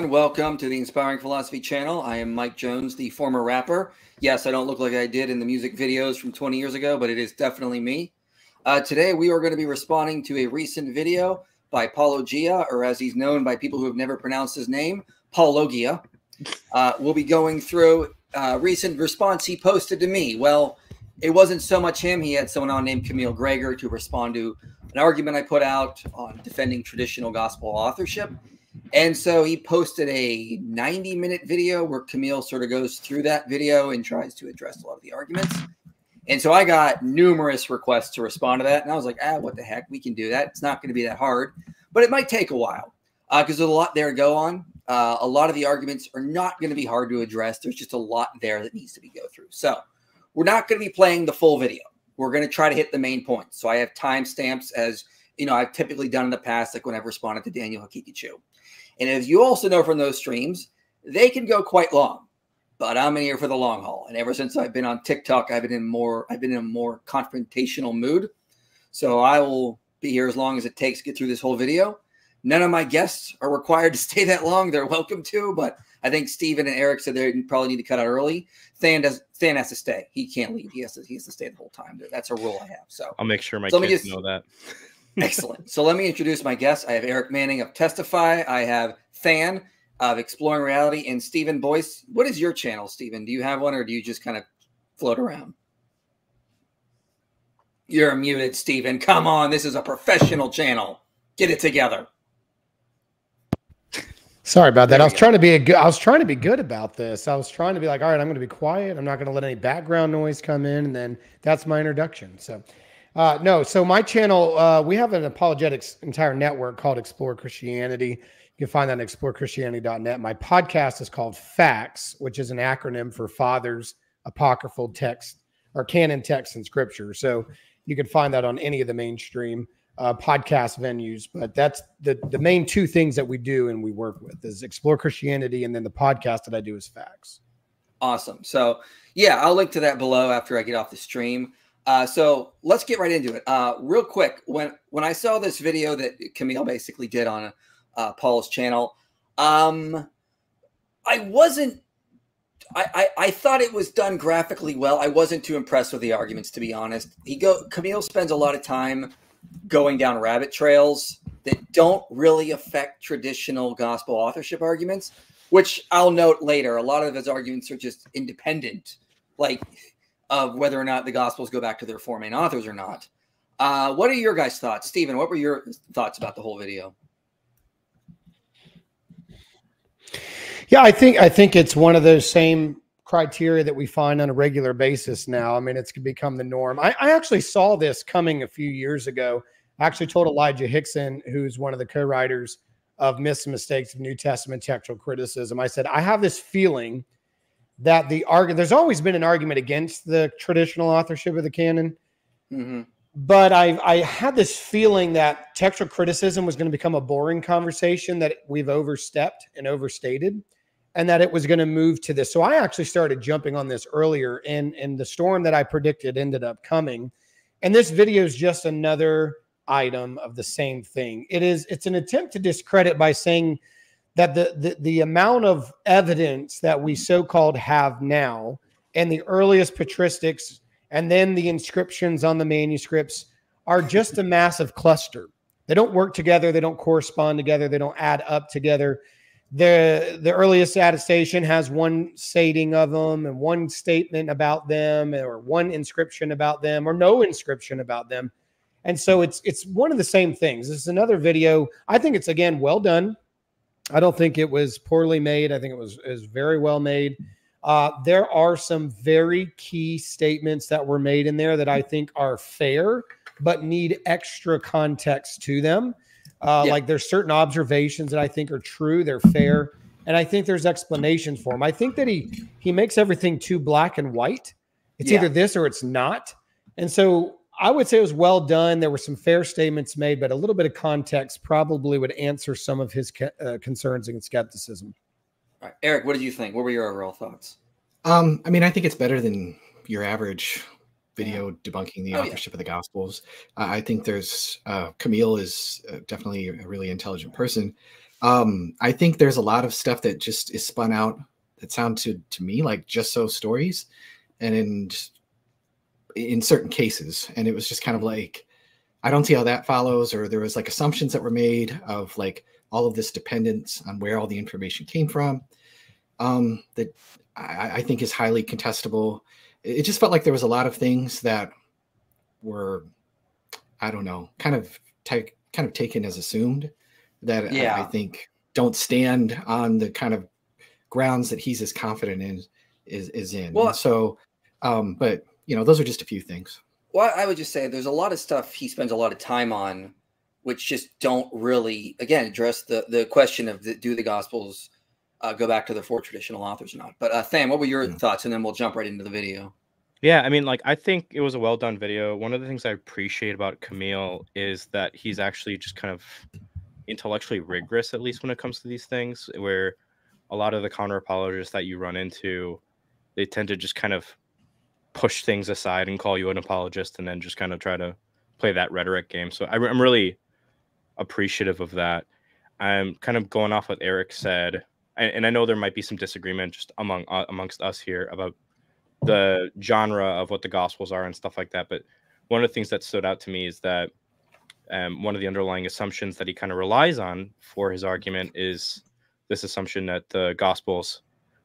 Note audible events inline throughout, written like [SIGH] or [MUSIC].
Everyone. Welcome to the Inspiring Philosophy channel. I am Mike Jones, the former rapper. Yes, I don't look like I did in the music videos from 20 years ago, but it is definitely me. Uh, today, we are going to be responding to a recent video by Paulo Gia, or as he's known by people who have never pronounced his name, Paulogia. Uh, we'll be going through a recent response he posted to me. Well, it wasn't so much him. He had someone on named Kamil Gregor to respond to an argument I put out on defending traditional gospel authorship. And so he posted a 90 minute video where Kamil sort of goes through that video and tries to address a lot of the arguments. And so I got numerous requests to respond to that. And I was like, ah, what the heck? We can do that. It's not going to be that hard, but it might take a while because uh, there's a lot there to go on. Uh, a lot of the arguments are not going to be hard to address. There's just a lot there that needs to be go through. So we're not going to be playing the full video. We're going to try to hit the main points. So I have timestamps as you know I've typically done in the past, like when I've responded to Daniel Haqiqatjou. And as you also know from those streams, they can go quite long. But I'm in here for the long haul. And ever since I've been on TikTok, I've been in more I've been in a more confrontational mood. So I will be here as long as it takes to get through this whole video. None of my guests are required to [LAUGHS] stay that long. They're welcome to, but I think Stephen and Eric said they probably need to cut out early. Than does Than has to stay. He can't leave. He has to he has to stay the whole time. That's a rule I have. So I'll make sure my so kids just, know that. Excellent. So let me introduce my guests. I have Eric Manning of Testify. I have Than of Exploring Reality, and Stephen Boyce. What is your channel, Stephen? Do you have one, or do you just kind of float around? You're muted, Stephen. Come on, this is a professional channel. Get it together. Sorry about that. I was go. trying to be a good, I was trying to be good about this. I was trying to be like, all right, I'm going to be quiet. I'm not going to let any background noise come in, and then that's my introduction. So, uh, no, so my channel, uh, we have an apologetics entire network called Explore Christianity. You can find that on explorechristianity.net. My podcast is called Facts, which is an acronym for Fathers, Apocryphal Text, or Canon Text and Scripture. So you can find that on any of the mainstream uh, podcast venues. But that's the the main two things that we do and we work with is Explore Christianity, and then the podcast that I do is Facts. Awesome. So yeah, I'll link to that below after I get off the stream. Uh, so let's get right into it. Uh, real quick, when when I saw this video that Kamil basically did on uh, Paul's channel, um, I wasn't. I, I, I thought it was done graphically well. I wasn't too impressed with the arguments, to be honest. He go Kamil spends a lot of time going down rabbit trails that don't really affect traditional gospel authorship arguments, which I'll note later. A lot of his arguments are just independent, like of whether or not the Gospels go back to their four main authors or not. Uh, what are your guys' thoughts, Stephen? What were your thoughts about the whole video? Yeah, I think I think it's one of those same criteria that we find on a regular basis now. I mean, it's become the norm. I, I actually saw this coming a few years ago. I actually told Elijah Hixson, who's one of the co-writers of Myths and Mistakes of New Testament Textual Criticism, I said, I have this feeling – that the argument there's always been an argument against the traditional authorship of the canon. Mm-hmm. But I I had this feeling that textual criticism was going to become a boring conversation that we've overstepped and overstated, and that it was going to move to this. So I actually started jumping on this earlier, and and the storm that I predicted ended up coming. And this video is just another item of the same thing. It is it's an attempt to discredit by saying that the, the, the amount of evidence that we so-called have now and the earliest patristics and then the inscriptions on the manuscripts are just a massive cluster. They don't work together, they don't correspond together, they don't add up together. The the earliest attestation has one stating of them and one statement about them or one inscription about them or no inscription about them. And so it's it's one of the same things. This is another video. I think it's again well done. I don't think it was poorly made. I think it was is very well made. Uh, there are some very key statements that were made in there that I think are fair, but need extra context to them. Uh, yeah. Like there's certain observations that I think are true, they're fair, and I think there's explanations for them. I think that he he makes everything too black and white. It's yeah. either this or it's not. And so I would say it was well done. There were some fair statements made, but a little bit of context probably would answer some of his uh, concerns and skepticism. All right. Eric, what did you think? What were your overall thoughts? Um, I mean, I think it's better than your average video yeah. debunking the oh, authorship yeah. of the Gospels. Uh, I think there's uh, Kamil is uh, definitely a really intelligent person. Um, I think there's a lot of stuff that just is spun out that sound to to me like just so stories, and in in certain cases, and it was just kind of like I don't see how that follows, or there was like assumptions that were made of like all of this dependence on where all the information came from. Um, that I, I think is highly contestable. It just felt like there was a lot of things that were, I don't know, kind of t- kind of taken as assumed that yeah. I, I, think don't stand on the kind of grounds that he's as confident in is is in. Well, so, um, but you know, those are just a few things. Well, I would just say there's a lot of stuff he spends a lot of time on, which just don't really, again, address the the question of the, do the Gospels uh, go back to the four traditional authors or not. But uh, Than, what were your mm. thoughts? And then we'll jump right into the video. Yeah, I mean, like I think it was a well done video. One of the things I appreciate about Kamil is that he's actually just kind of intellectually rigorous, at least when it comes to these things, where a lot of the counter apologists that you run into, they tend to just kind of push things aside and call you an apologist and then just kind of try to play that rhetoric game. So I, am really appreciative of that. I'm kind of going off what Eric said, and, and I know there might be some disagreement just among uh, amongst us here about the genre of what the gospels are and stuff like that. But one of the things that stood out to me is that um, one of the underlying assumptions that he kind of relies on for his argument is this assumption that the gospels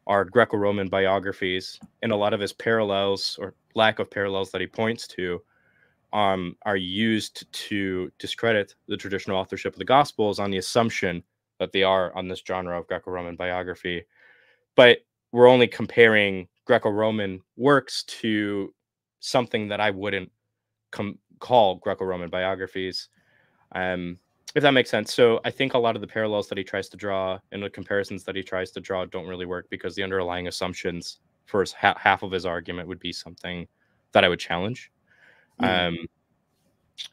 are greco-roman biographies and a lot of his parallels or lack of parallels that he points to um, are used to discredit the traditional authorship of the gospels on the assumption that they are on this genre of greco-roman biography but we're only comparing Greco-Roman works to something that I wouldn't com- call Greco-Roman biographies. Um, if that makes sense. So I think a lot of the parallels that he tries to draw and the comparisons that he tries to draw don't really work because the underlying assumptions for his ha- half of his argument would be something that I would challenge. Mm-hmm. Um,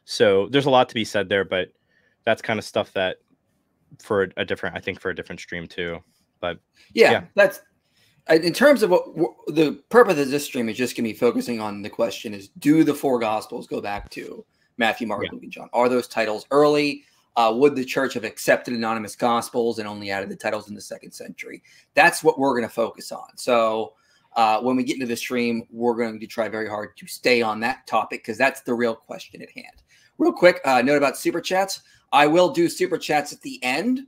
so there's a lot to be said there, but that's kind of stuff that for a different, I think for a different stream too. But yeah, yeah. that's in terms of what the purpose of this stream is just going to be focusing on the question is do the four gospels go back to matthew mark yeah. luke and john are those titles early uh, would the church have accepted anonymous gospels and only added the titles in the second century? That's what we're going to focus on. So uh, when we get into the stream we're going to try very hard to stay on that topic because that's the real question at hand. Real quick uh, note about super chats. I will do super chats at the end.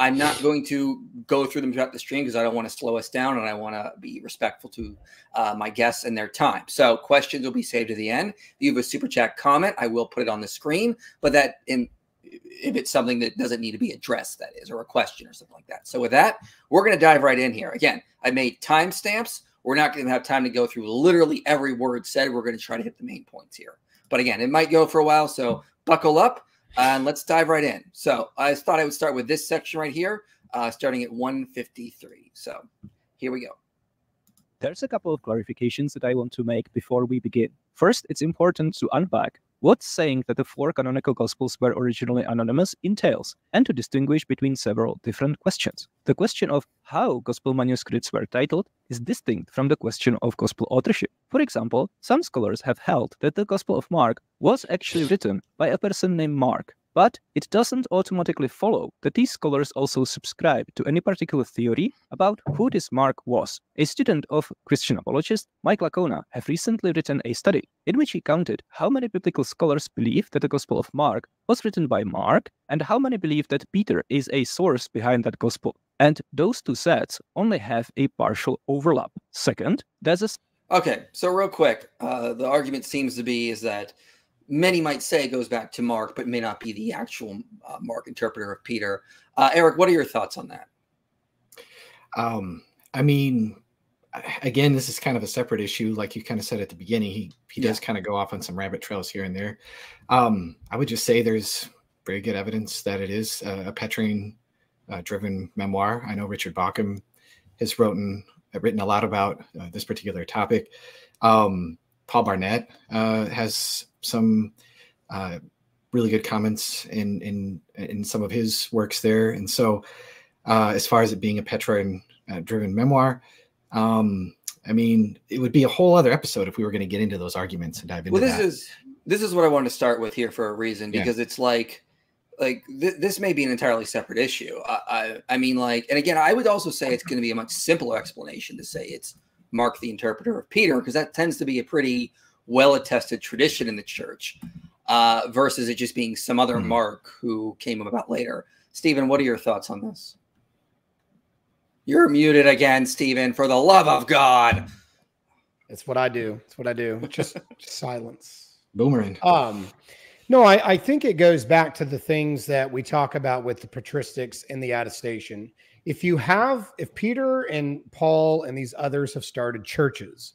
I'm not going to go through them throughout the stream because I don't want to slow us down and I want to be respectful to uh, my guests and their time. So questions will be saved to the end. If you have a super chat comment, I will put it on the screen, but that in if it's something that doesn't need to be addressed, that is, or a question or something like that. So with that, we're going to dive right in here. Again, I made timestamps. We're not going to have time to go through literally every word said. We're going to try to hit the main points here. But again, it might go for a while, so buckle up and let's dive right in. So I thought I would start with this section right here, uh, starting at 153. So here we go. There's a couple of clarifications that I want to make before we begin. First, it's important to unpack what saying that the four canonical Gospels were originally anonymous entails, and to distinguish between several different questions. The question of how Gospel manuscripts were titled is distinct from the question of Gospel authorship. For example, some scholars have held that the Gospel of Mark was actually written by a person named Mark, but it doesn't automatically follow that these scholars also subscribe to any particular theory about who this Mark was. A student of Christian apologist Mike Licona have recently written a study in which he counted how many biblical scholars believe that the Gospel of Mark was written by Mark and how many believe that Peter is a source behind that Gospel. And those two sets only have a partial overlap. Second, there's a Okay, so real quick, uh, the argument seems to be is that many might say goes back to Mark, but may not be the actual uh, Mark interpreter of Peter. Uh, Eric, what are your thoughts on that? Um, I mean, again, this is kind of a separate issue, like you kind of said at the beginning. He he yeah. does kind of go off on some rabbit trails here and there. Um, I would just say there's very good evidence that it is a, a Petrine uh, driven memoir. I know Richard Bauckham has written written a lot about uh, this particular topic. Um, Paul Barnett uh, has some uh, really good comments in in in some of his works there. And so, uh, as far as it being a Petrine uh, driven memoir, um, I mean, it would be a whole other episode if we were going to get into those arguments and dive into well, this that. is this is what I wanted to start with here for a reason because yeah. it's like like th- this may be an entirely separate issue. I, I, I mean, like, and again, I would also say it's going to be a much simpler explanation to say it's Mark the interpreter of Peter, because that tends to be a pretty well attested tradition in the church, uh, versus it just being some other Mhm. Mark who came about later. Stephen, what are your thoughts on this? You're muted again, Stephen, for the love of God. It's what I do. It's what I do. Just, [LAUGHS] just silence. Boomerang. Um, no, I, I think it goes back to the things that we talk about with the patristics and the attestation. If you have, if Peter and Paul and these others have started churches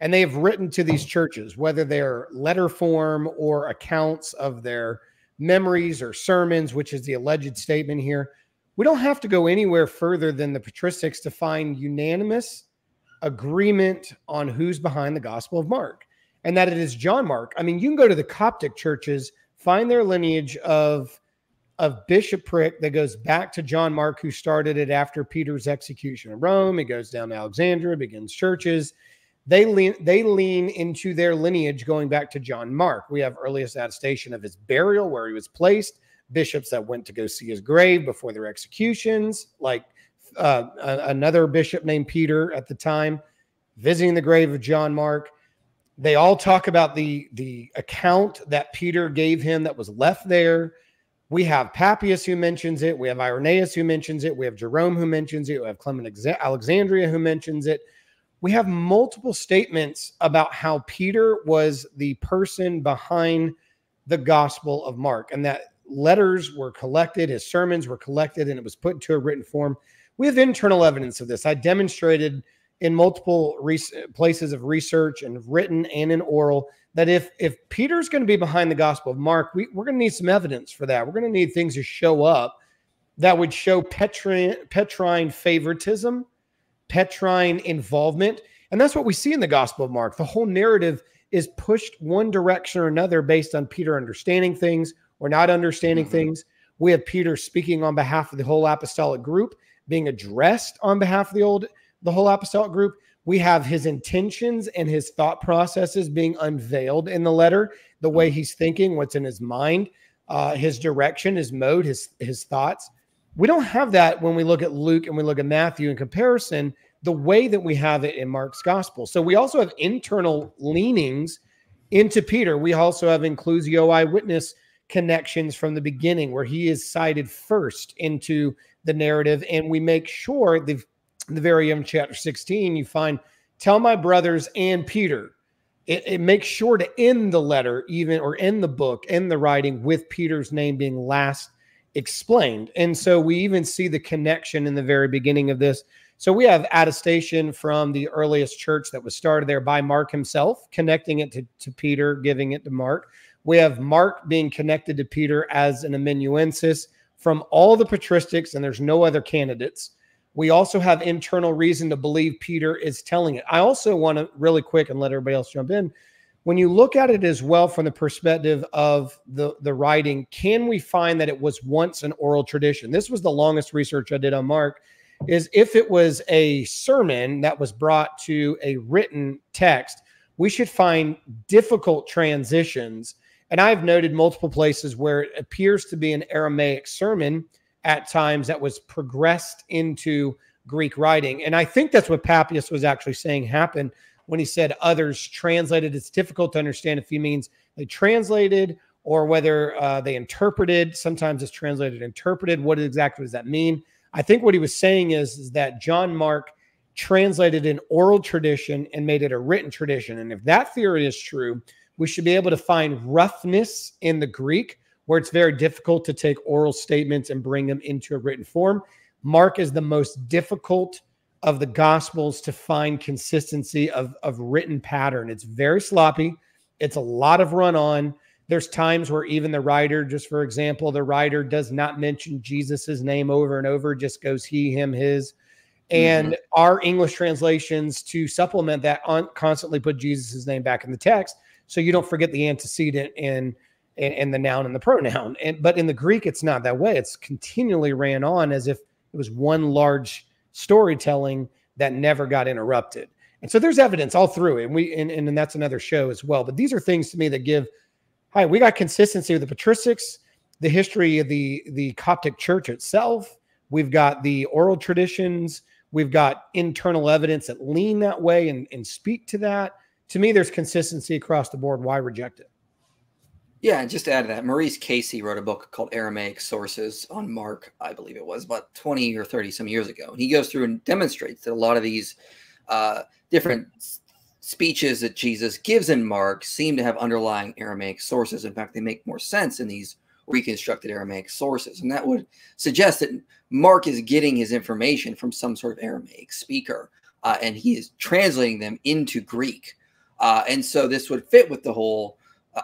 and they have written to these churches, whether they're letter form or accounts of their memories or sermons, which is the alleged statement here, we don't have to go anywhere further than the patristics to find unanimous agreement on who's behind the Gospel of Mark and that it is John Mark. I mean, you can go to the Coptic churches, find their lineage of of bishopric that goes back to John Mark, who started it after Peter's execution in Rome. It goes down to Alexandria, begins churches. They lean they lean into their lineage going back to John Mark. We have earliest attestation of his burial, where he was placed. Bishops that went to go see his grave before their executions, like uh, another bishop named Peter at the time, visiting the grave of John Mark they all talk about the the account that Peter gave him that was left there. We have Papias who mentions it. We have Irenaeus who mentions it. We have Jerome who mentions it. We have Clement Exa- Alexandria who mentions it. We have multiple statements about how Peter was the person behind the Gospel of Mark and that letters were collected, his sermons were collected, and it was put into a written form. We have internal evidence of this. I demonstrated in multiple places of research and written and in oral that if if Peter's going to be behind the Gospel of Mark, we, we're going to need some evidence for that. We're going to need things to show up that would show Petrine favoritism, Petrine involvement, and that's what we see in the Gospel of Mark. The whole narrative is pushed one direction or another based on Peter understanding things or not understanding Mhm. things. We have Peter speaking on behalf of the whole apostolic group, being addressed on behalf of the old the whole apostolic group. We have his intentions and his thought processes being unveiled in the letter, the way he's thinking, what's in his mind, uh, his direction, his mode, his his thoughts. We don't have that when we look at Luke and we look at Matthew in comparison, the way that we have it in Mark's gospel. So we also have internal leanings into Peter. We also have inclusio eyewitness connections from the beginning where he is cited first into the narrative. And we make sure the the very end of chapter 16, you find, tell my brothers and Peter. It, it makes sure to end the letter, even or end the book, end the writing with Peter's name being last explained. And so we even see the connection in the very beginning of this. So we have attestation from the earliest church that was started there by Mark himself, connecting it to, to Peter, giving it to Mark. We have Mark being connected to Peter as an amanuensis from all the patristics, and there's no other candidates. We also have internal reason to believe Peter is telling it. I also want to really quick and let everybody else jump in. When you look at it as well from the perspective of the, the writing, can we find that it was once an oral tradition? This was the longest research I did on Mark. Is if it was a sermon that was brought to a written text, we should find difficult transitions. And I've noted multiple places where it appears to be an Aramaic sermon at times that was progressed into Greek writing. And I think that's what Papias was actually saying happened when he said others translated. It's difficult to understand if he means they translated or whether uh, they interpreted. Sometimes it's translated interpreted. What exactly does that mean? I think what he was saying is, is that John Mark translated an oral tradition and made it a written tradition. And if that theory is true, we should be able to find roughness in the Greek where it's very difficult to take oral statements and bring them into a written form. Mark is the most difficult of the gospels to find consistency of, of written pattern. It's very sloppy. It's a lot of run on. There's times where even the writer, just for example, the writer does not mention Jesus's name over and over, just goes he, him, his. Mm-hmm. And our English translations to supplement that on, constantly put Jesus's name back in the text. So you don't forget the antecedent and and, and the noun and the pronoun. And but in the Greek, it's not that way. It's continually ran on as if it was one large storytelling that never got interrupted. And so there's evidence all through it. And we and, and that's another show as well. But these are things to me that give, hi, we got consistency with the patristics. the history of the the Coptic Church itself. We've got the oral traditions. We've got internal evidence that lean that way and, and speak to that. To me, there's consistency across the board. Why reject it? Yeah, and just to add to that, Maurice Casey wrote a book called Aramaic Sources on Mark, I believe it was about 20 or 30 some years ago. And he goes through and demonstrates that a lot of these uh, different speeches that Jesus gives in Mark seem to have underlying Aramaic sources. In fact, they make more sense in these reconstructed Aramaic sources. And that would suggest that Mark is getting his information from some sort of Aramaic speaker uh, and he is translating them into Greek. Uh, and so this would fit with the whole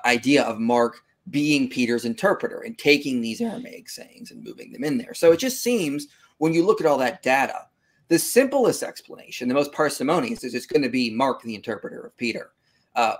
idea of Mark being Peter's interpreter and taking these Aramaic sayings and moving them in there. So it just seems when you look at all that data, the simplest explanation, the most parsimonious, is it's going to be Mark, the interpreter of Peter. Uh,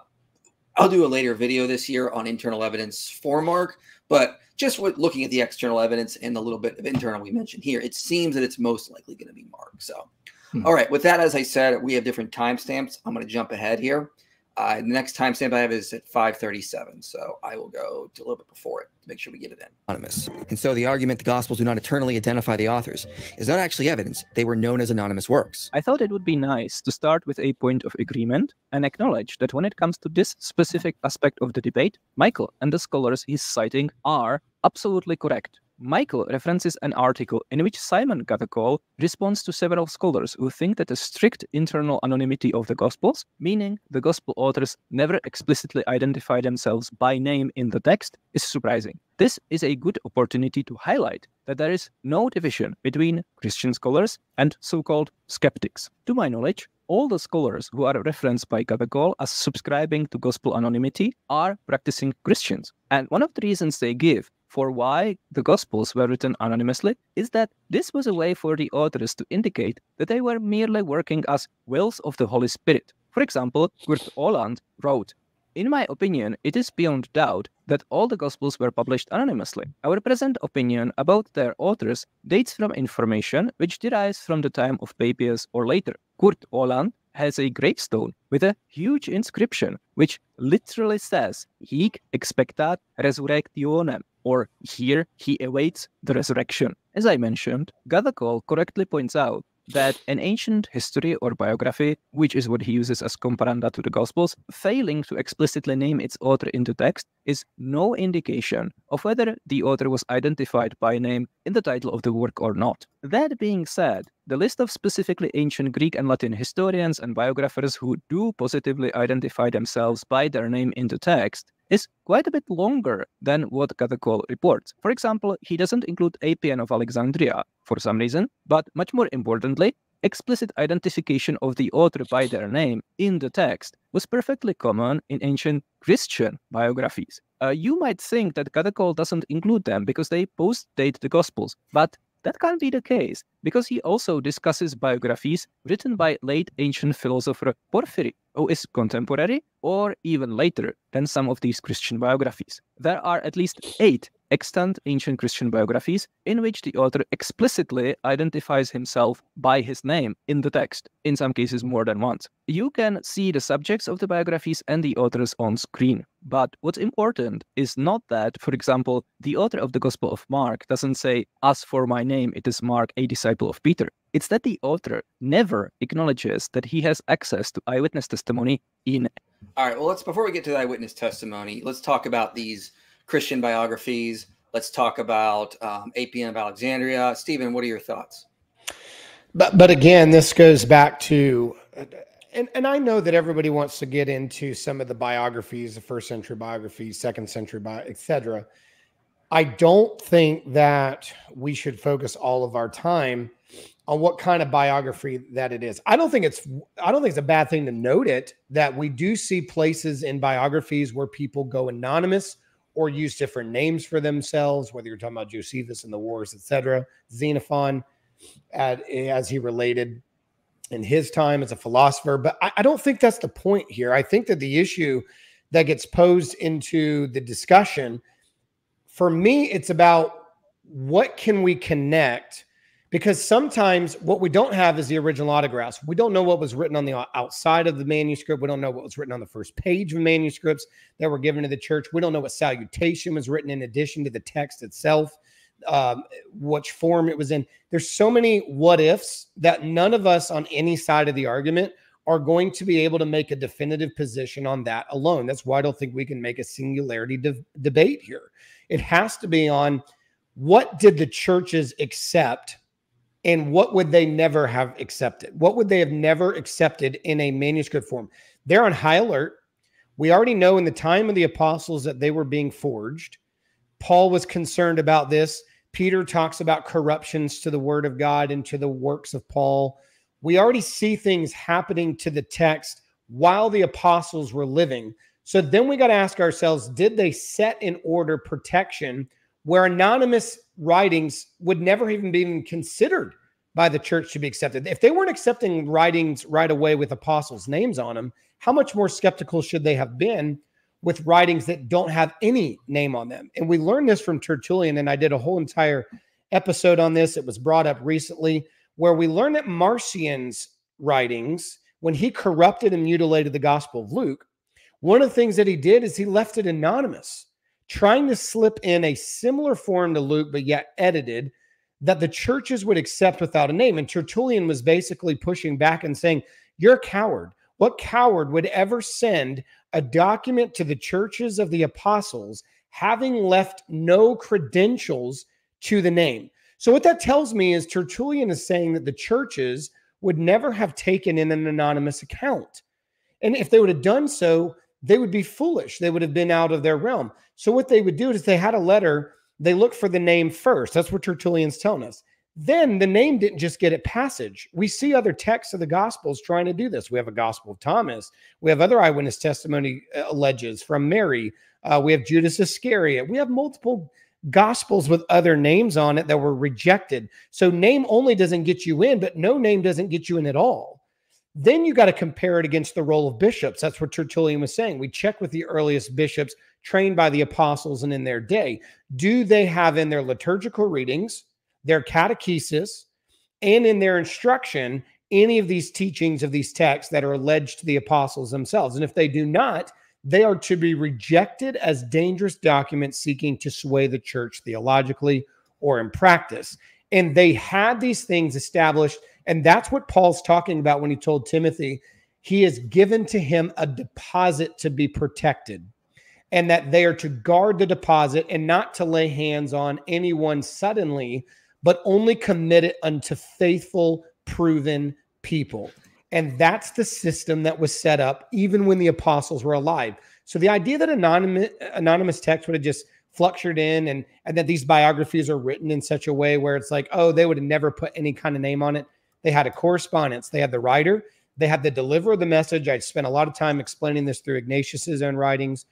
I'll do a later video this year on internal evidence for Mark, but just with looking at the external evidence and the little bit of internal we mentioned here, it seems that it's most likely going to be Mark. So, hmm. all right, with that, as I said, we have different timestamps. I'm going to jump ahead here. Uh, the next timestamp I have is at 537. So I will go to a little bit before it to make sure we get it in. Anonymous. And so the argument the Gospels do not eternally identify the authors is not actually evidence they were known as anonymous works. I thought it would be nice to start with a point of agreement and acknowledge that when it comes to this specific aspect of the debate, Michael and the scholars he's citing are absolutely correct. Michael references an article in which Simon Gathercole responds to several scholars who think that a strict internal anonymity of the Gospels, meaning the Gospel authors never explicitly identify themselves by name in the text, is surprising. This is a good opportunity to highlight that there is no division between Christian scholars and so called skeptics. To my knowledge, all the scholars who are referenced by Gathercole as subscribing to gospel anonymity are practicing Christians. And one of the reasons they give for why the Gospels were written anonymously is that this was a way for the authors to indicate that they were merely working as wills of the Holy Spirit. For example, Kurt Aland wrote, in my opinion, it is beyond doubt that all the Gospels were published anonymously. Our present opinion about their authors dates from information which derives from the time of Papias or later. Kurt Aland has a gravestone with a huge inscription which literally says Hic expectat resurrectionem, or here he awaits the resurrection. As I mentioned, Gathercole correctly points out that an ancient history or biography, which is what he uses as comparanda to the Gospels, failing to explicitly name its author in the text, is no indication of whether the author was identified by name in the title of the work or not. That being said, the list of specifically ancient Greek and Latin historians and biographers who do positively identify themselves by their name in the text is quite a bit longer than what Gathercole reports. For example, he doesn't include Appian of Alexandria for some reason, but much more importantly, explicit identification of the author by their name in the text was perfectly common in ancient Christian biographies. Uh, you might think that Gathercole doesn't include them because they post-date the Gospels, but that can't be the case because he also discusses biographies written by late ancient philosopher Porphyry, who is contemporary or even later than some of these Christian biographies. There are at least eight extant ancient Christian biographies in which the author explicitly identifies himself by his name in the text, in some cases more than once. You can see the subjects of the biographies and the authors on screen. But what's important is not that, for example, the author of the Gospel of Mark doesn't say, As for my name, it is Mark, a disciple of Peter. It's that the author never acknowledges that he has access to eyewitness testimony in. All right. Well, let's before we get to the eyewitness testimony, let's talk about these Christian biographies. Let's talk about um, Appian of Alexandria. Stephen, what are your thoughts? But but again, this goes back to, and and I know that everybody wants to get into some of the biographies, the first century biographies, second century, bi- etc. I don't think that we should focus all of our time on what kind of biography that it is. I don't think it's I don't think it's a bad thing to note it that we do see places in biographies where people go anonymous or use different names for themselves, whether you're talking about Josephus and the wars, etc. Xenophon, at, as he related in his time as a philosopher. But I, I don't think that's the point here. I think that the issue that gets posed into the discussion, for me, it's about what can we connect because sometimes what we don't have is the original autographs. We don't know what was written on the outside of the manuscript. We don't know what was written on the first page of manuscripts that were given to the church. We don't know what salutation was written in addition to the text itself, um, which form it was in. There's so many what ifs that none of us on any side of the argument are going to be able to make a definitive position on that alone. That's why I don't think we can make a singularity de- debate here. It has to be on what did the churches accept and what would they never have accepted? What would they have never accepted in a manuscript form? They're on high alert. We already know in the time of the apostles that they were being forged. Paul was concerned about this. Peter talks about corruptions to the word of God and to the works of Paul. We already see things happening to the text while the apostles were living. So then we got to ask ourselves did they set in order protection where anonymous writings would never even be even considered by the church to be accepted. If they weren't accepting writings right away with apostles' names on them, how much more skeptical should they have been with writings that don't have any name on them? And we learned this from Tertullian, and I did a whole entire episode on this. It was brought up recently, where we learned that Marcion's writings, when he corrupted and mutilated the Gospel of Luke, one of the things that he did is he left it anonymous trying to slip in a similar form to Luke, but yet edited that the churches would accept without a name. And Tertullian was basically pushing back and saying, You're a coward. What coward would ever send a document to the churches of the apostles having left no credentials to the name? So, what that tells me is Tertullian is saying that the churches would never have taken in an anonymous account. And if they would have done so, they would be foolish. They would have been out of their realm. So what they would do is they had a letter, they look for the name first. That's what Tertullian's telling us. Then the name didn't just get it passage. We see other texts of the Gospels trying to do this. We have a Gospel of Thomas. We have other eyewitness testimony uh, alleges from Mary. Uh, we have Judas Iscariot. We have multiple Gospels with other names on it that were rejected. So name only doesn't get you in, but no name doesn't get you in at all. Then you got to compare it against the role of bishops. That's what Tertullian was saying. We check with the earliest bishops trained by the apostles and in their day. Do they have in their liturgical readings, their catechesis, and in their instruction any of these teachings of these texts that are alleged to the apostles themselves? And if they do not, they are to be rejected as dangerous documents seeking to sway the church theologically or in practice. And they had these things established and that's what Paul's talking about when he told Timothy, he has given to him a deposit to be protected, and that they are to guard the deposit and not to lay hands on anyone suddenly, but only commit it unto faithful, proven people. And that's the system that was set up even when the apostles were alive. So the idea that anonymous anonymous text would have just fluctuated in and, and that these biographies are written in such a way where it's like, oh, they would have never put any kind of name on it. They had a correspondence. They had the writer. They had the deliverer of the message. I spent a lot of time explaining this through Ignatius's own writings.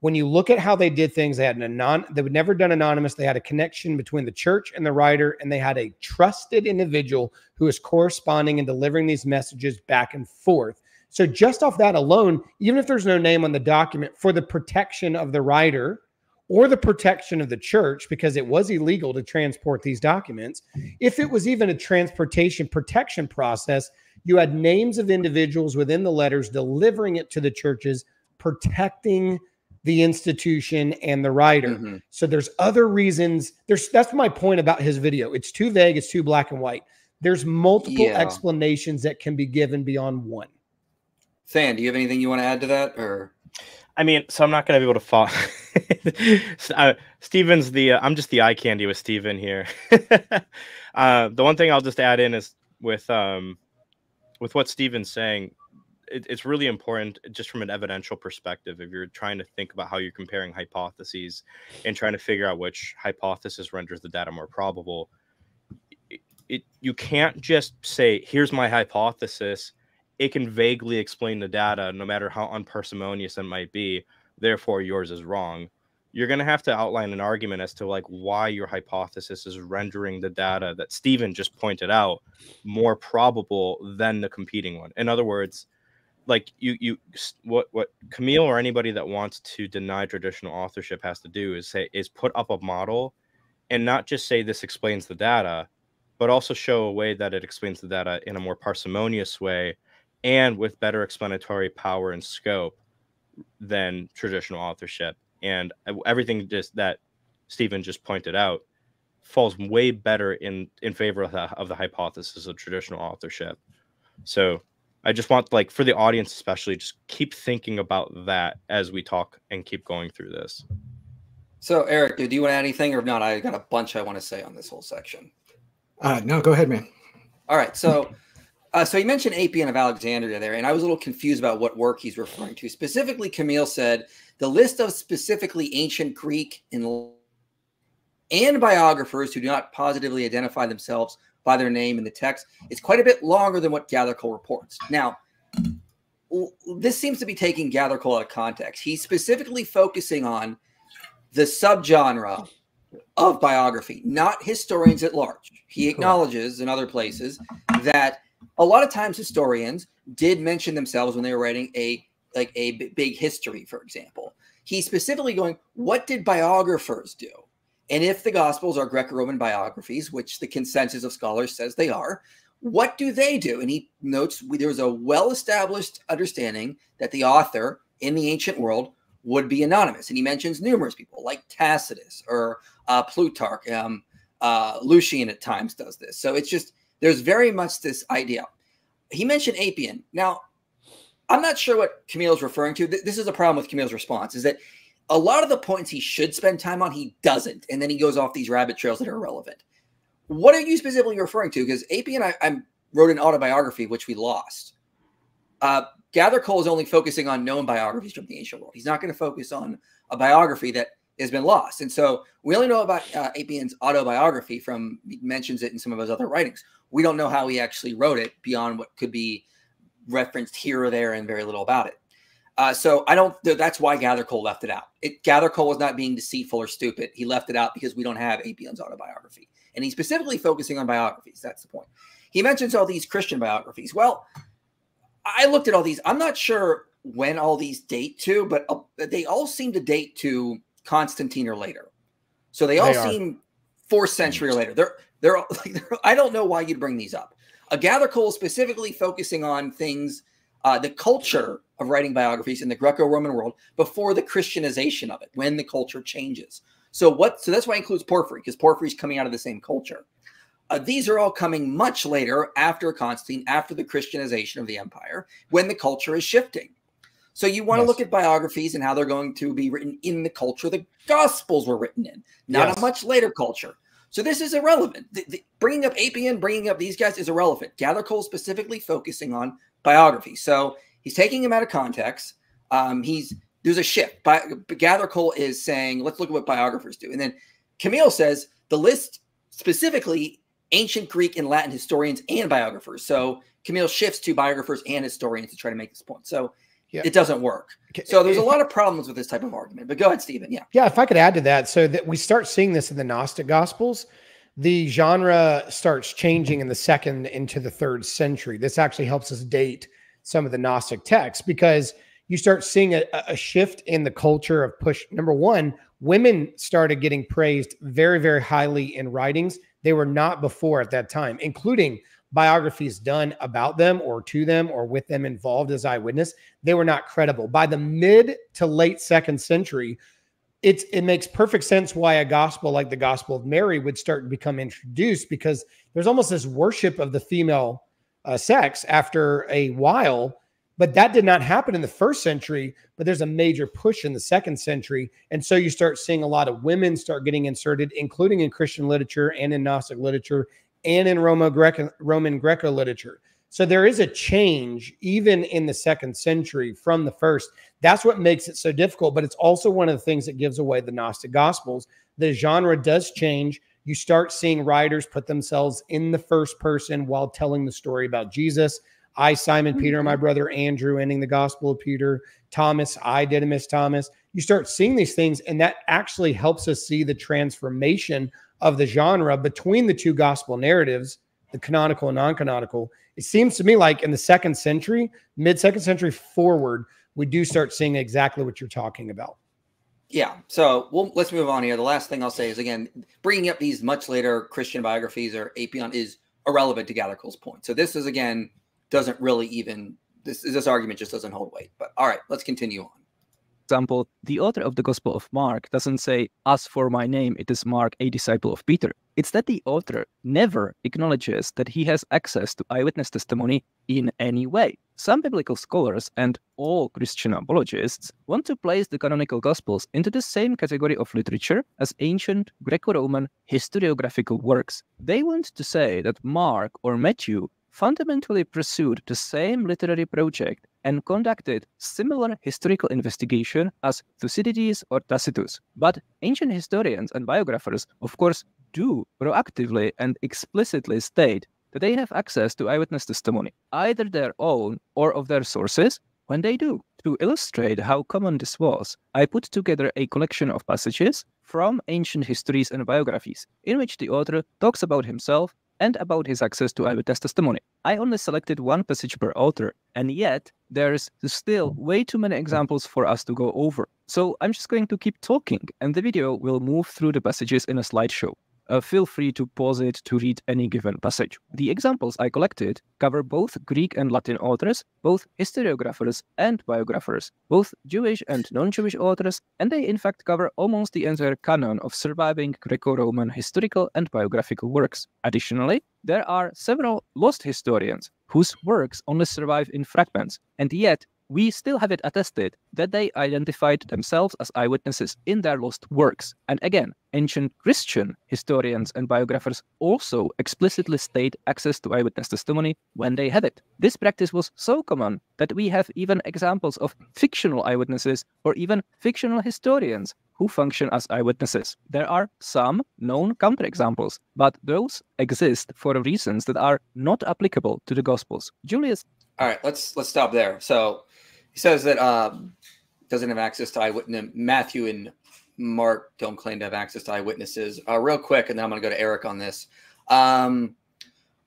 When you look at how they did things, they had an anon. They would never done anonymous. They had a connection between the church and the writer, and they had a trusted individual who is corresponding and delivering these messages back and forth. So just off that alone, even if there's no name on the document, for the protection of the writer or the protection of the church because it was illegal to transport these documents. If it was even a transportation protection process, you had names of individuals within the letters delivering it to the churches, protecting the institution and the writer. Mm-hmm. So there's other reasons. There's that's my point about his video. It's too vague, it's too black and white. There's multiple yeah. explanations that can be given beyond one. Than, do you have anything you want to add to that or I mean, so I'm not gonna be able to follow. [LAUGHS] uh, Stephen's the uh, I'm just the eye candy with Stephen here. [LAUGHS] uh, the one thing I'll just add in is with um with what Stephen's saying, it, it's really important uh, just from an evidential perspective. If you're trying to think about how you're comparing hypotheses and trying to figure out which hypothesis renders the data more probable, it, it you can't just say here's my hypothesis it can vaguely explain the data, no matter how unparsimonious it might be. Therefore, yours is wrong. You're going to have to outline an argument as to like why your hypothesis is rendering the data that Stephen just pointed out more probable than the competing one. In other words, like you you what what Kamil or anybody that wants to deny traditional authorship has to do is say is put up a model and not just say this explains the data but also show a way that it explains the data in a more parsimonious way and with better explanatory power and scope than traditional authorship. And everything just that Stephen just pointed out falls way better in in favor of the, of the hypothesis of traditional authorship. So I just want like for the audience especially just keep thinking about that as we talk and keep going through this. So Eric, do you want to add anything or not? I got a bunch I want to say on this whole section. Uh, no, go ahead, man. All right. So uh, so you mentioned Appian of Alexandria there, and I was a little confused about what work he's referring to. Specifically, Kamil said the list of specifically ancient Greek and and biographers who do not positively identify themselves by their name in the text is quite a bit longer than what Gathercole reports. Now, this seems to be taking Gathercole out of context. He's specifically focusing on the subgenre of biography, not historians at large. He acknowledges in other places that a lot of times historians did mention themselves when they were writing a like a big history, for example. He's specifically going, what did biographers do? And if the Gospels are Greco Roman biographies, which the consensus of scholars says they are, what do they do? And he notes there was a well established understanding that the author in the ancient world would be anonymous. And he mentions numerous people like Tacitus or uh, Plutarch. Um, uh, Lucian at times does this. So it's just, there's very much this idea. He mentioned Appian. Now, I'm not sure what Kamil's referring to. This is a problem with Kamil's response is that a lot of the points he should spend time on, he doesn't. And then he goes off these rabbit trails that are irrelevant. What are you specifically referring to? Because Appian, I, I wrote an autobiography, which we lost. Uh, Gathercole is only focusing on known biographies from the ancient world. He's not going to focus on a biography that has been lost. And so we only know about uh, Appian's autobiography from he mentions it in some of his other writings. We don't know how he actually wrote it beyond what could be referenced here or there and very little about it. Uh, so I don't. That's why Gathercole left it out. It, Gathercole was not being deceitful or stupid. He left it out because we don't have Appian's autobiography, and he's specifically focusing on biographies. That's the point. He mentions all these Christian biographies. Well, I looked at all these. I'm not sure when all these date to, but uh, they all seem to date to Constantine or later. So they all they seem fourth century or later. They're they're, like, they're [LAUGHS] I don't know why you'd bring these up. A Gathercole specifically focusing on things, uh, the culture of writing biographies in the Greco-Roman world before the Christianization of it, when the culture changes. So what? So that's why it includes Porphyry, because Porphyry's coming out of the same culture. Uh, these are all coming much later after Constantine, after the Christianization of the empire, when the culture is shifting. So you want yes. to look at biographies and how they're going to be written in the culture the Gospels were written in, not yes. a much later culture. So this is irrelevant. The, the, bringing up Appian, bringing up these guys is irrelevant. Gathercole specifically focusing on biography. So he's taking him out of context. Um, he's there's a shift. Bi- Gathercole is saying, let's look at what biographers do. And then Kamil says the list specifically ancient Greek and Latin historians and biographers. So Kamil shifts to biographers and historians to try to make this point. So yeah. it doesn't work. So there's a lot of problems with this type of argument. But go ahead, Stephen. Yeah. Yeah. If I could add to that, so that we start seeing this in the Gnostic Gospels, the genre starts changing in the second into the third century. This actually helps us date some of the Gnostic texts because you start seeing a, a shift in the culture of push. Number one, women started getting praised very, very highly in writings. They were not before at that time, including biographies done about them or to them or with them involved as eyewitness, they were not credible. By the mid to late second century, it's it makes perfect sense why a gospel like the Gospel of Mary would start to become introduced because there's almost this worship of the female uh, sex after a while. But that did not happen in the first century, but there's a major push in the second century. And so you start seeing a lot of women start getting inserted, including in Christian literature and in Gnostic literature and in Roma Greco, Roman Greco literature. So there is a change even in the second century from the first. That's what makes it so difficult. But it's also one of the things that gives away the Gnostic Gospels. The genre does change. You start seeing writers put themselves in the first person while telling the story about Jesus. I, Simon Peter, my mm-hmm. brother Andrew, ending the Gospel of Peter. Thomas, I, Didymus Thomas. You start seeing these things, and that actually helps us see the transformation of the genre between the two gospel narratives, the canonical and non canonical, it seems to me like in the second century, mid second century forward, we do start seeing exactly what you're talking about. Yeah. So well, let's move on here. The last thing I'll say is again, bringing up these much later Christian biographies or Appian is irrelevant to Gathercole's point. So this is again doesn't really even this this argument just doesn't hold weight. But all right, let's continue on example, the author of the Gospel of Mark doesn't say, As for my name, it is Mark, a disciple of Peter. It's that the author never acknowledges that he has access to eyewitness testimony in any way. Some biblical scholars and all Christian apologists want to place the canonical Gospels into the same category of literature as ancient Greco Roman historiographical works. They want to say that Mark or Matthew fundamentally pursued the same literary project and conducted similar historical investigation as Thucydides or Tacitus. But ancient historians and biographers, of course, do proactively and explicitly state that they have access to eyewitness testimony, either their own or of their sources, when they do. To illustrate how common this was, I put together a collection of passages from ancient histories and biographies, in which the author talks about himself and about his access to eyewitness testimony. I only selected one passage per author, and yet there's still way too many examples for us to go over. So I'm just going to keep talking, and the video will move through the passages in a slideshow uh, feel free to pause it to read any given passage. The examples I collected cover both Greek and Latin authors, both historiographers and biographers, both Jewish and non Jewish authors, and they in fact cover almost the entire canon of surviving Greco Roman historical and biographical works. Additionally, there are several lost historians whose works only survive in fragments, and yet we still have it attested that they identified themselves as eyewitnesses in their lost works. And again, ancient Christian historians and biographers also explicitly state access to eyewitness testimony when they had it. This practice was so common that we have even examples of fictional eyewitnesses or even fictional historians who function as eyewitnesses. There are some known counterexamples, but those exist for reasons that are not applicable to the Gospels. Julius. All right, let's let's stop there. So he says that um, doesn't have access to eyewitness. Matthew and Mark don't claim to have access to eyewitnesses. Uh, real quick, and then I'm going to go to Eric on this. Um,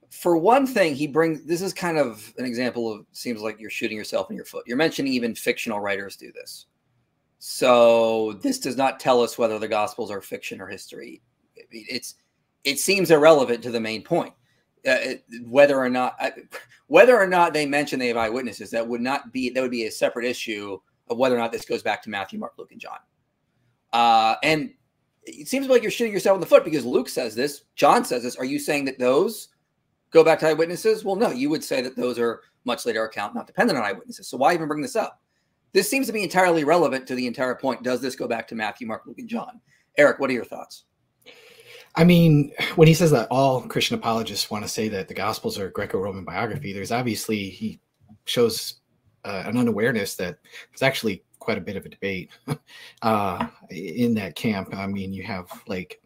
for one thing, he brings this is kind of an example of seems like you're shooting yourself in your foot. You're mentioning even fictional writers do this. So this does not tell us whether the Gospels are fiction or history. It's it seems irrelevant to the main point. Uh, whether or not whether or not they mention they have eyewitnesses, that would not be that would be a separate issue of whether or not this goes back to Matthew, Mark, Luke, and John. Uh, and it seems like you're shooting yourself in the foot because Luke says this, John says this. Are you saying that those go back to eyewitnesses? Well, no, you would say that those are much later account, not dependent on eyewitnesses. So why even bring this up? This seems to be entirely relevant to the entire point. Does this go back to Matthew, Mark, Luke, and John? Eric, what are your thoughts? I mean, when he says that all Christian apologists want to say that the Gospels are Greco-Roman biography, there's obviously he shows uh, an unawareness that there's actually quite a bit of a debate [LAUGHS] uh, in that camp. I mean, you have like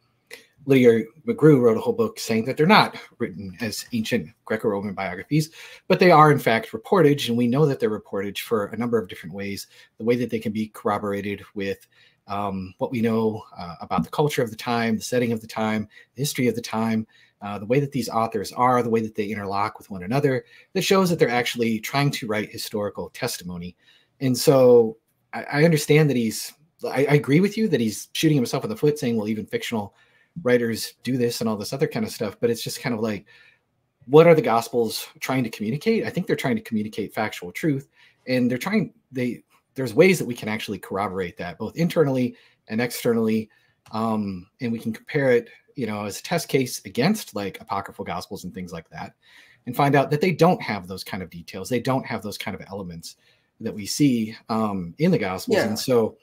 Lydia McGrew wrote a whole book saying that they're not written as ancient Greco-Roman biographies, but they are in fact reportage, and we know that they're reportage for a number of different ways. The way that they can be corroborated with um, what we know uh, about the culture of the time, the setting of the time, the history of the time, uh, the way that these authors are, the way that they interlock with one another, that shows that they're actually trying to write historical testimony. And so I, I understand that he's, I, I, agree with you that he's shooting himself in the foot saying, well, even fictional writers do this and all this other kind of stuff. But it's just kind of like, what are the gospels trying to communicate? I think they're trying to communicate factual truth and they're trying, they, there's ways that we can actually corroborate that both internally and externally um, and we can compare it you know as a test case against like apocryphal gospels and things like that and find out that they don't have those kind of details they don't have those kind of elements that we see um, in the gospels yeah. and so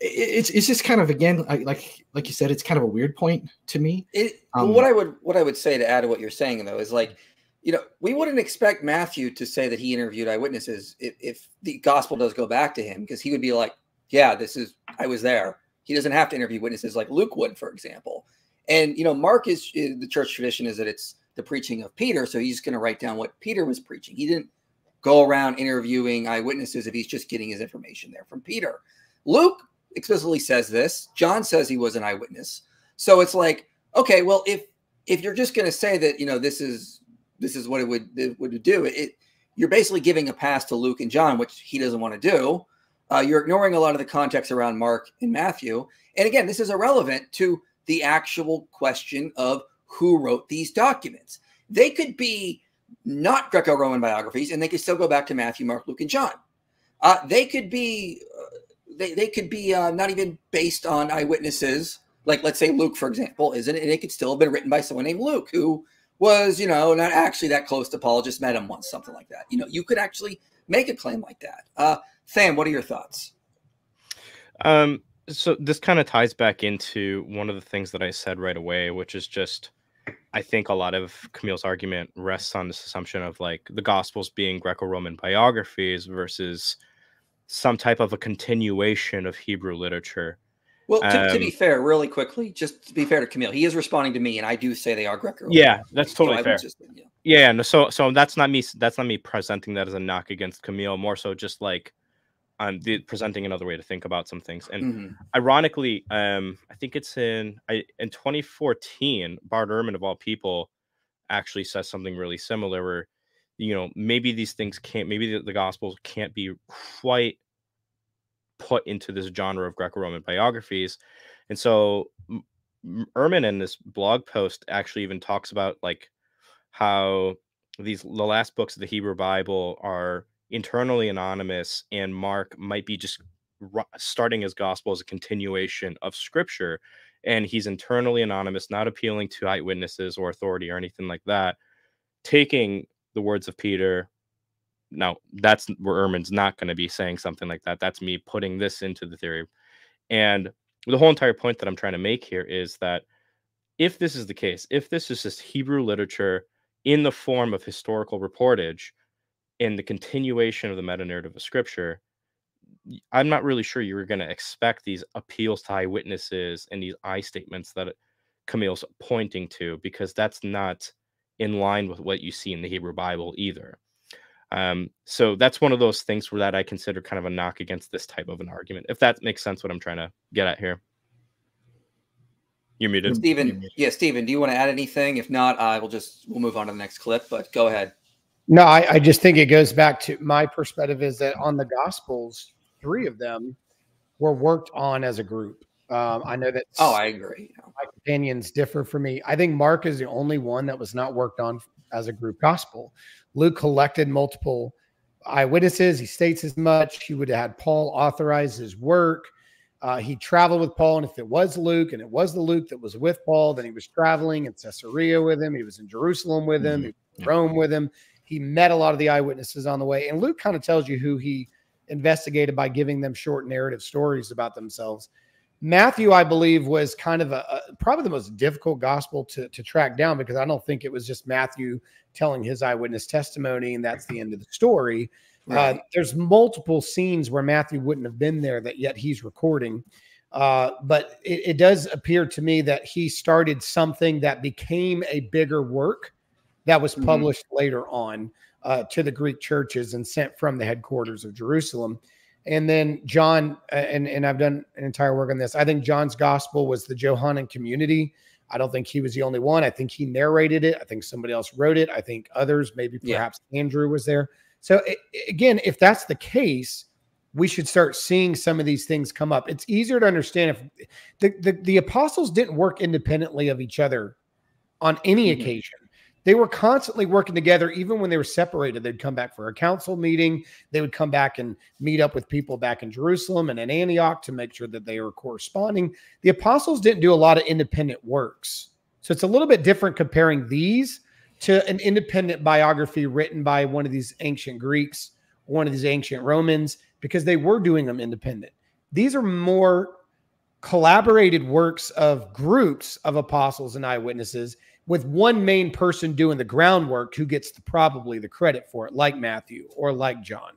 it's it's just kind of again like like you said it's kind of a weird point to me it, um, what i would what i would say to add to what you're saying though is like you know, we wouldn't expect Matthew to say that he interviewed eyewitnesses if, if the gospel does go back to him, because he would be like, yeah, this is, I was there. He doesn't have to interview witnesses like Luke would, for example. And, you know, Mark is, is the church tradition is that it's the preaching of Peter. So he's going to write down what Peter was preaching. He didn't go around interviewing eyewitnesses if he's just getting his information there from Peter. Luke explicitly says this. John says he was an eyewitness. So it's like, okay, well, if if you're just going to say that, you know, this is this is what it would it would do. It you're basically giving a pass to Luke and John, which he doesn't want to do. uh, you're ignoring a lot of the context around Mark and Matthew. And again, this is irrelevant to the actual question of who wrote these documents. They could be not Greco Roman biographies, and they could still go back to Matthew, Mark, Luke, and John. Uh, they could be. Uh, they, they could be uh, not even based on eyewitnesses, like let's say Luke, for example, isn't it? And it could still have been written by someone named Luke, who was, you know, not actually that close to Paul, just met him once, something like that. You know, you could actually make a claim like that. Uh, Sam, what are your thoughts? Um, so this kind of ties back into one of the things that I said right away, which is just I think a lot of Kamil's argument rests on this assumption of like the Gospels being Greco-Roman biographies versus some type of a continuation of Hebrew literature. Well, to, um, to, be um, fair, really quickly, just to be fair to Kamil, he is responding to me, and I do say they are Greco-Roman. Yeah, that's totally so fair. Just, yeah. yeah, no, so so that's not me. That's not me presenting that as a knock against Kamil. More so, just like I'm the, presenting another way to think about some things. And mm-hmm. ironically, um, I think it's in I, in 2014, Bart Ehrman of all people actually says something really similar, where you know maybe these things can't, maybe the, the Gospels can't be quite put into this genre of Greco-Roman biographies, and so Ehrman in this blog post actually even talks about like how these the last books of the Hebrew Bible are internally anonymous and Mark might be just starting his gospel as a continuation of scripture and he's internally anonymous not appealing to eyewitnesses or authority or anything like that taking the words of Peter now that's where Ehrman's not going to be saying something like that that's me putting this into the theory and the whole entire point that I'm trying to make here is that if this is the case if this is just Hebrew literature in the form of historical reportage in the continuation of the meta narrative of scripture, I'm not really sure you were going to expect these appeals to eyewitnesses and these I statements that Kamil's pointing to, because that's not in line with what you see in the Hebrew Bible either. Um, so that's one of those things where that I consider kind of a knock against this type of an argument, if that makes sense what I'm trying to get at here. You're muted. Stephen, yeah, Stephen, do you want to add anything? If not, I will just we'll move on to the next clip, but go ahead. No, I, I, just think it goes back to my perspective is that on the Gospels, three of them were worked on as a group. Um, I know that. Oh, I agree. My opinions differ for me. I think Mark is the only one that was not worked on as a group gospel. Luke collected multiple eyewitnesses. He states as much. He would have had Paul authorize his work. Uh, he traveled with Paul, and if it was Luke and it was the Luke that was with Paul, then he was traveling in Caesarea with him. He was in Jerusalem with him, mm-hmm. Rome with him. He met a lot of the eyewitnesses on the way. And Luke kind of tells you who he investigated by giving them short narrative stories about themselves. Matthew, I believe, was kind of a, a, probably the most difficult gospel to, to track down because I don't think it was just Matthew telling his eyewitness testimony and that's the end of the story. Uh, right. Uh, there's multiple scenes where Matthew wouldn't have been there that yet he's recording. Uh, but it, it, does appear to me that he started something that became a bigger work that was mm-hmm. published mm-hmm. later on uh, to the Greek churches and sent from the headquarters of Jerusalem. And then John, uh, and, and I've done an entire work on this. I think John's gospel was the Johannine community. I don't think he was the only one. I think he narrated it. I think somebody else wrote it. I think others, maybe perhaps yeah. Andrew was there. So it, again, if that's the case, we should start seeing some of these things come up. It's easier to understand if the, the, the apostles didn't work independently of each other on any mm-hmm. occasion. They were constantly working together, even when they were separated. They'd come back for a council meeting. They would come back and meet up with people back in Jerusalem and in Antioch to make sure that they were corresponding. The apostles didn't do a lot of independent works. So it's a little bit different comparing these to an independent biography written by one of these ancient Greeks, one of these ancient Romans, because they were doing them independent. These are more collaborated works of groups of apostles and eyewitnesses with one main person doing the groundwork who gets the, probably the credit for it, like Matthew or like John.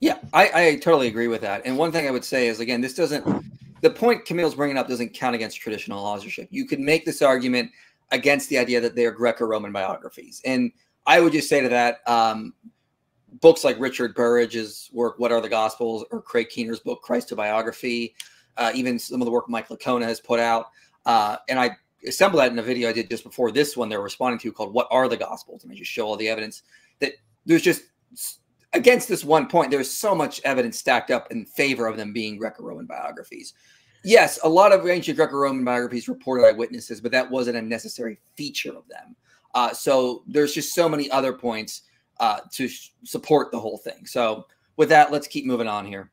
Yeah, I, I totally agree with that. And one thing I would say is again, this doesn't the point Kamil's bringing up doesn't count against traditional authorship. You could make this argument against the idea that they're Greco-Roman biographies, and I would just say to that, um, books like Richard Burridge's work, "What Are the Gospels," or Craig Keener's book, "Christobiography," uh, even some of the work Mike Licona has put out, uh, and I assemble that in a video I did just before this one they're responding to called What Are the Gospels? And I just show all the evidence that there's just against this one point, there's so much evidence stacked up in favor of them being Greco-Roman biographies. Yes, a lot of ancient Greco-Roman biographies reported eyewitnesses, but that wasn't a necessary feature of them. Uh, so there's just so many other points uh, to support the whole thing. So with that, let's keep moving on here.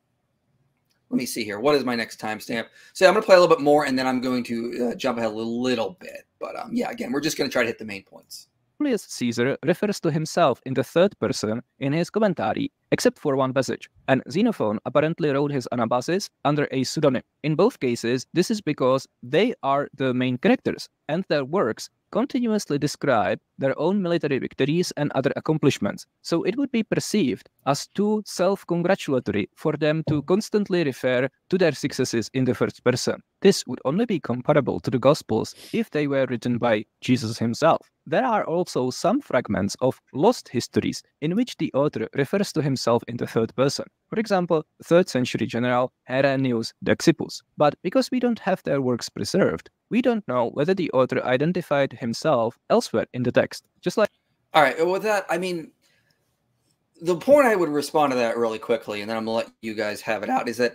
Let me see here. What is my next timestamp? So I'm going to play a little bit more, and then I'm going to uh, jump ahead a little bit. But um, yeah, again, we're just going to try to hit the main points. Julius Caesar refers to himself in the third person in his commentary, except for one passage, and Xenophon apparently wrote his Anabasis under a pseudonym. In both cases, this is because they are the main characters, and their works continuously describe their own military victories and other accomplishments, so it would be perceived as too self congratulatory for them to constantly refer to their successes in the first person. This would only be comparable to the Gospels if they were written by Jesus himself. There are also some fragments of lost histories in which the author refers to himself in the third person. For example, 3rd century general Herennius Dexippus. But because we don't have their works preserved, we don't know whether the author identified himself elsewhere in the text. Just like All right, with that, I mean the point I would respond to that really quickly, and then I'm gonna let you guys have it out, is that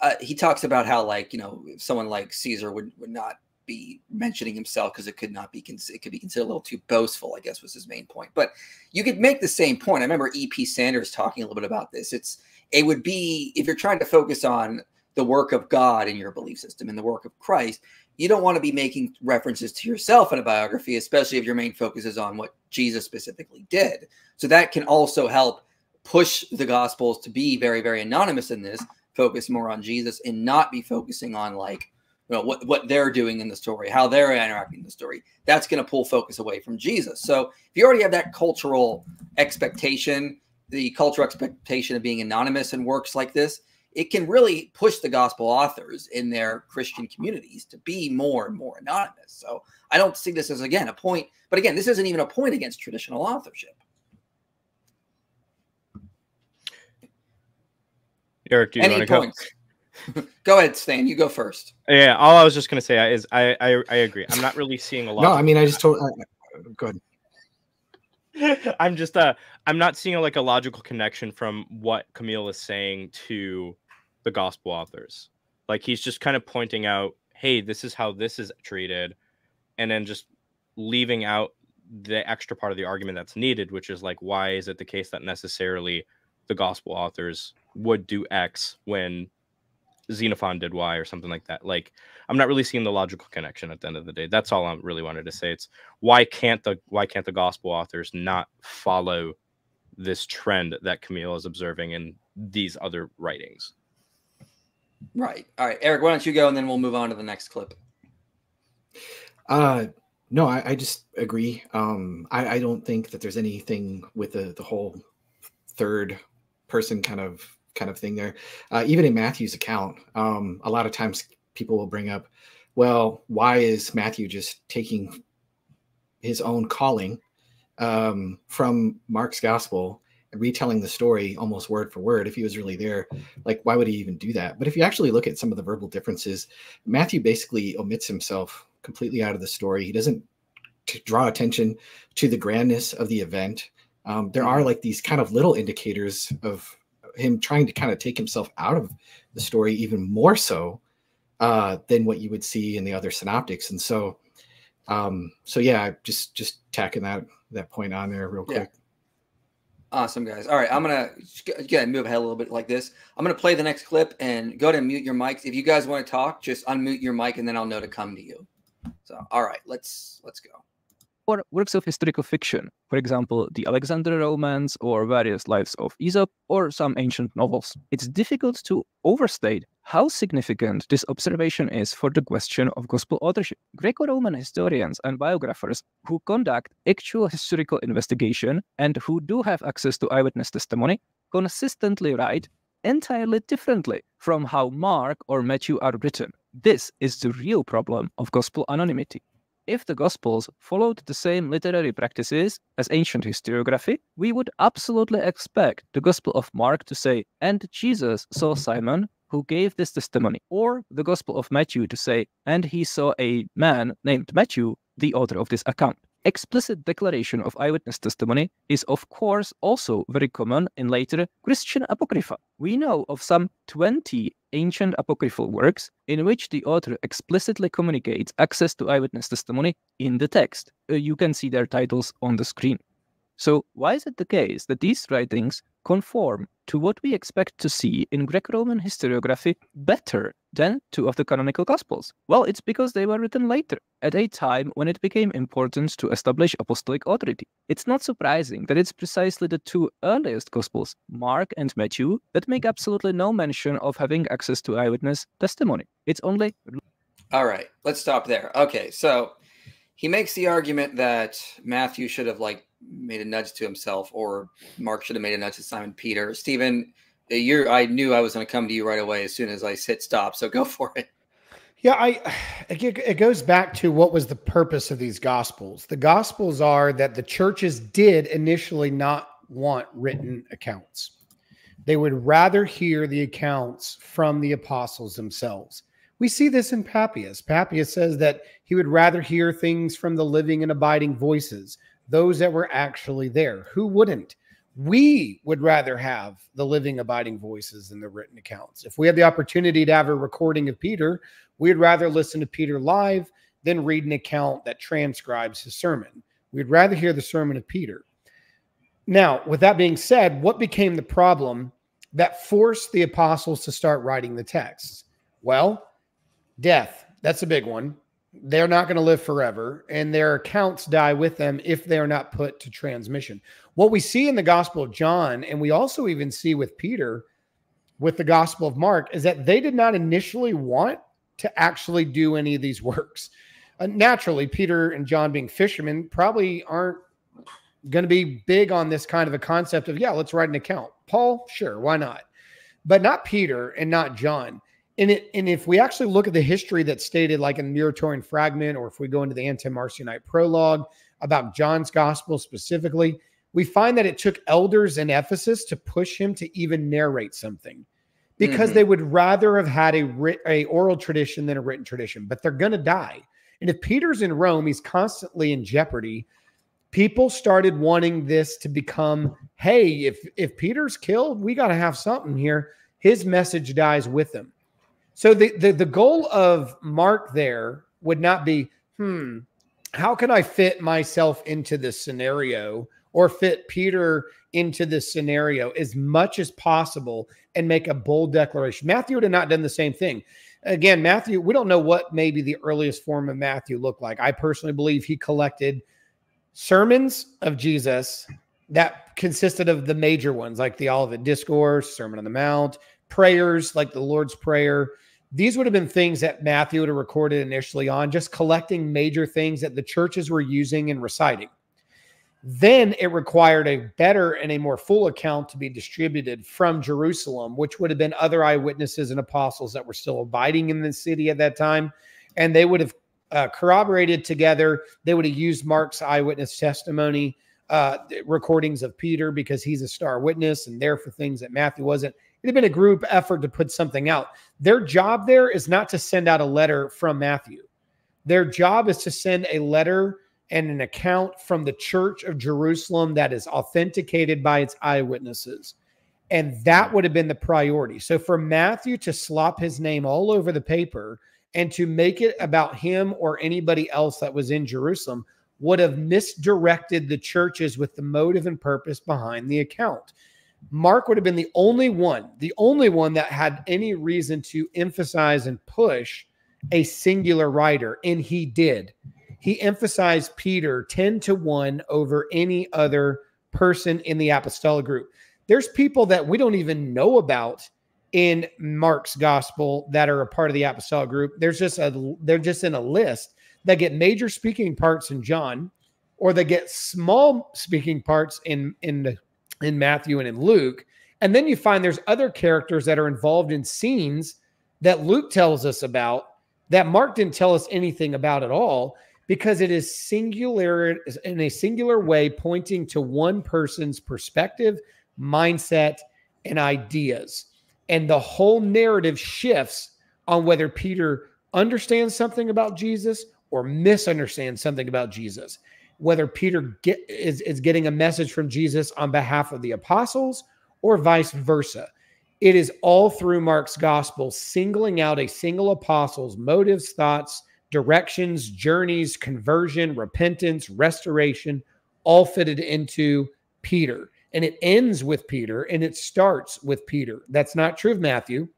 uh, he talks about how like you know someone like Caesar would would not be mentioning himself because it could not be it could be considered a little too boastful. I guess was his main point. But you could make the same point. I remember E.P. Sanders talking a little bit about this. It's it would be if you're trying to focus on the work of God in your belief system and the work of Christ, you don't want to be making references to yourself in a biography, especially if your main focus is on what Jesus specifically did. So that can also help push the gospels to be very, very anonymous in this, focus more on Jesus and not be focusing on like, you know, what, what they're doing in the story, how they're interacting in the story. That's going to pull focus away from Jesus. So if you already have that cultural expectation, the cultural expectation of being anonymous in works like this, it can really push the gospel authors in their Christian communities to be more and more anonymous. So I don't see this as again a point, but again, this isn't even a point against traditional authorship. Eric, do you Any want to points? [LAUGHS] go ahead, Than. You go first. Yeah, all I was just gonna say is I I, I agree. I'm not really seeing a lot. No, I mean I just told. Uh, go ahead. [LAUGHS] I'm just uh I'm not seeing like a logical connection from what Kamil is saying to the gospel authors. Like he's just kind of pointing out, hey, this is how this is treated, and then just leaving out the extra part of the argument that's needed, which is like, why is it the case that necessarily the gospel authors would do X when Xenophon did Y or something like that? Like, I'm not really seeing the logical connection at the end of the day. That's all I really wanted to say. It's why can't the why can't the gospel authors not follow this trend that Kamil is observing in these other writings? Right. All right, Eric. Why don't you go, and then we'll move on to the next clip. Uh, no, I, I just agree. Um, I, I don't think that there's anything with the the whole third person kind of kind of thing there. Uh, even in Matthew's account, um, a lot of times people will bring up, well, why is Matthew just taking his own calling um, from Mark's gospel and retelling the story almost word for word if he was really there? Like, why would he even do that? But if you actually look at some of the verbal differences, Matthew basically omits himself completely out of the story. He doesn't t- draw attention to the grandness of the event. Um, there are like these kind of little indicators of him trying to kind of take himself out of the story even more so uh, than what you would see in the other synoptics. And so, um, so yeah, just just tacking that that point on there real Yeah. quick. Awesome, guys. All right, I'm gonna again move ahead a little bit like this. I'm gonna play the next clip and go and mute your mics. If you guys want to talk, just unmute your mic and then I'll know to come to you. So, all right, let's let's go. Or works of historical fiction, for example, the Alexander Romance or various lives of Aesop or some ancient novels. It's difficult to overstate how significant this observation is for the question of gospel authorship. Greco Roman historians and biographers who conduct actual historical investigation and who do have access to eyewitness testimony consistently write entirely differently from how Mark or Matthew are written. This is the real problem of gospel anonymity. If the Gospels followed the same literary practices as ancient historiography, we would absolutely expect the Gospel of Mark to say, and Jesus saw Simon, who gave this testimony, or the Gospel of Matthew to say, and he saw a man named Matthew, the author of this account. explicit declaration of eyewitness testimony is, of course, also very common in later Christian Apocrypha. We know of some 20 ancient apocryphal works in which the author explicitly communicates access to eyewitness testimony in the text. Uh, you can see their titles on the screen. So, why is it the case that these writings conform to what we expect to see in Greco Roman historiography better than two of the canonical Gospels? Well, it's because they were written later, at a time when it became important to establish apostolic authority. It's not surprising that it's precisely the two earliest Gospels, Mark and Matthew, that make absolutely no mention of having access to eyewitness testimony. It's only. All right, let's stop there. Okay, so he makes the argument that Matthew should have like made a nudge to himself, or Mark should have made a nudge to Simon Peter. Stephen, you're I knew I was going to come to you right away as soon as I hit stop. So go for it. Yeah, I it goes back to what was the purpose of these gospels. The gospels are that the churches did initially not want written accounts. They would rather hear the accounts from the apostles themselves. We see this in Papias. Papias says that he would rather hear things from the living and abiding voices those that were actually there. Who wouldn't? We would rather have the living, abiding voices than the written accounts. If we had the opportunity to have a recording of Peter, we'd rather listen to Peter live than read an account that transcribes his sermon. We'd rather hear the sermon of Peter. Now, with that being said, what became the problem that forced the apostles to start writing the texts? Well, death. That's a big one they're not going to live forever and their accounts die with them if they're not put to transmission. What we see in the Gospel of John, and we also even see with Peter with the Gospel of Mark, is that they did not initially want to actually do any of these works. Uh, naturally, Peter and John, being fishermen, probably aren't going to be big on this kind of a concept of, yeah, let's write an account. Paul, sure, why not? But not Peter and not John and it and if we actually look at the history that's stated like in the Muratorian fragment, or if we go into the Anti-Marcionite prologue about John's gospel specifically, we find that it took elders in Ephesus to push him to even narrate something because mm-hmm. they would rather have had a, writ, a oral tradition than a written tradition, but they're going to die. And if Peter's in Rome, he's constantly in jeopardy. People started wanting this to become, hey, if if Peter's killed, we got to have something here. His message dies with him. So the, the the goal of Mark there would not be, hmm, how can I fit myself into this scenario or fit Peter into this scenario as much as possible and make a bold declaration. Matthew would have not done the same thing. Again, Matthew, we don't know what maybe the earliest form of Matthew looked like. I personally believe he collected sermons of Jesus that consisted of the major ones like the Olivet Discourse, Sermon on the Mount, prayers like the Lord's Prayer, these would have been things that Matthew would have recorded initially on, just collecting major things that the churches were using and reciting. Then it required a better and a more full account to be distributed from Jerusalem, which would have been other eyewitnesses and apostles that were still abiding in the city at that time. And they would have uh, corroborated together. They would have used Mark's eyewitness testimony, uh, recordings of Peter, because he's a star witness and there for things that Matthew wasn't it had been a group effort to put something out. Their job there is not to send out a letter from Matthew. Their job is to send a letter and an account from the church of Jerusalem that is authenticated by its eyewitnesses. And that would have been the priority. So for Matthew to slop his name all over the paper and to make it about him or anybody else that was in Jerusalem would have misdirected the churches with the motive and purpose behind the account. Mark would have been the only one, the only one that had any reason to emphasize and push a singular writer, and he did. He emphasized Peter 10 to 1 over any other person in the apostolic group. There's people that we don't even know about in Mark's gospel that are a part of the apostolic group. There's just a they're just in a list that get major speaking parts in John or they get small speaking parts in in the in Matthew and in Luke. And then you find there's other characters that are involved in scenes that Luke tells us about that Mark didn't tell us anything about at all because it is singular in a singular way pointing to one person's perspective, mindset, and ideas. And the whole narrative shifts on whether Peter understands something about Jesus or misunderstands something about Jesus. Whether Peter get, is, is getting a message from Jesus on behalf of the apostles or vice versa. It is all through Mark's gospel, singling out a single apostle's motives, thoughts, directions, journeys, conversion, repentance, restoration, all fitted into Peter. And it ends with Peter and it starts with Peter. That's not true of Matthew.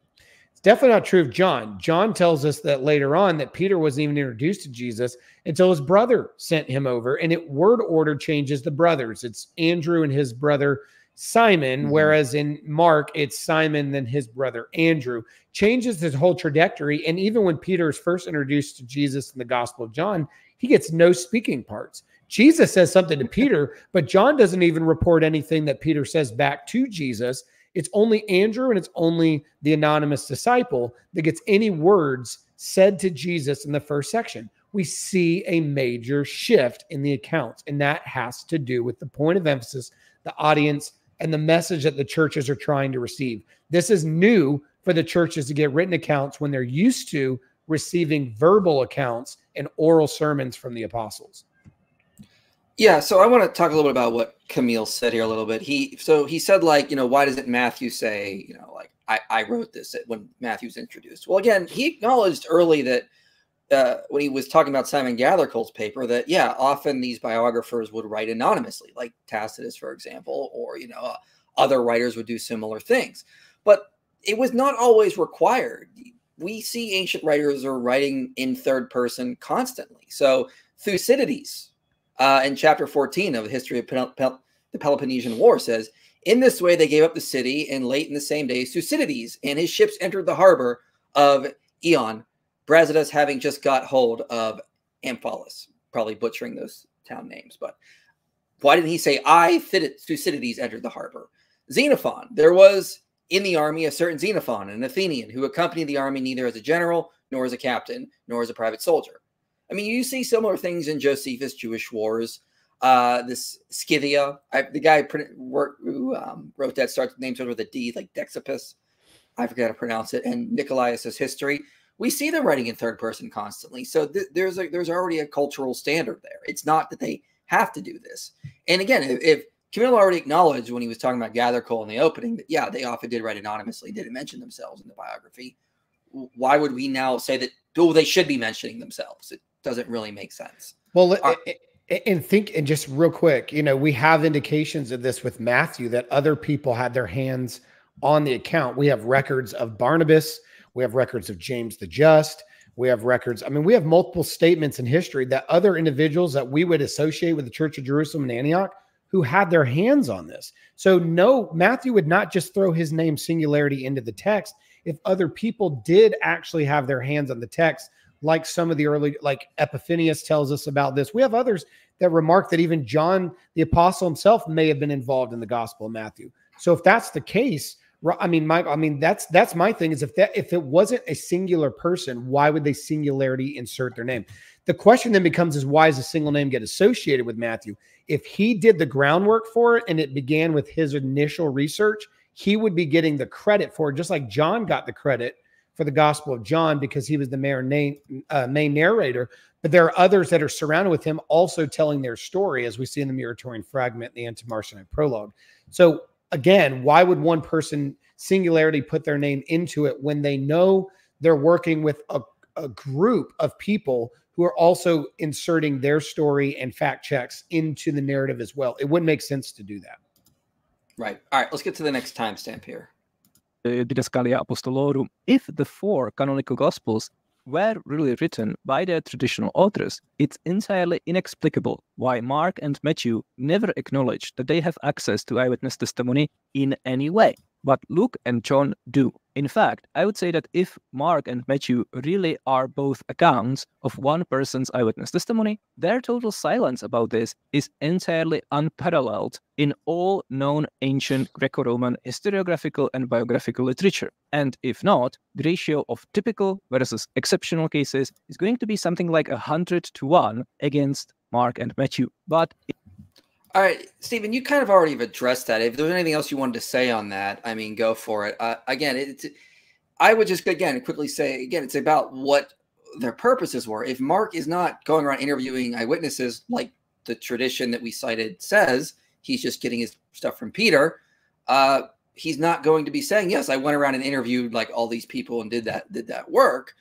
It's definitely not true of John. John tells us that later on that Peter wasn't even introduced to Jesus until his brother sent him over. And it word order changes the brothers. It's Andrew and his brother Simon, mm-hmm. whereas in Mark, it's Simon, then his brother Andrew. Changes his whole trajectory. And even when Peter is first introduced to Jesus in the Gospel of John, he gets no speaking parts. Jesus says something to [LAUGHS] Peter, but John doesn't even report anything that Peter says back to Jesus. It's only Andrew and it's only the anonymous disciple that gets any words said to Jesus in the first section. We see a major shift in the accounts, and that has to do with the point of emphasis, the audience, and the message that the churches are trying to receive. This is new for the churches to get written accounts when they're used to receiving verbal accounts and oral sermons from the apostles. Yeah, so I want to talk a little bit about what Kamil said here a little bit. He so he said like, you know, why doesn't Matthew say, you know, like I, I wrote this when Matthew's introduced? Well, again, he acknowledged early that uh, when he was talking about Simon Gathercole's paper that yeah, often these biographers would write anonymously, like Tacitus, for example, or you know, uh, other writers would do similar things. But it was not always required. We see ancient writers are writing in third person constantly. So Thucydides, uh, in chapter 14 of the history of Pel- Pel- the Peloponnesian War, says, "In this way they gave up the city, and late in the same day, Thucydides and his ships entered the harbor of Eion." Brasidas having just got hold of Amphipolis, probably butchering those town names, but why didn't he say, I, fit? Thucydides, entered the harbor? Xenophon, there was in the army a certain Xenophon, an Athenian, who accompanied the army neither as a general, nor as a captain, nor as a private soldier. I mean, you see similar things in Josephus' Jewish Wars. Uh, this Scythia, I, the guy who um, wrote that starts names with a D, like Dexippus. I forget how to pronounce it. And Nicolaus's history we see them writing in third person constantly. So th- there's a, there's already a cultural standard there. It's not that they have to do this. And again, if, if Kamil already acknowledged when he was talking about Gather Gathercole in the opening that yeah, they often did write anonymously, didn't mention themselves in the biography. Why would we now say that? Oh, they should be mentioning themselves. It doesn't really make sense. Well, uh, and think and just real quick, you know, we have indications of this with Matthew that other people had their hands on the account. We have records of Barnabas we have records of James the Just. We have records. I mean, we have multiple statements in history that other individuals that we would associate with the Church of Jerusalem and Antioch who had their hands on this. So, no, Matthew would not just throw his name singularity into the text if other people did actually have their hands on the text, like some of the early, like Epiphanius tells us about this. We have others that remark that even John the apostle himself may have been involved in the Gospel of Matthew. So, if that's the case, I mean, my, I mean, that's that's my thing. Is if that if it wasn't a singular person, why would they singularity insert their name? The question then becomes: Is why does a single name get associated with Matthew? If he did the groundwork for it and it began with his initial research, he would be getting the credit for it, just like John got the credit for the Gospel of John because he was the main, uh, main narrator. But there are others that are surrounded with him also telling their story, as we see in the Muratorian fragment, the Antimarcionite prologue. So again, why would one person singularity put their name into it when they know they're working with a, a group of people who are also inserting their story and fact checks into the narrative as well? It wouldn't make sense to do that. Right. All right. Let's get to the next timestamp here. Eh, Didascalia Apostolorum. If the four canonical Gospels were really written by their traditional authors, it's entirely inexplicable why Mark and Matthew never acknowledge that they have access to eyewitness testimony in any way. But Luke and John do. In fact, I would say that if Mark and Matthew really are both accounts of one person's eyewitness testimony, their total silence about this is entirely unparalleled in all known ancient Greco Roman historiographical and biographical literature. And if not, the ratio of typical versus exceptional cases is going to be something like 100 to 1 against Mark and Matthew. But all right, Stephen, you kind of already have addressed that. If there's anything else you wanted to say on that, I mean, go for it. Uh, again, it's I would just again quickly say again, it's about what their purposes were. If Mark is not going around interviewing eyewitnesses like the tradition that we cited says he's just getting his stuff from Peter, uh, he's not going to be saying, "Yes, I went around and interviewed like all these people and did that did that work."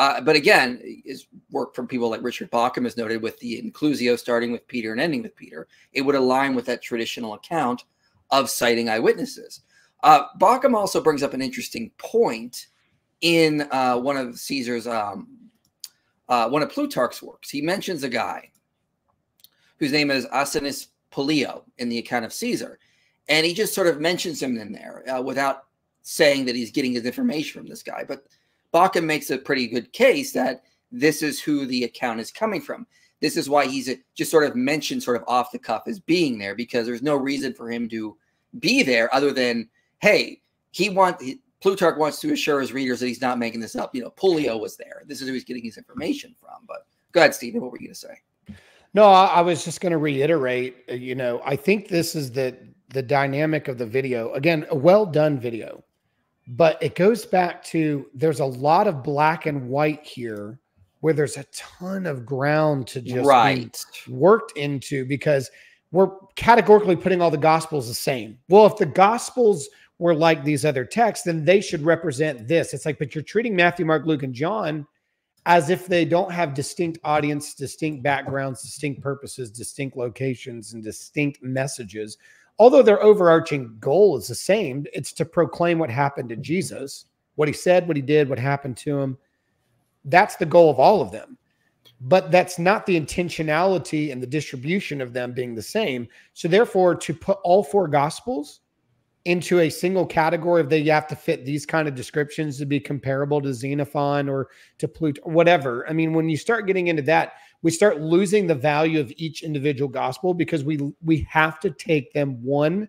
Uh, but again, is work from people like Richard Bauckham has noted with the inclusio starting with Peter and ending with Peter. It would align with that traditional account of citing eyewitnesses. Uh, Bauckham also brings up an interesting point in uh, one of Caesar's, um, uh, one of Plutarch's works. He mentions a guy whose name is Asinius Pollio in the account of Caesar. And he just sort of mentions him in there uh, without saying that he's getting his information from this guy. But Bauckham makes a pretty good case that this is who the account is coming from. This is why he's just sort of mentioned sort of off the cuff as being there because there's no reason for him to be there other than, hey, he wants Plutarch wants to assure his readers that he's not making this up. You know, Pollio was there. This is who he's getting his information from. But go ahead, Stephen. What were you going to say? No, I, I was just going to reiterate. Uh, you know, I think this is the the dynamic of the video. Again, a well done video, but it goes back to there's a lot of black and white here where there's a ton of ground to just right. worked into because we're categorically putting all the gospels the same. Well, if the gospels were like these other texts, then they should represent this. It's like, but you're treating Matthew, Mark, Luke, and John as if they don't have distinct audience, distinct backgrounds, distinct purposes, distinct locations, and distinct messages. Although their overarching goal is the same, it's to proclaim what happened to Jesus, what he said, what he did, what happened to him. That's the goal of all of them. But that's not the intentionality and the distribution of them being the same. So, therefore, to put all four gospels into a single category of they have to fit these kind of descriptions to be comparable to Xenophon or to Pluto, whatever. I mean, when you start getting into that, we start losing the value of each individual gospel because we we have to take them one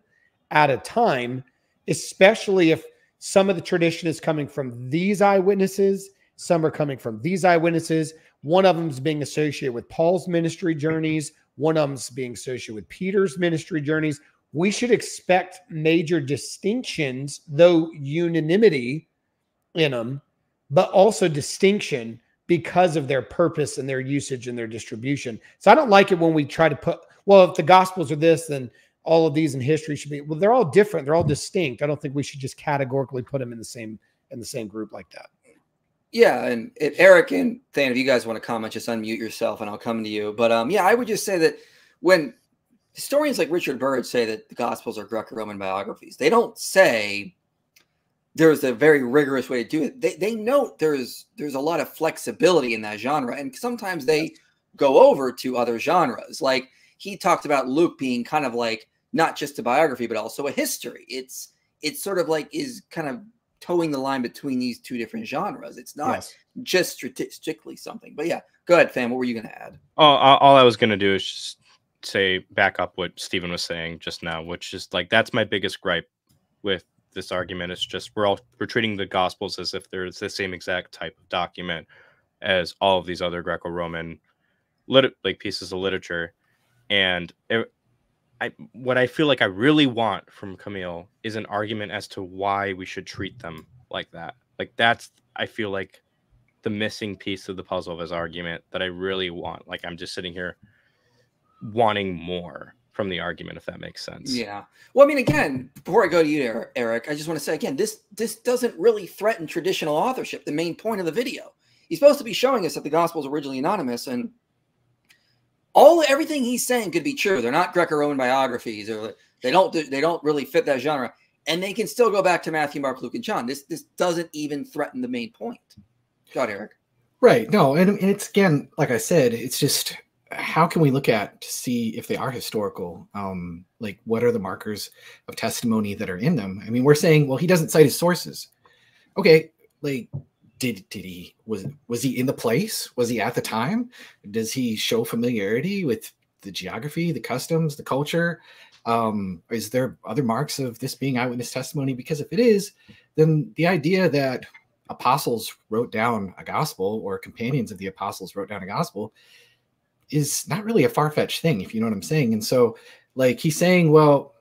at a time, especially if some of the tradition is coming from these eyewitnesses, some are coming from these eyewitnesses. One of them is being associated with Paul's ministry journeys. One of them's being associated with Peter's ministry journeys we should expect major distinctions, though unanimity in them, but also distinction because of their purpose and their usage and their distribution. So I don't like it when we try to put, well, if the gospels are this, then all of these in history should be well, they're all different, they're all distinct. I don't think we should just categorically put them in the same in the same group like that. Yeah, and Eric and Than, if you guys want to comment, just unmute yourself and I'll come to you. But um, yeah, I would just say that when historians like Richard Burridge say that the Gospels are Greco-Roman biographies. They don't say there's a very rigorous way to do it. They they note there's there's a lot of flexibility in that genre, and sometimes they go over to other genres. Like he talked about Luke being kind of like not just a biography, but also a history. It's it's sort of like is kind of towing the line between these two different genres. It's not yes. just strictly something. But yeah, go ahead, Than. What were you going to add? Oh, all I was going to do is just say back up what Stephen was saying just now, which is like that's my biggest gripe with this argument. It's just we're all we're treating the Gospels as if they're the same exact type of document as all of these other Greco-Roman lit- like pieces of literature, and it, I what I feel like I really want from Kamil is an argument as to why we should treat them like that. Like that's I feel like the missing piece of the puzzle of his argument that I really want. Like I'm just sitting here wanting more from the argument, if that makes sense. Yeah. Well, I mean, again, before I go to you, Eric, I just want to say again, this this doesn't really threaten traditional authorship. The main point of the video, he's supposed to be showing us that the gospel is originally anonymous, and all everything he's saying could be true. They're not Greco-Roman biographies, or they don't they don't really fit that genre, and they can still go back to Matthew, Mark, Luke, and John. This this doesn't even threaten the main point. Go ahead, Eric. Right. No, and, and it's again, like I said, it's just how can we look at to see if they are historical? Um, like, what are the markers of testimony that are in them? I mean, we're saying, well, he doesn't cite his sources. Okay, like, did did he was was he in the place? Was he at the time? Does he show familiarity with the geography, the customs, the culture? Um, is there other marks of this being eyewitness testimony? Because if it is, then the idea that apostles wrote down a gospel or companions of the apostles wrote down a gospel is not really a far-fetched thing if you know what i'm saying and so like he's saying well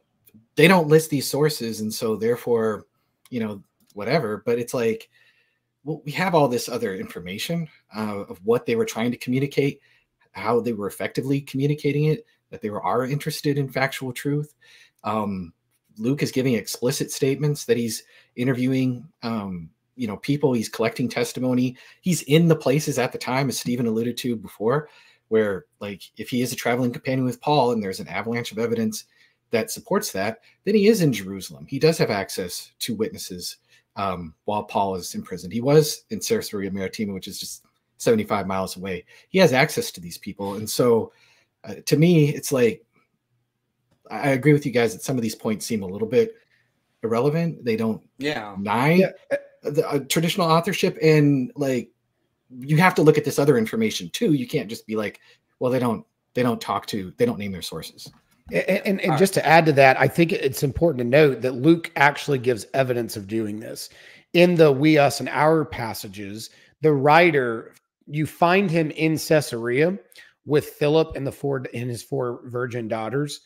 they don't list these sources and so therefore you know whatever but it's like well we have all this other information uh, of what they were trying to communicate how they were effectively communicating it that they were are interested in factual truth. Um, Luke is giving explicit statements that he's interviewing, um, you know, people. He's collecting testimony. He's in the places at the time, as Stephen alluded to before, where like if he is a traveling companion with Paul and there's an avalanche of evidence that supports that, then he is in Jerusalem. He does have access to witnesses um, while Paul is imprisoned. He was in Caesarea Maritima, which is just 75 miles away. He has access to these people. And so uh, to me, it's like, I agree with you guys that some of these points seem a little bit irrelevant. They don't Yeah. deny Yeah. the uh, traditional authorship. And like, you have to look at this other information too. You can't just be like, well, they don't, they don't talk to, they don't name their sources. And, and, and All just to add to that, I think it's important to note that Luke actually gives evidence of doing this. In the we, us, and our passages, the writer, you find him in Caesarea with Philip and the four and his four virgin daughters.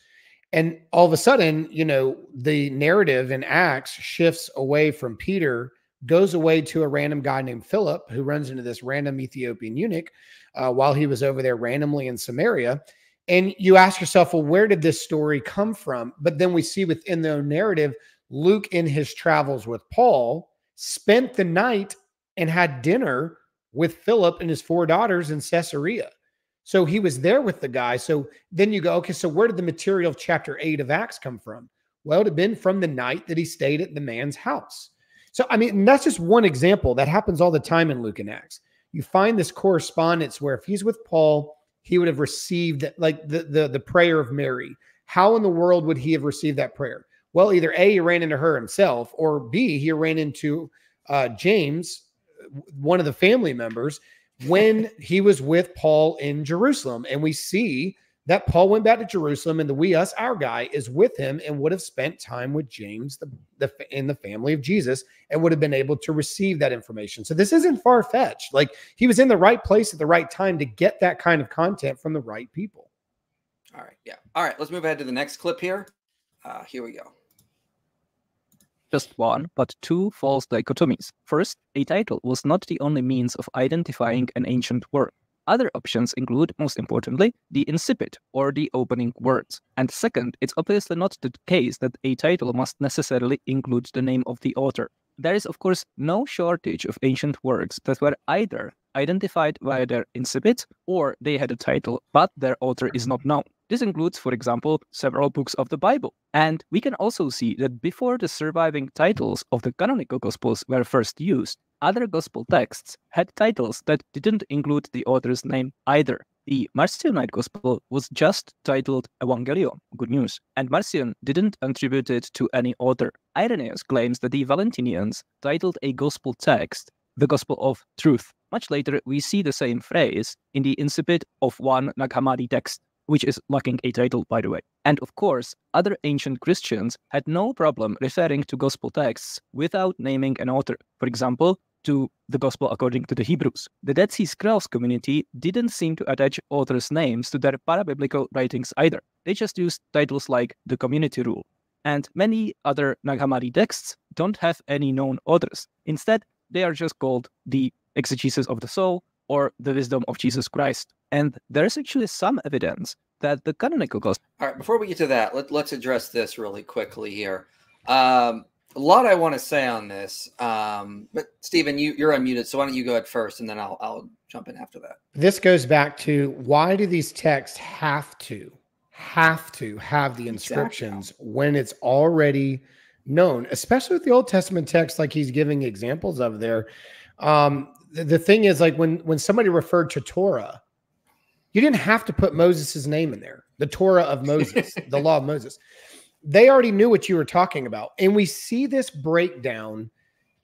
And all of a sudden, you know, the narrative in Acts shifts away from Peter, goes away to a random guy named Philip who runs into this random Ethiopian eunuch uh, while he was over there randomly in Samaria. And you ask yourself, well, where did this story come from? But then we see within the narrative, Luke, in his travels with Paul, spent the night and had dinner with Philip and his four daughters in Caesarea. So he was there with the guy. So then you go, okay, so where did the material of chapter eight of Acts come from? Well, it had been from the night that he stayed at the man's house. So, I mean, that's just one example that happens all the time in Luke and Acts. You find this correspondence where if he's with Paul, he would have received like the, the the prayer of Mary. How in the world would he have received that prayer? Well, either A, he ran into her himself, or B, he ran into uh, James, one of the family members, when he was with Paul in Jerusalem. And we see that Paul went back to Jerusalem, and the we us our guy is with him and would have spent time with James, the, the in the family of Jesus, and would have been able to receive that information. So this isn't far fetched. Like he was in the right place at the right time to get that kind of content from the right people. All right. Yeah. All right. Let's move ahead to the next clip here. Uh, here we go. just one, but two false dichotomies. First, a title was not the only means of identifying an ancient work. Other options include, most importantly, the incipit or the opening words. And second, it's obviously not the case that a title must necessarily include the name of the author. There is, of course, no shortage of ancient works that were either identified via their incipit or they had a title, but their author is not known. This includes, for example, several books of the Bible. And we can also see that before the surviving titles of the canonical Gospels were first used, other Gospel texts had titles that didn't include the author's name either. The Marcionite Gospel was just titled Evangelion, Good News, and Marcion didn't attribute it to any author. Irenaeus claims that the Valentinians titled a Gospel text the Gospel of Truth. Much later, we see the same phrase in the incipit of one Nag Hammadi text, which is lacking a title, by the way. And of course, other ancient Christians had no problem referring to gospel texts without naming an author. For example, to the Gospel according to the Hebrews. The Dead Sea Scrolls community didn't seem to attach authors' names to their parabiblical writings either. They just used titles like the Community Rule. And many other Nag Hammadi texts don't have any known authors. Instead, they are just called the Exegesis of the Soul or the Wisdom of Jesus Christ. And there's actually some evidence that the canonical gospel. All right. Before we get to that, let, let's address this really quickly here. Um, a lot I want to say on this, um, but Stephen, you, you're unmuted, so why don't you go ahead first, and then I'll I'll jump in after that. This goes back to why do these texts have to have to have the inscriptions when it's already known, especially with the Old Testament text, like he's giving examples of there. Um, the, thing is, like when when somebody referred to Torah, you didn't have to put Moses' name in there. The Torah of Moses, [LAUGHS] the law of Moses. They already knew what you were talking about, and we see this breakdown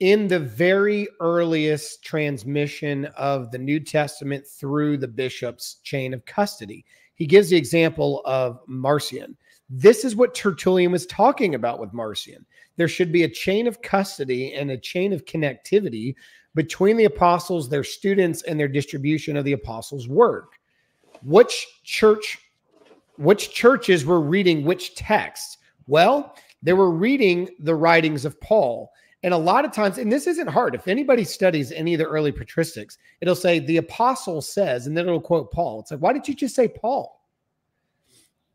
in the very earliest transmission of the New Testament through the bishop's chain of custody. He gives the example of Marcion. This is what Tertullian was talking about with Marcion. There should be a chain of custody and a chain of connectivity between the apostles, their students, and their distribution of the apostles' work. Which church, which churches were reading which texts? Well, they were reading the writings of Paul. And a lot of times, and this isn't hard. If anybody studies any of the early patristics, it'll say the apostle says, and then it'll quote Paul. It's like, why did you just say Paul?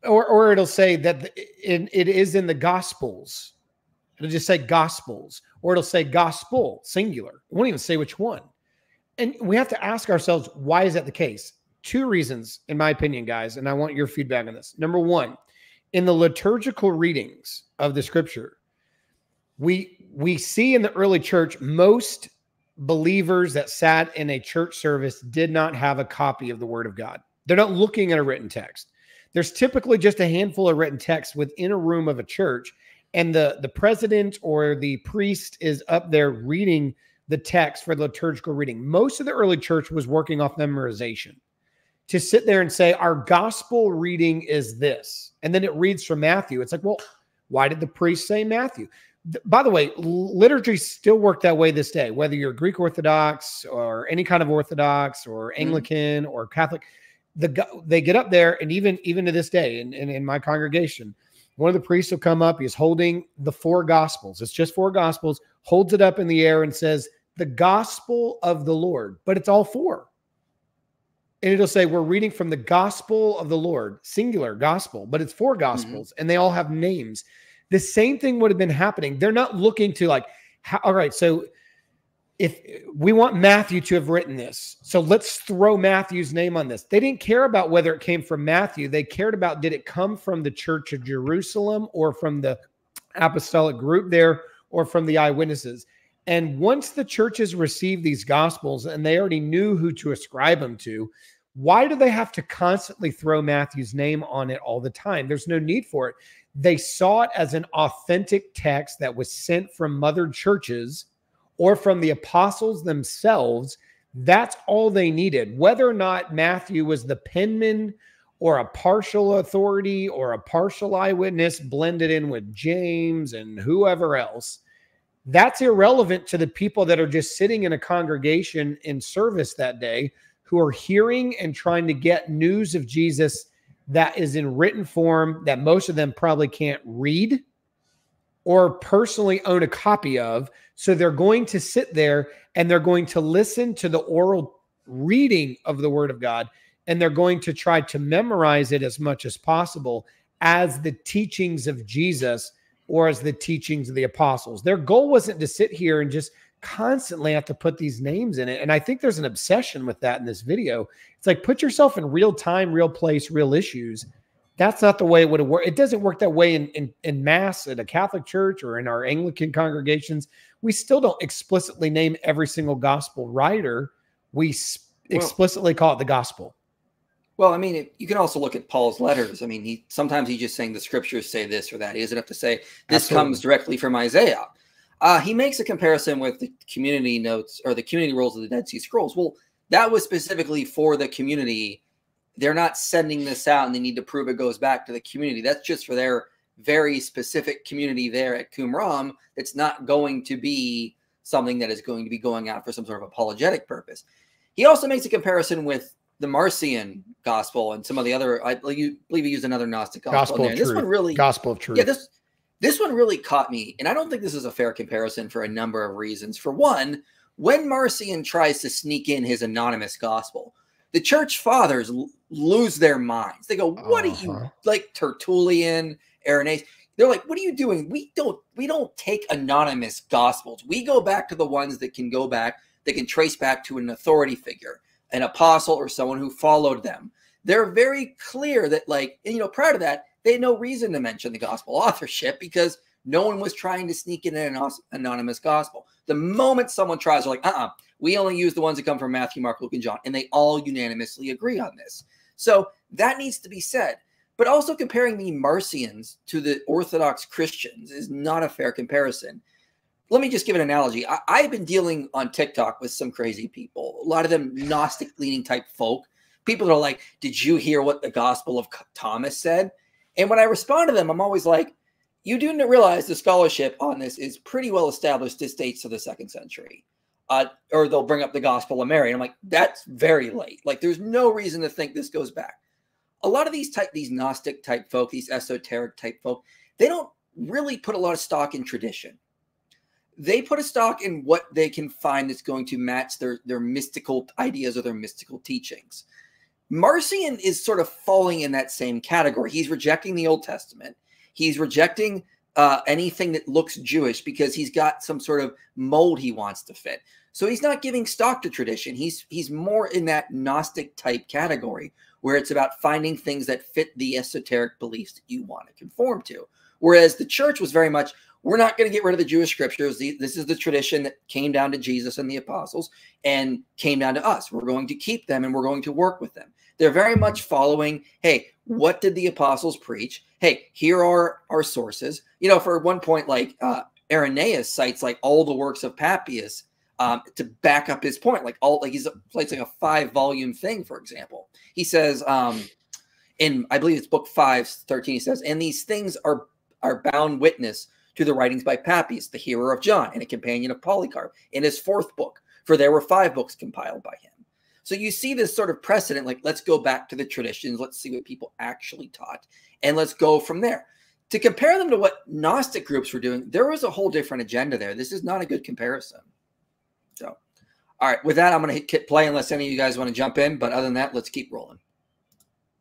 or or it'll say that it, it is in the Gospels. It'll just say Gospels, or it'll say Gospel singular. It won't even say which one. And we have to ask ourselves, why is that the case? Two reasons, in my opinion, guys, and I want your feedback on this. Number one, in the liturgical readings of the Scripture, we we see in the early church most believers that sat in a church service did not have a copy of the Word of God. They're not looking at a written text there's typically just a handful of written texts within a room of a church and the the president or the priest is up there reading the text for the liturgical reading. Most of the early church was working off memorization. To sit there and say our gospel reading is this and then it reads from matthew. It's like well why did the priest say matthew? By the way liturgy still work that way this day whether you're greek orthodox or any kind of orthodox or mm-hmm. anglican or catholic. The they get up there and even even to this day in, in, in my congregation one of the priests will come up he's holding the four gospels. It's just four gospels holds it up in the air and says the gospel of the lord. But it's all four. And it'll say we're reading from the gospel of the lord singular gospel but it's four mm-hmm. gospels and they all have names. The same thing would have been happening. They're not looking to like how, all right so if we want Matthew to have written this, so let's throw Matthew's name on this. They didn't care about whether it came from Matthew. They cared about did it come from the church of Jerusalem or from the apostolic group there or from the eyewitnesses. And once the churches received these gospels and they already knew who to ascribe them to, why do they have to constantly throw Matthew's name on it all the time? There's no need for it. They saw it as an authentic text that was sent from mother churches or from the apostles themselves. That's all they needed. Whether or not Matthew was the penman or a partial authority or a partial eyewitness blended in with James and whoever else, that's irrelevant to the people that are just sitting in a congregation in service that day who are hearing and trying to get news of Jesus that is in written form that most of them probably can't read or personally own a copy of. So they're going to sit there and they're going to listen to the oral reading of the Word of God and they're going to try to memorize it as much as possible as the teachings of Jesus or as the teachings of the apostles. Their goal wasn't to sit here and just constantly have to put these names in it. And I think there's an obsession with that in this video. It's like put yourself in real time, real place, real issues. That's not the way it would have worked. It doesn't work that way in, in, in mass at a Catholic church or in our Anglican congregations. We still don't explicitly name every single gospel writer. We s- Well- explicitly call it the gospel. Well, I mean, it, you can also look at Paul's letters. I mean, he sometimes he's just saying the scriptures say this or that. He doesn't have to say this Absolutely. comes directly from Isaiah. Uh, he makes a comparison with the community notes or the community rules of the Dead Sea Scrolls. Well, that was specifically for the community. They're not sending this out and they need to prove it goes back to the community. That's just for their very specific community there at Qumran. It's not going to be something that is going to be going out for some sort of apologetic purpose. He also makes a comparison with the Marcion gospel and some of the other. I believe he used another Gnostic gospel. Gospel. This one really, Gospel of truth. yeah, this this one really caught me, and I don't think this is a fair comparison for a number of reasons. For one, when Marcion tries to sneak in his anonymous gospel, the church fathers lose their minds. They go, "What are you Uh-huh. like, Tertullian, Irenaeus?" They're like, "What are you doing? We don't we don't take anonymous gospels. We go back to the ones that can go back, that can trace back to an authority figure, an apostle, or someone who followed them." They're very clear that, like, and, you know, prior to that, they had no reason to mention the gospel authorship because no one was trying to sneak in an anonymous gospel. The moment someone tries, they're like, uh uh we only use the ones that come from Matthew, Mark, Luke, and John. And they all unanimously agree on this. So that needs to be said. But also comparing the Marcions to the Orthodox Christians is not a fair comparison. Let me just give an analogy. I, I've been dealing on TikTok with some crazy people, a lot of them Gnostic leaning type folk. People that are like, Did you hear what the Gospel of Thomas said? And when I respond to them, I'm always like, You do not realize the scholarship on this is pretty well established. This dates to the second century. Uh, or they'll bring up the Gospel of Mary. And I'm like, That's very late. Like, there's no reason to think this goes back a lot of these type these gnostic type folk these esoteric type folk they don't really put a lot of stock in tradition they put a stock in what they can find that's going to match their their mystical ideas or their mystical teachings Marcion is sort of falling in that same category. He's rejecting the Old Testament. He's rejecting uh, anything that looks Jewish because he's got some sort of mold he wants to fit. So he's not giving stock to tradition. He's he's more in that Gnostic type category where it's about finding things that fit the esoteric beliefs that you want to conform to. Whereas the church was very much, we're not going to get rid of the Jewish scriptures. This is the tradition that came down to Jesus and the apostles and came down to us. We're going to keep them and we're going to work with them. They're very much following, hey, what did the apostles preach? Hey, here are our sources. You know, for one point, like uh, Irenaeus cites like all the works of Papias um, to back up his point. Like all, like he's like a five volume thing, for example. He says um, in, I believe it's book five, 13, he says, and these things are are bound witness to the writings by Papias, the hearer of John, and a companion of Polycarp, in his fourth book, for there were five books compiled by him. So you see this sort of precedent, like let's go back to the traditions, let's see what people actually taught, and let's go from there. To compare them to what Gnostic groups were doing, there was a whole different agenda there. This is not a good comparison. So, all right, with that, I'm going to hit play unless any of you guys want to jump in. But other than that, let's keep rolling.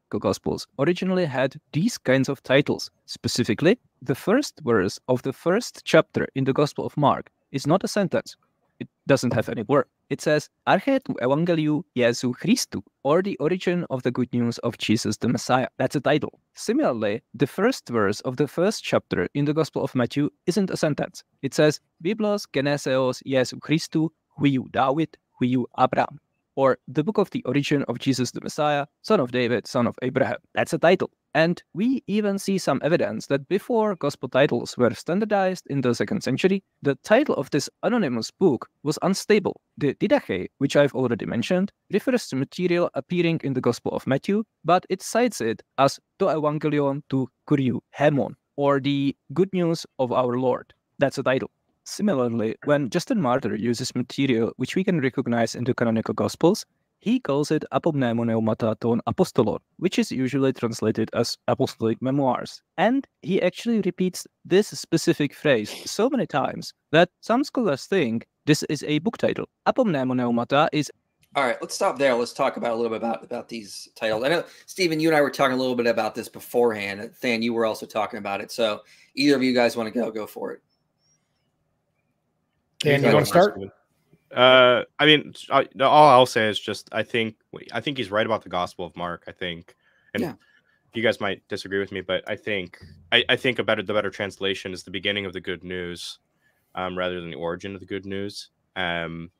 Gospels originally had these kinds of titles. Specifically, the first verse of the first chapter in the Gospel of Mark is not a sentence. It doesn't have any word. It says Arche Evangeliu Jesu Christu, or the origin of the good news of Jesus the Messiah. That's a title. Similarly, the first verse of the first chapter in the Gospel of Matthew isn't a sentence. It says Biblos Geneseos Jesu Christu, huiu David, huiu Abraham or The Book of the Origin of Jesus the Messiah, Son of David, Son of Abraham. That's a title. And we even see some evidence that before gospel titles were standardized in the second century, the title of this anonymous book was unstable. The Didache, which I've already mentioned, refers to material appearing in the Gospel of Matthew, but it cites it as to Evangelion to Kuriou Hemon, or the good news of our Lord. That's a title. Similarly, when Justin Martyr uses material which we can recognize in the canonical Gospels, he calls it Apomnemoneumata ton Apostolon, which is usually translated as apostolic memoirs. And he actually repeats this specific phrase so many times that some scholars think this is a book title. Apomnemoneumata is all right, let's stop there. Let's talk about a little bit about, about these titles. I know, Stephen, you and I were talking a little bit about this beforehand. Than, you were also talking about it. So either of you guys want to go, go for it. Than, you want to start? Uh, I mean, all I'll say is just I think I think he's right about the Gospel of Mark. I think, and yeah. you guys might disagree with me, but I think I, I think a better the better translation is the beginning of the good news, um, rather than the origin of the good news. Um,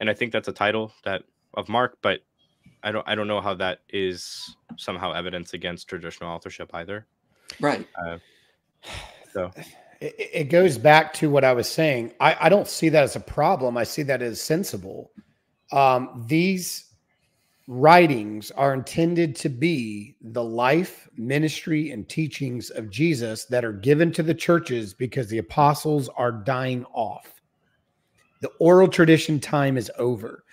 and I think that's a title that of Mark, but I don't I don't know how that is somehow evidence against traditional authorship either. Right. Uh, so [SIGHS] it, goes back to what I was saying. I, I, don't see that as a problem. I see that as sensible. Um, these writings are intended to be the life, ministry, and teachings of Jesus that are given to the churches because the apostles are dying off. The oral tradition time is over.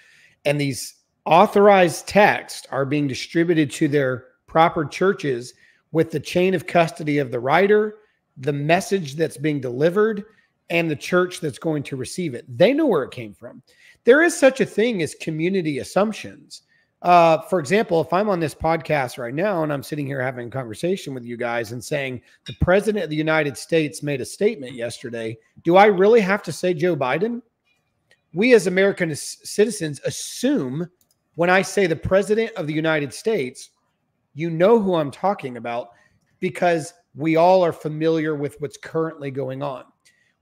And these authorized texts are being distributed to their proper churches with the chain of custody of the writer the message that's being delivered and the church that's going to receive it. They know where it came from. There is such a thing as community assumptions. Uh, for example, if I'm on this podcast right now and I'm sitting here having a conversation with you guys and saying the president of the United States made a statement yesterday, do I really have to say Joe Biden? We as American citizens assume when I say the president of the United States, you know who I'm talking about because we all are familiar with what's currently going on.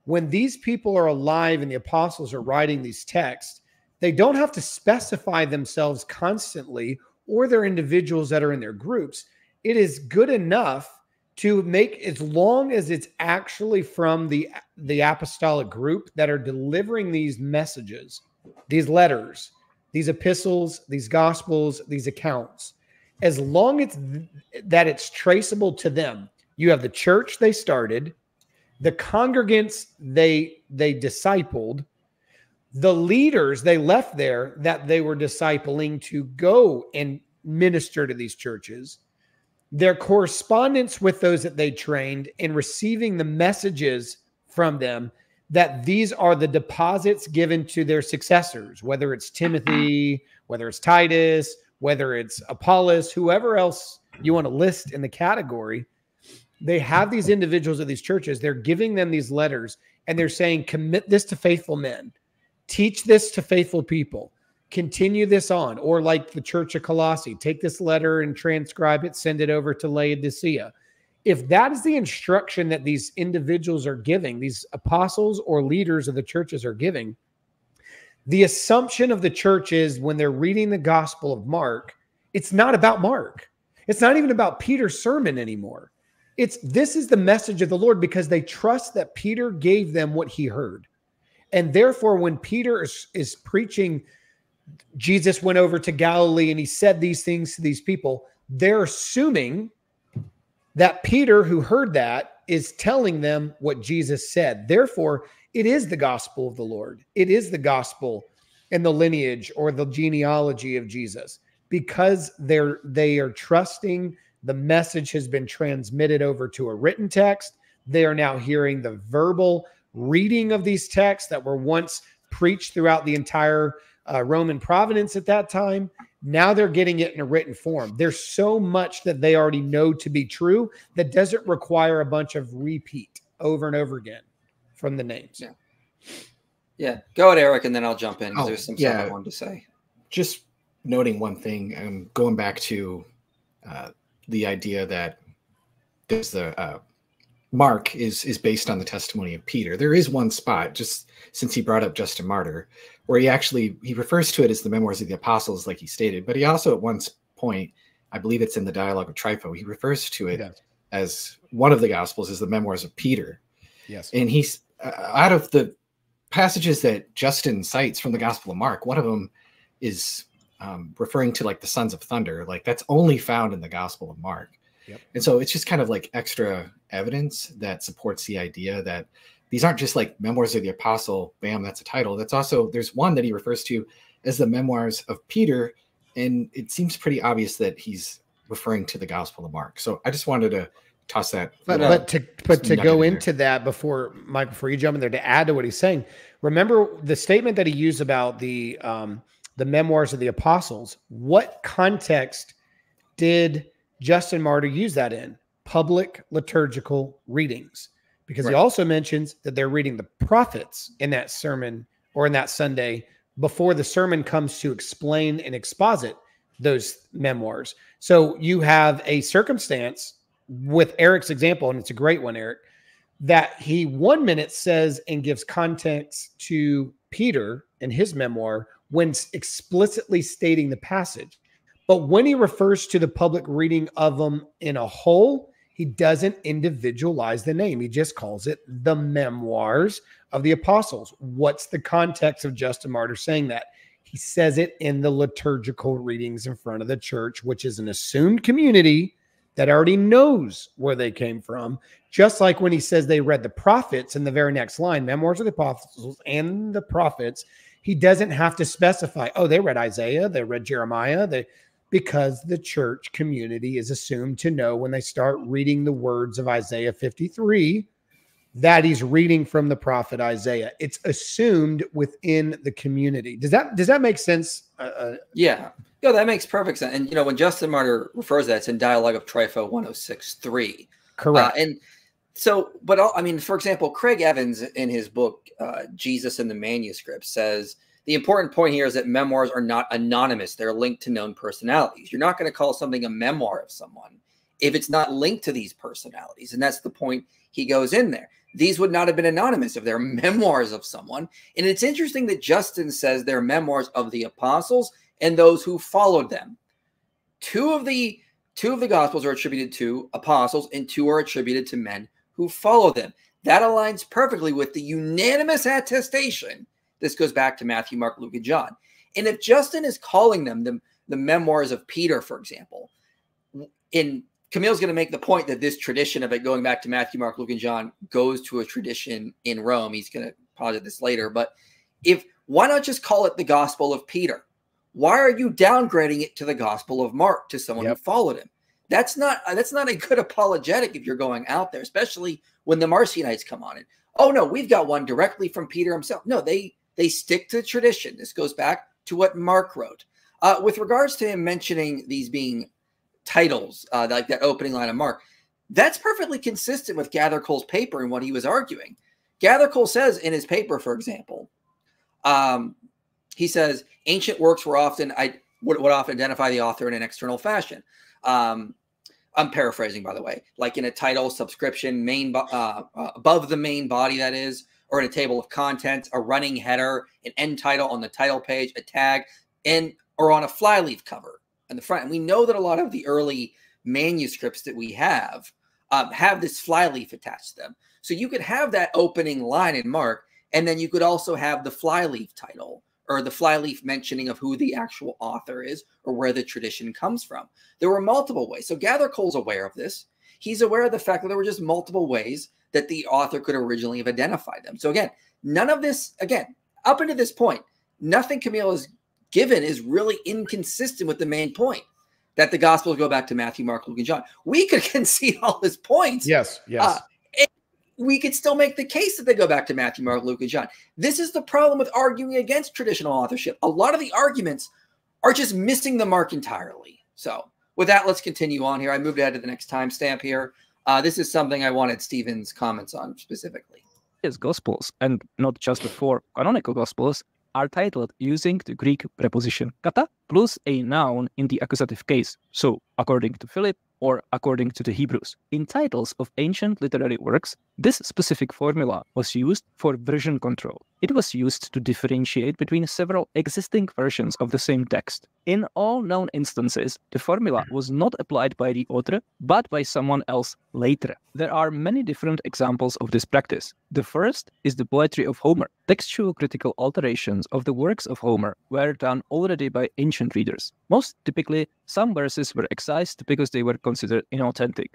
When these people are alive and the apostles are writing these texts, they don't have to specify themselves constantly or their individuals that are in their groups. It is good enough to make as long as it's actually from the the apostolic group that are delivering these messages, these letters, these epistles, these gospels, these accounts. As long as that it's traceable to them, you have the church they started, the congregants they they discipled, the leaders they left there that they were discipling to go and minister to these churches, their correspondence with those that they trained and receiving the messages from them that these are the deposits given to their successors, whether it's Timothy, whether it's Titus, whether it's Apollos, whoever else you want to list in the category, they have these individuals at these churches. They're giving them these letters and they're saying, commit this to faithful men, teach this to faithful people, continue this on. Or like the church of Colossae, take this letter and transcribe it, send it over to Laodicea. If that is the instruction that these individuals are giving, these apostles or leaders of the churches are giving, the assumption of the church is when they're reading the gospel of Mark, it's not about Mark. It's not even about Peter's sermon anymore. It's this is the message of the Lord because they trust that Peter gave them what he heard. And therefore, when Peter is, is preaching, Jesus went over to Galilee and he said these things to these people, they're assuming that Peter, who heard that, is telling them what Jesus said. Therefore, it is the gospel of the Lord. It is the gospel and the lineage or the genealogy of Jesus because they're they are trusting the message has been transmitted over to a written text. They are now hearing the verbal reading of these texts that were once preached throughout the entire uh, Roman province at that time. Now they're getting it in a written form. There's so much that they already know to be true that doesn't require a bunch of repeat over and over again from the names. Yeah. Yeah. Go ahead, Eric, and then I'll jump in Oh, there's some yeah. stuff I wanted to say. just noting one thing I'm going back to uh, the idea that there's the uh, mark is is based on the testimony of peter there is one spot just since he brought up justin martyr where he actually he refers to it as the memoirs of the apostles like he stated but he also at one point i believe it's in the dialogue of trypho he refers to it does. as one of the gospels as the memoirs of peter Yes. and he's uh, out of the passages that Justin cites from the Gospel of Mark. One of them is um, referring to like the sons of thunder. Like that's only found in the Gospel of Mark. Yep. And so it's just kind of like extra evidence that supports the idea that these aren't just like memoirs of the apostle. Bam, that's a title. That's also there's one that he refers to as the memoirs of Peter, and it seems pretty obvious that he's referring to the Gospel of Mark. So I just wanted to toss that. But, but to but to go in into that before Mike, before you jump in there, to add to what he's saying, remember the statement that he used about the um, the memoirs of the apostles. What context did Justin Martyr use that in? Public liturgical readings, because he also mentions that they're reading the prophets in that sermon or in that Sunday before the sermon comes to explain and exposit those memoirs. So you have a circumstance with Eric's example, and it's a great one, Eric, that he one minute says and gives context to Peter in his memoir when explicitly stating the passage. But when he refers to the public reading of them in a whole, he doesn't individualize the name. He just calls it the memoirs of the apostles. What's the context of Justin Martyr saying that? He says it in the liturgical readings in front of the church, which is an assumed community that already knows where they came from. Just like when he says they read the prophets in the very next line, memoirs of the apostles and the prophets, he doesn't have to specify, oh, they read Isaiah, they read Jeremiah, they because the church community is assumed to know when they start reading the words of Isaiah 53 that he's reading from the prophet Isaiah. It's assumed within the community. Does that does that make sense? Uh, uh, Yeah. Yeah, that makes perfect sense. And you know, when Justin Martyr refers to that, it's in Dialogue of Trypho 1063. correct. Uh, and so, but I mean, for example, Craig Evans in his book uh, Jesus and the Manuscript says the important point here is that memoirs are not anonymous; they're linked to known personalities. You're not going to call something a memoir of someone if it's not linked to these personalities, and that's the point he goes in there. These would not have been anonymous if they're [LAUGHS] memoirs of someone. And it's interesting that Justin says they're memoirs of the apostles and those who followed them. Two of the two of the gospels are attributed to apostles and two are attributed to men who follow them. That aligns perfectly with the unanimous attestation. This goes back to Matthew, Mark, Luke, and John. And if Justin is calling them the, the memoirs of Peter, for example, in Kamil's going to make the point that this tradition of it going back to Matthew, Mark, Luke, and John goes to a tradition in Rome. He's going to posit this later, but if why not just call it the Gospel of Peter? Why are you downgrading it to the Gospel of Mark to someone Yep. who followed him? That's not that's not a good apologetic if you're going out there, especially when the Marcionites come on it. Oh no, we've got one directly from Peter himself. No, they they stick to tradition. This goes back to what Mark wrote. Uh, with regards to him mentioning these being titles, uh, like that opening line of Mark, that's perfectly consistent with Gathercole's paper and what he was arguing. Gathercole says in his paper, for example, um, he says ancient works were often I would, would often identify the author in an external fashion. Um, I'm paraphrasing, by the way, like in a title, subscription, main uh, uh, above the main body, that is, or in a table of contents, a running header, an end title on the title page, a tag, and or on a flyleaf cover in the front. And we know that a lot of the early manuscripts that we have um, have this flyleaf attached to them. So you could have that opening line in Mark, and then you could also have the flyleaf title or the flyleaf mentioning of who the actual author is or where the tradition comes from. There were multiple ways. So Gathercole's aware of this. He's aware of the fact that there were just multiple ways that the author could originally have identified them. So again, none of this, again, up until this point, nothing Kamil has given is really inconsistent with the main point that the Gospels go back to Matthew, Mark, Luke, and John. We could [LAUGHS] concede all his points. Yes, yes. Uh, we could still make the case that they go back to Matthew, Mark, Luke, and John. This is the problem with arguing against traditional authorship. A lot of the arguments are just missing the mark entirely. So, with that, let's continue on here. I moved ahead to the next timestamp here. Uh, this is something I wanted Stephen's comments on specifically. Yes, Gospels, and not just the four canonical Gospels, are titled using the Greek preposition kata plus a noun in the accusative case. So, according to Philip, or according to the Hebrews. In titles of ancient literary works, this specific formula was used for version control. It was used to differentiate between several existing versions of the same text. In all known instances, the formula was not applied by the author, but by someone else later. There are many different examples of this practice. The first is the poetry of Homer. Textual critical alterations of the works of Homer were done already by ancient readers. Most typically, some verses were excised because they were considered inauthentic.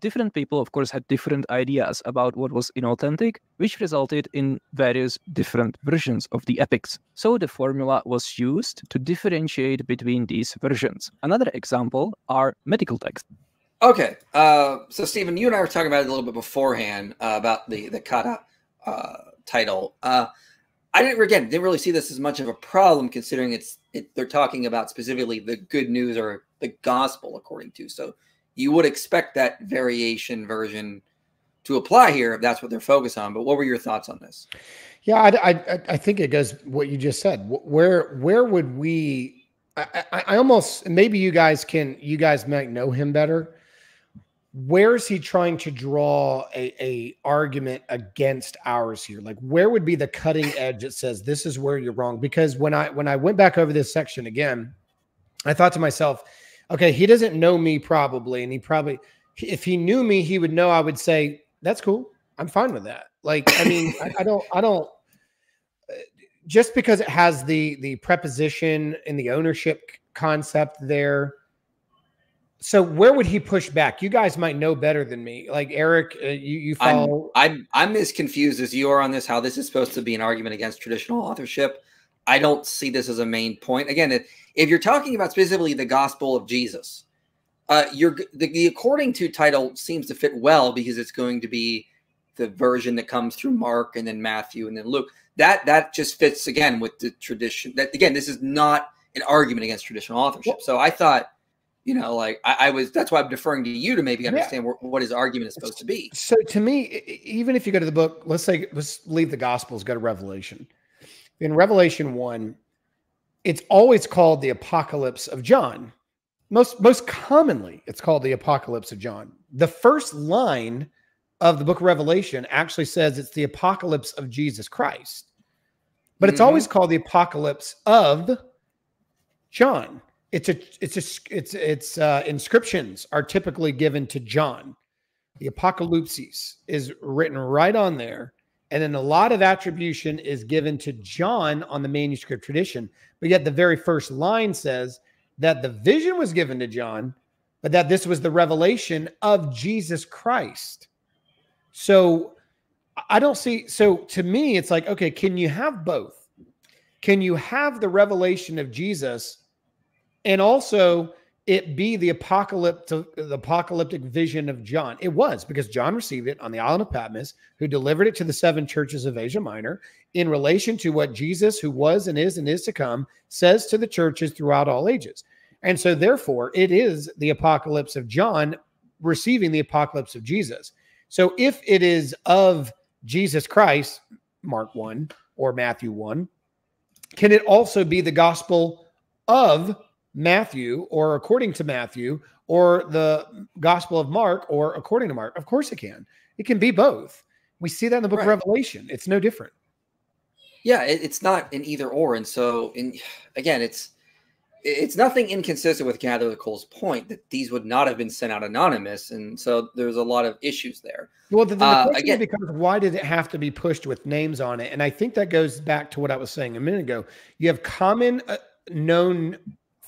Different people, of course, had different ideas about what was inauthentic, which resulted in various different versions of the epics. So the formula was used to differentiate between these versions. Another example are medical texts. Okay, uh, so Stephen, you and I were talking about it a little bit beforehand uh, about the the kata uh, title. I didn't again didn't really see this as much of a problem considering it's it, they're talking about specifically the good news or the gospel according to. So you would expect that variation version to apply here if that's what they're focused on. But what were your thoughts on this? Yeah, I, I, I think it goes what you just said. Where where would we? I, I, I almost maybe you guys can you guys might know him better where is he trying to draw a, a argument against ours here? Like where would be the cutting edge that says this is where you're wrong? Because when i when i went back over this section again i thought to myself okay he doesn't know me probably and he probably if he knew me he would know i would say that's cool. I'm fine with that. Like i mean I, I don't i don't uh, just because it has the the preposition and the ownership concept there so where would he push back? You guys might know better than me. Like Eric, uh, you you follow. I'm, I'm I'm as confused as you are on this. How this is supposed to be an argument against traditional authorship? I don't see this as a main point. Again, if, if you're talking about specifically the gospel of Jesus, uh, you're the, the according to title seems to fit well because it's going to be the version that comes through Mark and then Matthew and then Luke. That that just fits again with the tradition. That again, this is not an argument against traditional authorship. Well, so I thought you know, like I, I, was. That's why I'm deferring to you to maybe understand yeah. what his argument is supposed to be. So to me, even if you go to the book, let's say let's leave the Gospels, go to Revelation. In Revelation one, it's always called the Apocalypse of John. Most most commonly, it's called the Apocalypse of John. The first line of the book of Revelation actually says it's the Apocalypse of Jesus Christ, but it's mm-hmm. always called the Apocalypse of John it's a it's a it's it's uh, inscriptions are typically given to John. The Apocalypses is written right on there, and then a lot of attribution is given to John on the manuscript tradition. But yet, the very first line says that the vision was given to John, but that this was the revelation of Jesus Christ. So I don't see. So to me, it's like, okay, can you have both? Can you have the revelation of Jesus? And also, it be the apocalyptic the apocalyptic vision of John. It was because John received it on the island of Patmos, who delivered it to the seven churches of Asia Minor in relation to what Jesus, who was and is and is to come, says to the churches throughout all ages. And so, therefore, it is the apocalypse of John receiving the apocalypse of Jesus. So, if it is of Jesus Christ, Mark 1 or Matthew 1, can it also be the gospel of Matthew or according to Matthew or the gospel of Mark or according to Mark? Of course it can. It can be both. We see that in the book right. of Revelation. It's no different. Yeah, it, it's not an either or. And so, in again, it's it's nothing inconsistent with Gathercole's point that these would not have been sent out anonymous, and so there's a lot of issues there. Well, the, the uh, question again, becomes why did it have to be pushed with names on it? And I think that goes back to what I was saying a minute ago. You have common uh, known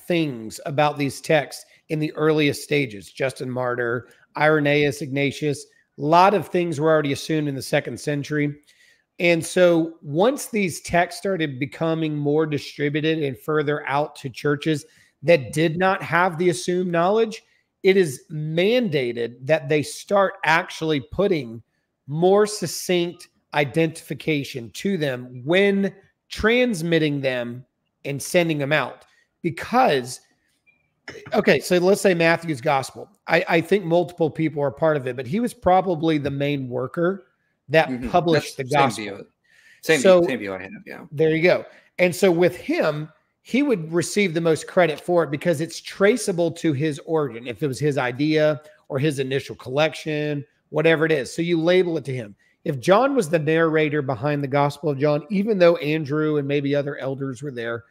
things about these texts in the earliest stages. Justin Martyr, Irenaeus, Ignatius, a lot of things were already assumed in the second century. And so once these texts started becoming more distributed and further out to churches that did not have the assumed knowledge, it is mandated that they start actually putting more succinct identification to them when transmitting them and sending them out. Because, okay, so let's say Matthew's gospel. I, I think multiple people are part of it, but he was probably the main worker that mm-hmm. published That's the gospel. Same view. Same, so, view, same view I have. Yeah. There you go. And so with him, he would receive the most credit for it because it's traceable to his origin. If it was his idea or his initial collection, whatever it is. So you label it to him. If John was the narrator behind the Gospel of John, even though Andrew and maybe other elders were there,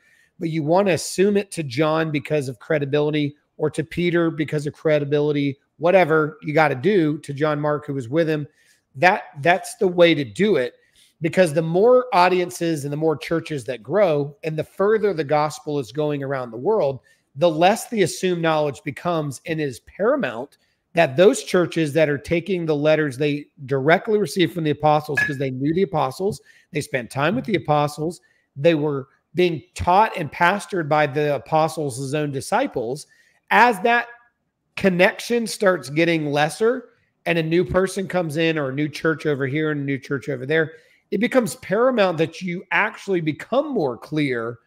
but you want to assume it to John because of credibility or to Peter because of credibility, whatever you got to do to John Mark, who was with him. That that's the way to do it because the more audiences and the more churches that grow and the further the gospel is going around the world the less the assumed knowledge becomes and is paramount that those churches that are taking the letters they directly received from the apostles because they knew the apostles they spent time with the apostles they were being taught and pastored by the apostles' his own disciples as that connection starts getting lesser and a new person comes in or a new church over here and a new church over there, it becomes paramount that you actually become more clear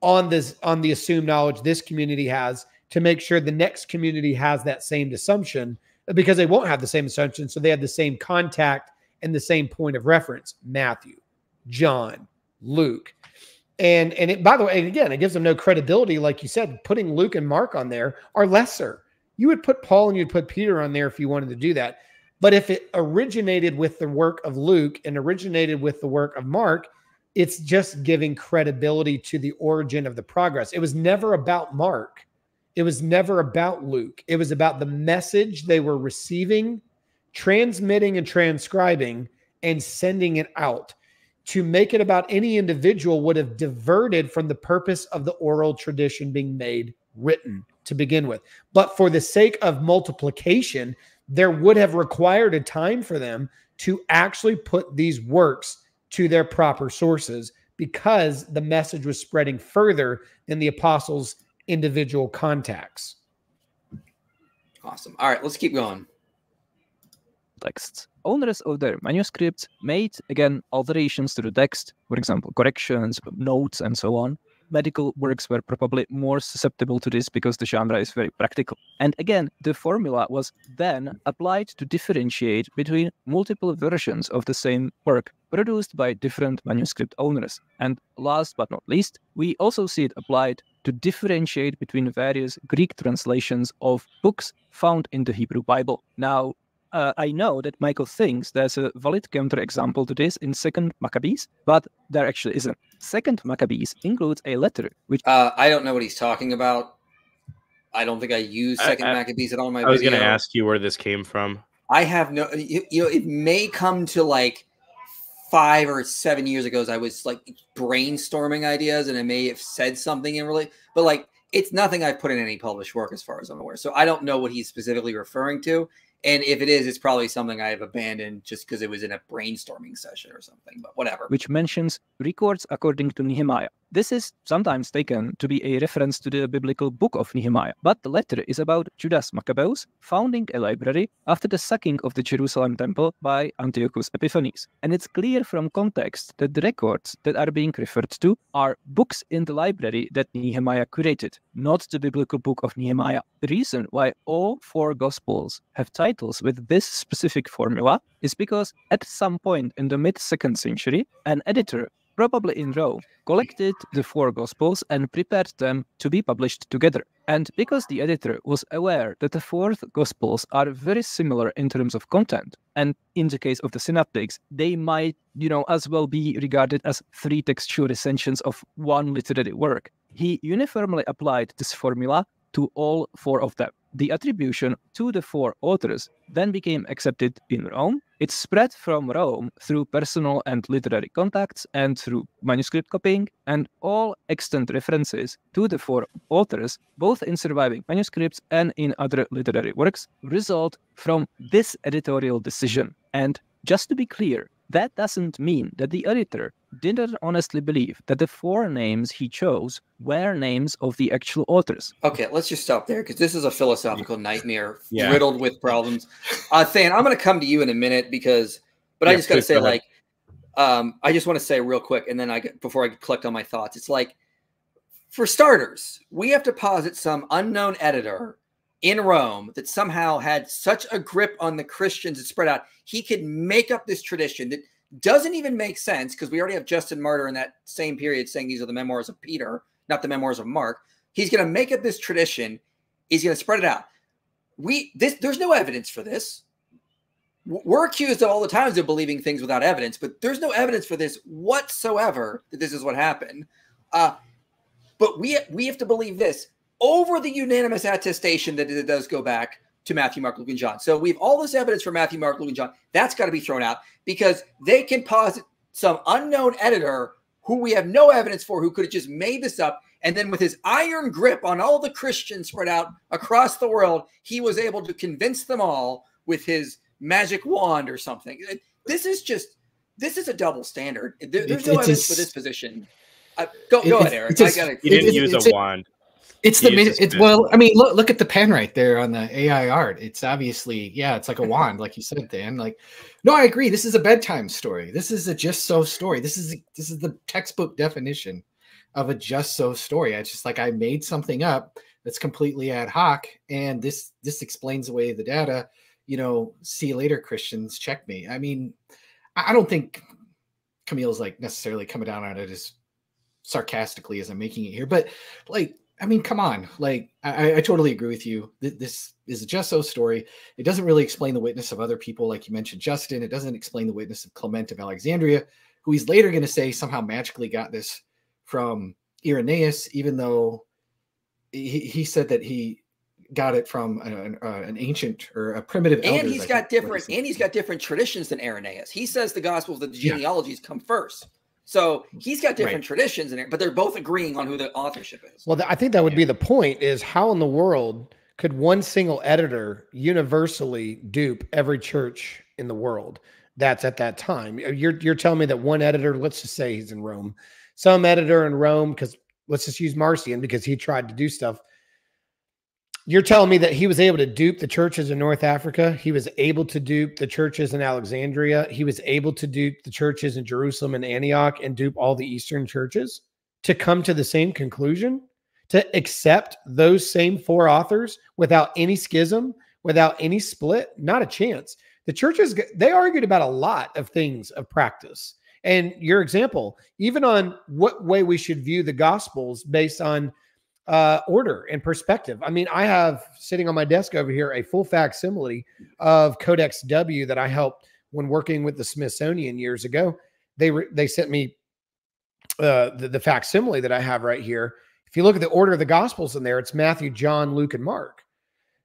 on this on the assumed knowledge this community has to make sure the next community has that same assumption because they won't have the same assumption. So they have the same contact and the same point of reference. Matthew john luke and and it, by the way again it gives them no credibility like you said putting luke and mark on there are lesser you would put Paul and you'd put Peter on there if you wanted to do that. But if it originated with the work of Luke and originated with the work of Mark, it's just giving credibility to the origin of the progress. It was never about Mark. It was never about Luke. It was about the message they were receiving, transmitting, and transcribing, and sending it out. To make it about any individual would have diverted from the purpose of the oral tradition being made written to begin with. But for the sake of multiplication, there would have required a time for them to actually put these works to their proper sources because the message was spreading further than the apostles' individual contacts. Awesome. All right, let's keep going. Texts. Owners of their manuscripts made again alterations to the text, for example, corrections, notes, and so on, medical works were probably more susceptible to this because the genre is very practical. And again, the formula was then applied to differentiate between multiple versions of the same work produced by different manuscript owners. And last but not least, we also see it applied to differentiate between various Greek translations of books found in the Hebrew Bible. Now, uh, I know that Michael thinks there's a valid counterexample to this in Second Maccabees, but there actually isn't. Second Maccabees includes a letter which uh, I don't know what he's talking about. I don't think I use Second I, I, Maccabees at all. In my I was going to ask you where this came from. I have no. You, you know, it may come to like five or seven years ago. As I was like brainstorming ideas, and I may have said something in really, but like it's nothing I've put in any published work as far as I'm aware. So I don't know what he's specifically referring to. And if it is, it's probably something I have abandoned just because it was in a brainstorming session or something, but whatever. Which mentions records according to Nehemiah. This is sometimes taken to be a reference to the biblical book of Nehemiah, but the letter is about Judas Maccabeus founding a library after the sacking of the Jerusalem temple by Antiochus Epiphanes. And it's clear from context that the records that are being referred to are books in the library that Nehemiah curated, not the biblical book of Nehemiah. The reason why all four gospels have titles with this specific formula is because at some point in the mid second century, an editor probably in Rome, collected the four Gospels and prepared them to be published together. And because the editor was aware that the four Gospels are very similar in terms of content, and in the case of the synoptics, they might, you know, as well be regarded as three textual recensions of one literary work, he uniformly applied this formula to all four of them. The attribution to the four authors then became accepted in Rome. It spread from Rome through personal and literary contacts and through manuscript copying, and all extant references to the four authors, both in surviving manuscripts and in other literary works, result from this editorial decision. And just to be clear, that doesn't mean that the editor didn't honestly believe that the four names he chose were names of the actual authors. Okay, let's just stop there because this is a philosophical nightmare Yeah. riddled with problems. Uh, Than, I'm going to come to you in a minute because, but I just got to say, go like, um, I just want to say real quick, and then I get, before I collect on my thoughts, it's like, for starters, we have to posit some unknown editor in Rome that somehow had such a grip on the Christians and spread out. He could make up this tradition that doesn't even make sense because we already have Justin Martyr in that same period saying these are the memoirs of Peter, not the memoirs of Mark. He's going to make up this tradition. He's going to spread it out. We this there's no evidence for this. We're accused of all the times of believing things without evidence, but there's no evidence for this whatsoever that this is what happened. Uh, but we we have to believe this over the unanimous attestation that it does go back to Matthew, Mark, Luke, and John. So we have all this evidence for Matthew, Mark, Luke, and John. That's got to be thrown out because they can posit some unknown editor who we have no evidence for who could have just made this up. And then with his iron grip on all the Christians spread out across the world, he was able to convince them all with his magic wand or something. This is just this is a double standard. There- there's It's- no it's evidence for this position. Uh, go It- go ahead, Eric. it's a- I gotta. He didn't It- use it's a a- wand. It's the min- it's well, I mean, look look at the pen right there on the AI art. It's obviously, yeah, it's like a wand, like you said, Dan. Like, no, I agree. This is a bedtime story. This is a just so story. This is this is the textbook definition of a just so story. It's just like I made something up that's completely ad hoc, and this this explains away the data. You know, see you later, Christians. Check me. I mean, I don't think Kamil's like necessarily coming down on it as sarcastically as I'm making it here, but like, I mean, come on, like, I, I totally agree with you. Th- This is a just so story. It doesn't really explain the witness of other people, like you mentioned, Justin. It doesn't explain the witness of Clement of Alexandria, who he's later going to say somehow magically got this from Irenaeus, even though he, he said that he got it from an, uh, an ancient or a primitive. and elders, he's I got different and he's got different traditions than Irenaeus. He says the gospels that the Yeah. genealogies come first. So he's got different Right. traditions in it, but they're both agreeing on who the authorship is. Well, I think that would be the point is how in the world could one single editor universally dupe every church in the world that's at that time? Uh, you're you're telling me that one editor, let's just say he's in Rome, some editor in Rome, because let's just use Marcion because he tried to do stuff. You're telling me that he was able to dupe the churches in North Africa. He was able to dupe the churches in Alexandria. He was able to dupe the churches in Jerusalem and Antioch and dupe all the Eastern churches to come to the same conclusion, to accept those same four authors without any schism, without any split. Not a chance. The churches, they argued about a lot of things of practice. And your example, even on what way we should view the gospels based on uh, order and perspective. I mean, I have sitting on my desk over here a full facsimile of Codex W that I helped when working with the Smithsonian years ago. They re- they sent me uh, the, the facsimile that I have right here. If you look at the order of the Gospels in there, it's Matthew, John, Luke, and Mark.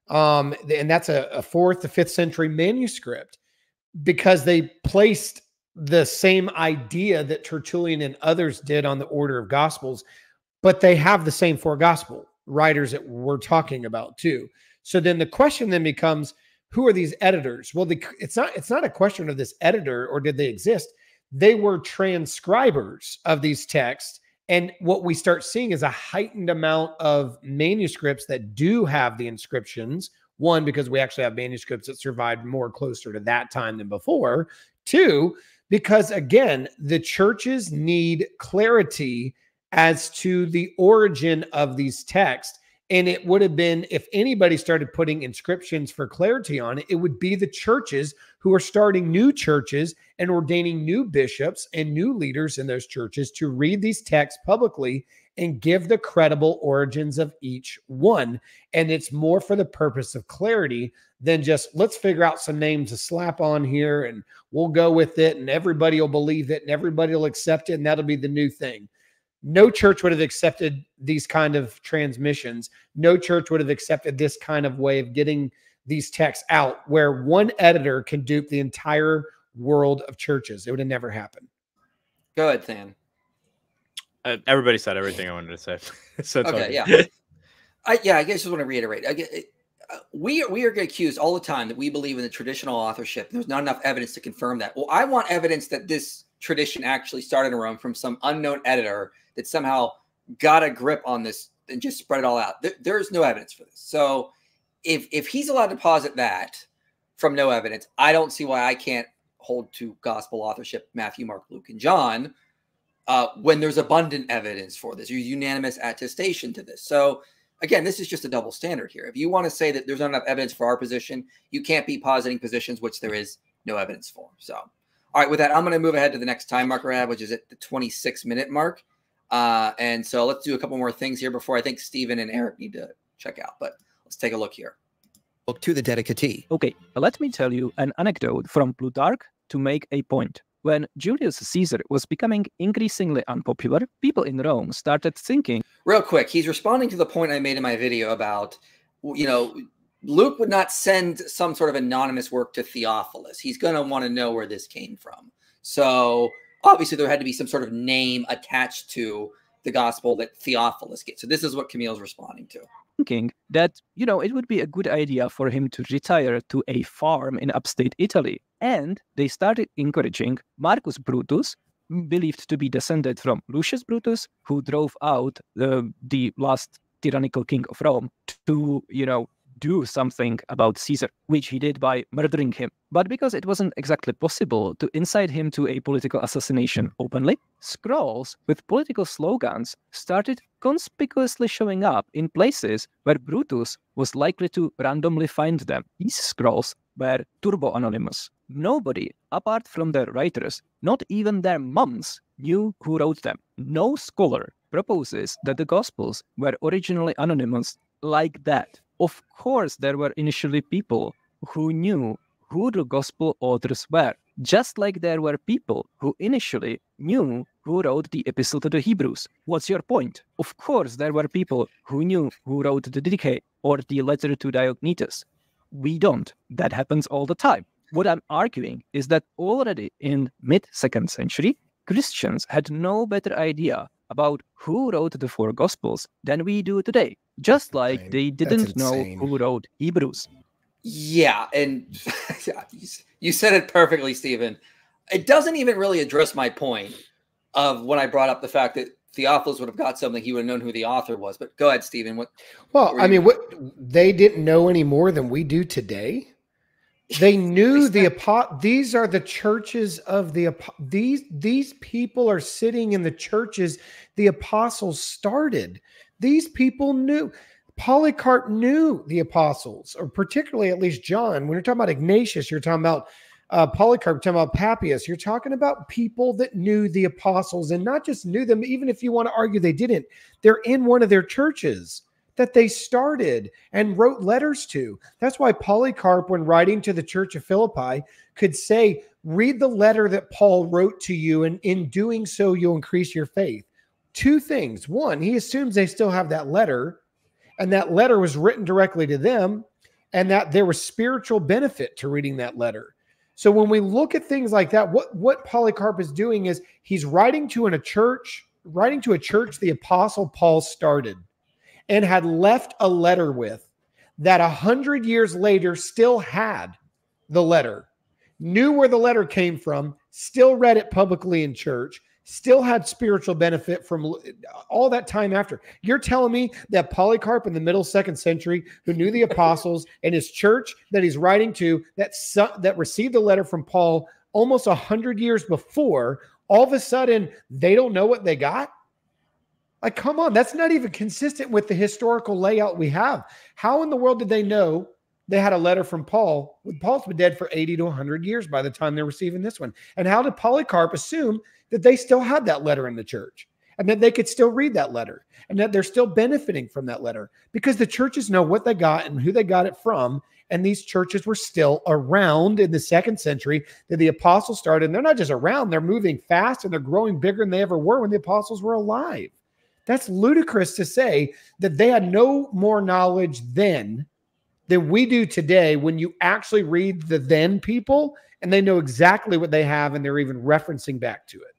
Um, and that's a, a fourth to fifth century manuscript because they placed the same idea that Tertullian and others did on the order of Gospels but they have the same four gospel writers that we're talking about too. So then the question then becomes who are these editors? Well, the, it's not it's not a question of this editor or did they exist. They were transcribers of these texts And what we start seeing is a heightened amount of manuscripts that do have the inscriptions. One, because we actually have manuscripts that survived more closer to that time than before. Two, because again, the churches need clarity as to the origin of these texts. And it would have been, if anybody started putting inscriptions for clarity on it, it would be the churches who are starting new churches and ordaining new bishops and new leaders in those churches to read these texts publicly and give the credible origins of each one. And it's more for the purpose of clarity than just let's figure out some names to slap on here and we'll go with it and everybody will believe it and everybody will accept it and that'll be the new thing no church would have accepted these kind of transmissions. No church would have accepted this kind of way of getting these texts out where one editor can dupe the entire world of churches. It would have never happened. Go ahead, Than. Uh, everybody said everything I wanted to say. [LAUGHS] so okay, yeah. [LAUGHS] I, yeah, I guess I just want to reiterate. I get, uh, we we are accused all the time that we believe in the traditional authorship. There's not enough evidence to confirm that. Well, I want evidence that this tradition actually started in Rome from some unknown editor that somehow got a grip on this and just spread it all out. There, there's no evidence for this. So if if he's allowed to posit that from no evidence, I don't see why I can't hold to gospel authorship Matthew, Mark, Luke, and John uh, when there's abundant evidence for this, or unanimous attestation to this. So again, this is just a double standard here. If you want to say that there's not enough evidence for our position, you can't be positing positions which there is no evidence for. So, all right, with that, I'm going to move ahead to the next time marker I have, which is at the 26 minute mark. Uh, and so let's do a couple more things here before I think Stephen and Eric need to check out. But let's take a look here. Look to the dedicatee. Okay, let me tell you an anecdote from Plutarch to make a point. When Julius Caesar was becoming increasingly unpopular, people in Rome started thinking. Real quick, he's responding to the point I made in my video about, you know, Luke would not send some sort of anonymous work to Theophilus. He's going to want to know where this came from. So obviously there had to be some sort of name attached to the gospel that Theophilus gets. So this is what Kamil's responding to. Thinking that, you know, it would be a good idea for him to retire to a farm in upstate Italy. And they started encouraging Marcus Brutus, believed to be descended from Lucius Brutus, who drove out the, the last tyrannical king of Rome, to, you know, do something about Caesar, which he did by murdering him. But because it wasn't exactly possible to incite him to a political assassination hmm. openly, scrolls with political slogans started conspicuously showing up in places where Brutus was likely to randomly find them. These scrolls were turbo anonymous. Nobody, apart from their writers, not even their moms, knew who wrote them. No scholar proposes that the Gospels were originally anonymous like that. Of course, there were initially people who knew who the gospel authors were, just like there were people who initially knew who wrote the epistle to the Hebrews. What's your point? Of course, there were people who knew who wrote the Didache or the letter to Diognetus. We don't. That happens all the time. What I'm arguing is that already in mid second century, Christians had no better idea about who wrote the four gospels than we do today just like they didn't know who wrote Hebrews. Yeah, and [LAUGHS] you said it perfectly, Stephen. It doesn't even really address my point of when I brought up the fact that Theophilus would have got something, he would have known who the author was. But go ahead, Stephen. What? Well, I mean, what they didn't know any more than we do today. They [LAUGHS] knew the apo- these are the churches of the these these people are sitting in the churches the apostles started. These people knew. Polycarp knew the apostles, or particularly at least John. When you're talking about Ignatius, you're talking about uh, Polycarp, you're talking about Papias. You're talking about people that knew the apostles and not just knew them, even if you want to argue they didn't. They're in one of their churches that they started and wrote letters to. That's why Polycarp, when writing to the church of Philippi, could say, Read the letter that Paul wrote to you, and in doing so, you'll increase your faith two things. One, he assumes they still have that letter, and that letter was written directly to them, and that there was spiritual benefit to reading that letter. So when we look at things like that, what what Polycarp is doing is he's writing to in a church, writing to a church the apostle Paul started and had left a letter with that a hundred years later still had the letter, knew where the letter came from, still read it publicly in church, still had spiritual benefit from all that time after. You're telling me that Polycarp in the middle second century, who knew the [LAUGHS] apostles and his church that he's writing to, that that received a letter from Paul almost a hundred years before, all of a sudden they don't know what they got. Like, come on, that's not even consistent with the historical layout we have. How in the world did they know they had a letter from Paul? Paul's been dead for 80 to 100 years by the time they're receiving this one. And how did Polycarp assume that they still had that letter in the church and that they could still read that letter and that they're still benefiting from that letter? Because the churches know what they got and who they got it from. And these churches were still around in the second century that the apostles started. And they're not just around, they're moving fast and they're growing bigger than they ever were when the apostles were alive. That's ludicrous to say that they had no more knowledge then than we do today when you actually read the then people and they know exactly what they have and they're even referencing back to it.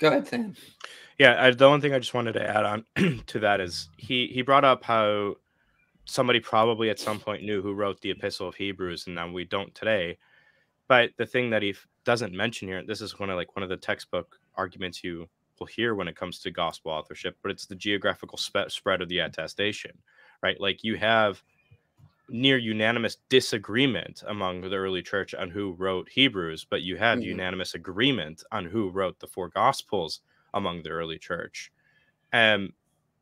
Go ahead, Sam. Yeah, I, the one thing I just wanted to add on [CLEARS THROAT] to that is he he brought up how somebody probably at some point knew who wrote the Epistle of Hebrews, and now we don't today. But the thing that he doesn't mention here, this is one of like one of the textbook arguments you hear when it comes to gospel authorship, but it's the geographical spe- spread of the attestation, right? Like you have near unanimous disagreement among the early church on who wrote Hebrews, but you have mm-hmm. unanimous agreement on who wrote the four gospels among the early church. And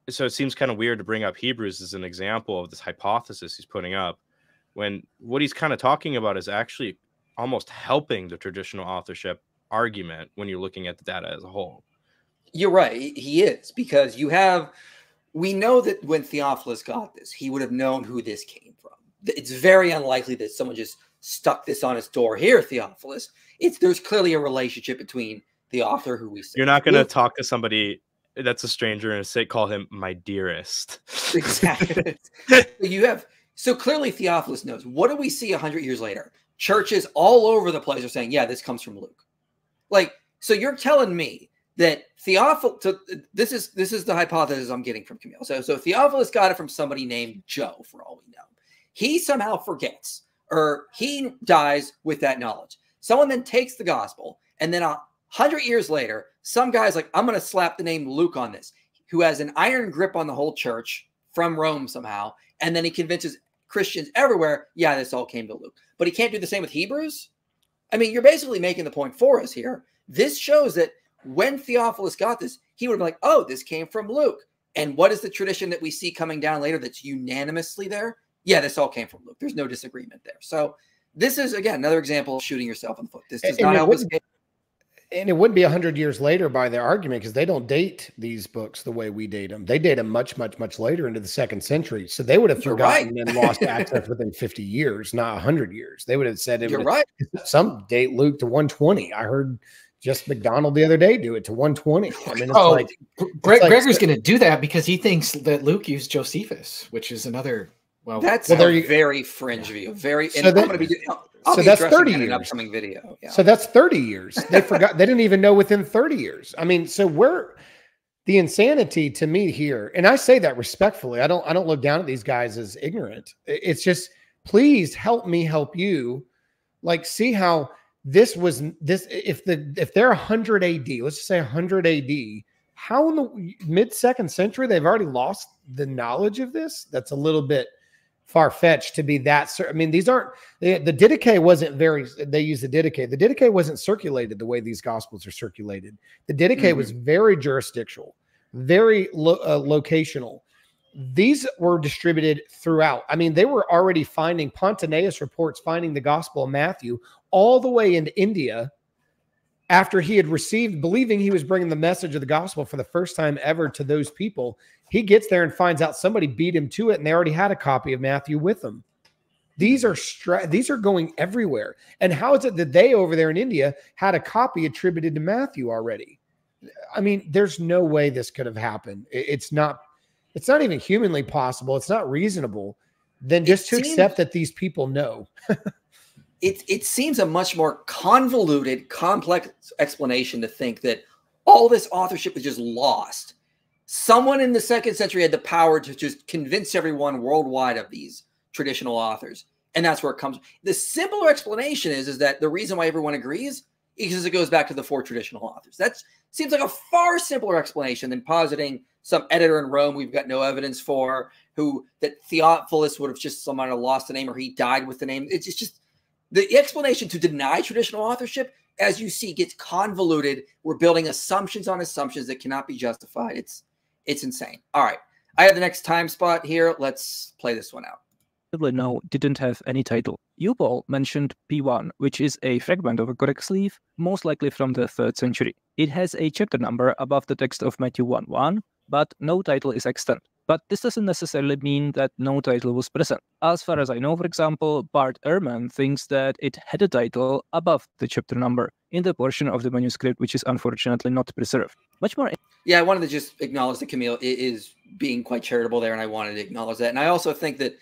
so it seems kind of weird to bring up Hebrews as an example of this hypothesis he's putting up when what he's kind of talking about is actually almost helping the traditional authorship argument when you're looking at the data as a whole. You're right. He is because you have, we know that when Theophilus got this, he would have known who this came from. It's very unlikely that someone just stuck this on his door. Here, Theophilus. It's there's clearly a relationship between the author who we. You're not going to talk to somebody that's a stranger and say call him my dearest. Exactly. [LAUGHS] you have so clearly Theophilus knows. What do we see a hundred years later? Churches all over the place are saying, "Yeah, this comes from Luke." Like, so you're telling me that Theophilus. So uh, this is this is the hypothesis I'm getting from Kamil. So so Theophilus got it from somebody named Joe, for all we know. He somehow forgets, or he dies with that knowledge. Someone then takes the gospel, and then a hundred years later, some guy's like, "I'm going to slap the name Luke on this," who has an iron grip on the whole church from Rome somehow, and then he convinces Christians everywhere, "Yeah, this all came to Luke." But he can't do the same with Hebrews. I mean, you're basically making the point for us here. This shows that when Theophilus got this, he would have been like, oh, this came from Luke. And what is the tradition that we see coming down later that's unanimously there? Yeah, this all came from Luke. There's no disagreement there. So this is again another example of shooting yourself in the foot. This does and not help us. And it wouldn't be a hundred years later by their argument because they don't date these books the way we date them. They date them much, much, much later into the second century. So they would have You're forgotten right. and lost [LAUGHS] access within 50 years, not hundred years. They would have said it. You're right. Some date Luke to 120. I heard just McDonald the other day do it to 120. I mean, it's oh, like, Greg, like, Gregor's going to do that because he thinks that Luke used Josephus, which is another. Well, that's well, a very fringe view. Very. So, that, I'm be. I'll so that's 30 years. upcoming video. Yeah. So that's 30 years. They forgot. They didn't even know within 30 years. I mean, so we're the insanity to me here, and I say that respectfully. I don't. I don't look down at these guys as ignorant. It's just, please help me help you. Like, see how this was this if the if they're 100 AD, let's just say 100 AD, how in the mid second century they've already lost the knowledge of this? That's a little bit far fetched to be that. I mean, these aren't the, the Didache wasn't very. They use the Didache. The Didache wasn't circulated the way these Gospels are circulated. The Didache mm-hmm. was very jurisdictional, very lo, uh, locational. These were distributed throughout. I mean, they were already finding Pantaenus reports finding the Gospel of Matthew all the way into India after he had received, believing he was bringing the message of the gospel for the first time ever to those people. He gets there and finds out somebody beat him to it, and they already had a copy of Matthew with them. These are stra- these are going everywhere. And how is it that they over there in India had a copy attributed to Matthew already? I mean, there's no way this could have happened. It's not. It's not even humanly possible. It's not reasonable. Then just it to seems- accept that these people know. [LAUGHS] it it seems a much more convoluted, complex explanation to think that all this authorship was just lost. Someone in the second century had the power to just convince everyone worldwide of these traditional authors, and that's where it comes. The simpler explanation is is that the reason why everyone agrees is because it goes back to the four traditional authors. That seems like a far simpler explanation than positing some editor in Rome we've got no evidence for, who that Theophilus would have just somehow lost the name or he died with the name. It's just, just the explanation to deny traditional authorship, as you see, gets convoluted. We're building assumptions on assumptions that cannot be justified. It's it's insane. All right. I have the next time spot here. Let's play this one out. No, didn't have any title. Ubal mentioned P1, which is a fragment of a codex sleeve, most likely from the 3rd century. It has a chapter number above the text of Matthew 1 1, but no title is extant. But this doesn't necessarily mean that no title was present. As far as I know, for example, Bart Ehrman thinks that it had a title above the chapter number in the portion of the manuscript which is unfortunately not preserved. Much more. Yeah, I wanted to just acknowledge that Kamil is being quite charitable there, and I wanted to acknowledge that. And I also think that,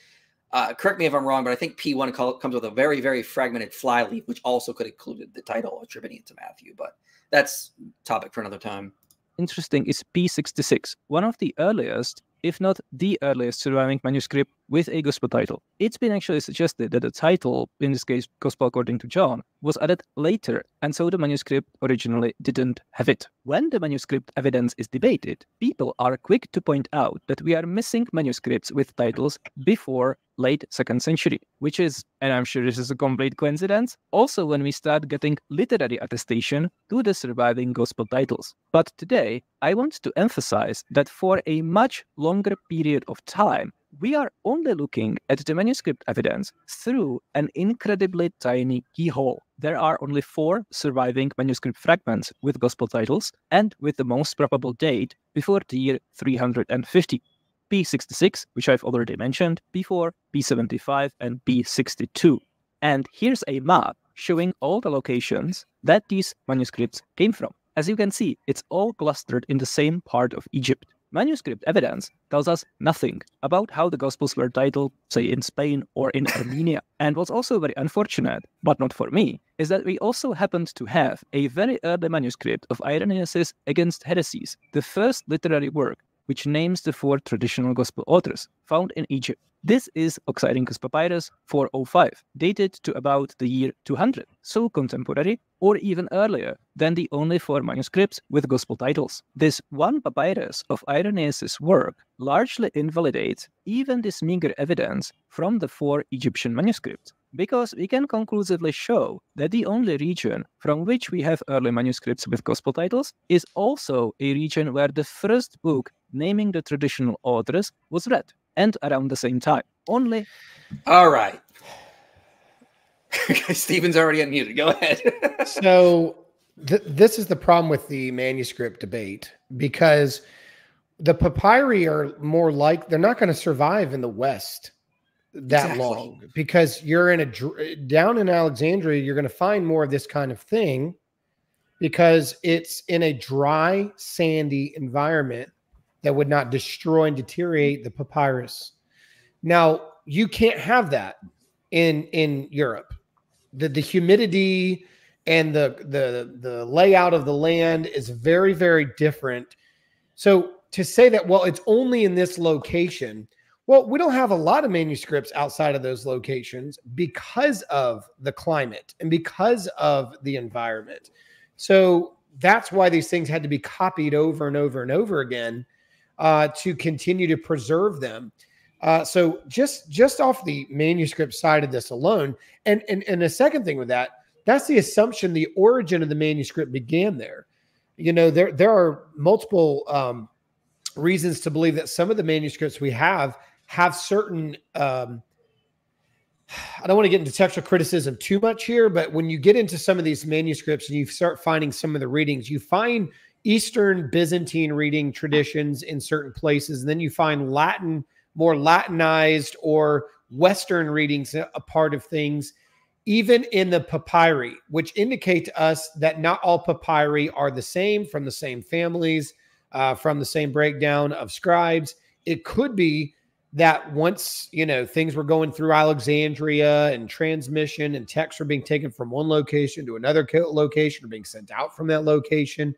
uh, correct me if I'm wrong, but I think P1 comes with a very, very fragmented flyleaf, which also could include the title attributing it to Matthew. But that's topic for another time interesting is P66, one of the earliest, if not the earliest surviving manuscript with a gospel title. It's been actually suggested that the title, in this case, Gospel According to John, was added later, and so the manuscript originally didn't have it. When the manuscript evidence is debated, people are quick to point out that we are missing manuscripts with titles before late second century, which is, and I'm sure this is a complete coincidence, also when we start getting literary attestation to the surviving gospel titles. But today, I want to emphasize that for a much longer period of time, we are only looking at the manuscript evidence through an incredibly tiny keyhole. There are only four surviving manuscript fragments with gospel titles and with the most probable date before the year 350. P66, which I've already mentioned before, P75, and P62. And here's a map showing all the locations that these manuscripts came from. As you can see, it's all clustered in the same part of Egypt. Manuscript evidence tells us nothing about how the Gospels were titled, say, in Spain or in Armenia. And what's also very unfortunate, but not for me, is that we also happened to have a very early manuscript of Irenaeus' Against Heresies, the first literary work which names the four traditional gospel authors found in Egypt. This is Oxyrhynchus Papyrus 405, dated to about the year 200, so contemporary or even earlier than the only four manuscripts with gospel titles. This one papyrus of Irenaeus' work largely invalidates even this meager evidence from the four Egyptian manuscripts because we can conclusively show that the only region from which we have early manuscripts with gospel titles is also a region where the first book naming the traditional authors was read and around the same time. Only. All right. [LAUGHS] Stephen's already unmuted. Go ahead. [LAUGHS] so, th- this is the problem with the manuscript debate because the papyri are more like they're not going to survive in the West that exactly. long because you're in a down in Alexandria, you're going to find more of this kind of thing because it's in a dry, sandy environment that would not destroy and deteriorate the papyrus. Now, you can't have that in in Europe. The the humidity and the the the layout of the land is very very different. So to say that well it's only in this location, well we don't have a lot of manuscripts outside of those locations because of the climate and because of the environment. So that's why these things had to be copied over and over and over again uh, to continue to preserve them. Uh, so just just off the manuscript side of this alone, and and and the second thing with that, that's the assumption the origin of the manuscript began there. You know, there there are multiple um, reasons to believe that some of the manuscripts we have have certain. Um, I don't want to get into textual criticism too much here, but when you get into some of these manuscripts and you start finding some of the readings, you find Eastern Byzantine reading traditions in certain places. And then you find Latin, more Latinized or Western readings a part of things, even in the papyri, which indicate to us that not all papyri are the same from the same families, uh, from the same breakdown of scribes. It could be that once you know things were going through Alexandria and transmission and texts were being taken from one location to another location or being sent out from that location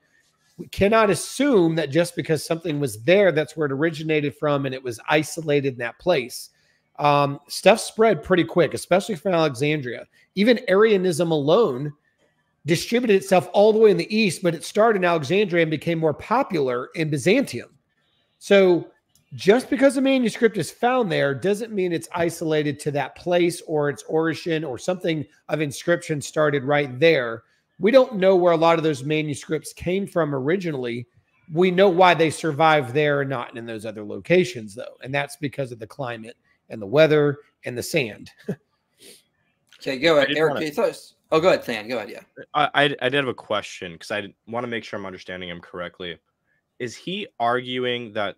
we cannot assume that just because something was there, that's where it originated from and it was isolated in that place. Um, stuff spread pretty quick, especially from Alexandria. Even Arianism alone distributed itself all the way in the east, but it started in Alexandria and became more popular in Byzantium. So just because a manuscript is found there doesn't mean it's isolated to that place or its origin or something of inscription started right there. We don't know where a lot of those manuscripts came from originally. We know why they survived there and not in those other locations, though. And that's because of the climate and the weather and the sand. [LAUGHS] okay, go ahead, Eric. Wanna... Oh, go ahead, Than. Go ahead. Yeah. I, I, I did have a question because I want to make sure I'm understanding him correctly. Is he arguing that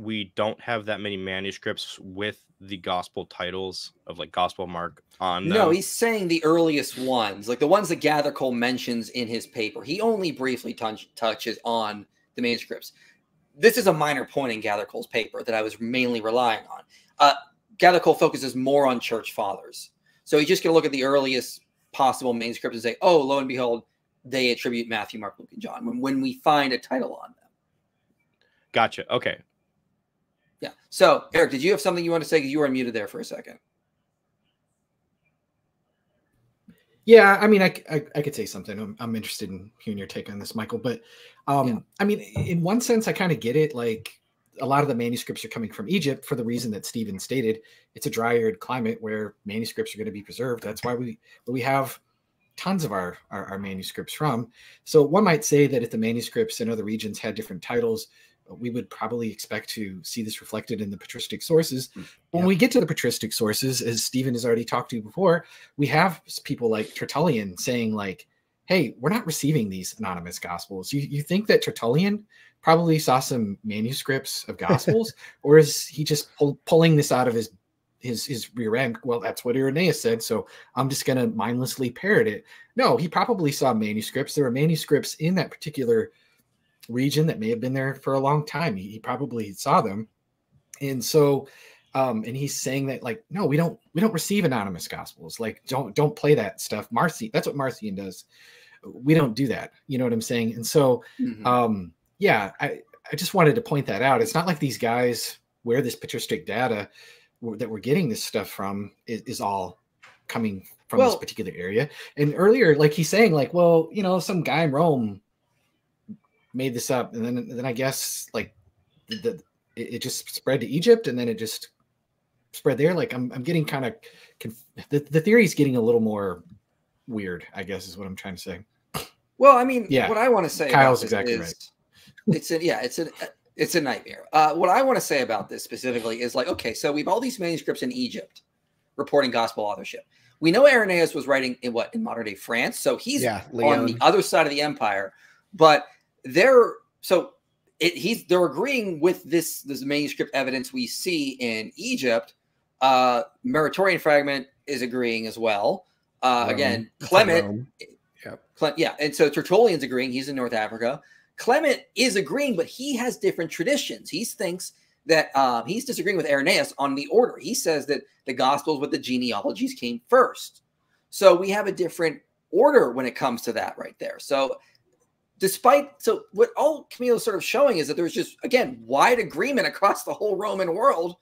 we don't have that many manuscripts with the gospel titles of like gospel mark on them. No, he's saying the earliest ones, like the ones that Gathercole mentions in his paper. He only briefly touch, touches on the manuscripts. This is a minor point in Gathercole's paper that I was mainly relying on. Uh, Gathercole focuses more on church fathers. So he's just going to look at the earliest possible manuscripts and say, oh, lo and behold, they attribute Matthew, Mark, Luke, and John when, when we find a title on them. Gotcha. Okay. Yeah. So, Eric, did you have something you want to say? Because you were unmuted there for a second. Yeah, I mean, I, I, I, could say something. I'm, I'm interested in hearing your take on this, Michael. But um, yeah. I mean, in one sense, I kind of get it. Like a lot of the manuscripts are coming from Egypt for the reason that Stephen stated. It's a dry climate where manuscripts are going to be preserved. That's why we we have tons of our, our, our manuscripts from. So one might say that if the manuscripts in other regions had different titles, we would probably expect to see this reflected in the patristic sources. Mm, when we get to the patristic sources, as Stephen has already talked to you before, we have people like Tertullian saying, like, hey, we're not receiving these anonymous gospels. You, you think that Tertullian probably saw some manuscripts of [LAUGHS] gospels, or is he just pull, pulling this out of his his his rear end? Well, that's what Irenaeus said, so I'm just going to mindlessly parrot it. No, he probably saw manuscripts. There were manuscripts in that particular region that may have been there for a long time. He, he probably saw them. And so um, and he's saying that like no we don't we don't receive anonymous gospels. Like don't don't play that stuff. Marcy that's what marcion does. We don't do that. You know what i'm saying? And so mm-hmm. um yeah i i just wanted to point that out. It's not like these guys where this patristic data that we're getting this stuff from is, is all coming from well, this particular area. And earlier like he's saying like well you know some guy in rome made this up, and then then I guess like the, the it, it, just spread to Egypt, and then it just spread there. Like I'm I'm getting kind of conf- the the theory is getting a little more weird. I guess is what I'm trying to say. Well, I mean, yeah. What I want to say, Kyle's exactly is, right. [LAUGHS] It's a yeah, it's a it's a nightmare. Uh, what I want to say about this specifically is like, okay, so we've all these manuscripts in Egypt reporting gospel authorship. We know Irenaeus was writing in what in modern day France, so he's yeah, on the other side of the empire. But they're so it, he's they're agreeing with this this manuscript evidence we see in Egypt. Uh, Muratorian fragment is agreeing as well. Uh, again, Clement, yep. Yeah, and so Tertullian's agreeing. He's in North Africa. Clement is agreeing, but he has different traditions. He thinks that uh, he's disagreeing with Irenaeus on the order. He says that the Gospels with the genealogies came first. So we have a different order when it comes to that right there. So despite so what all Kamil is sort of showing is that there's just again wide agreement across the whole Roman world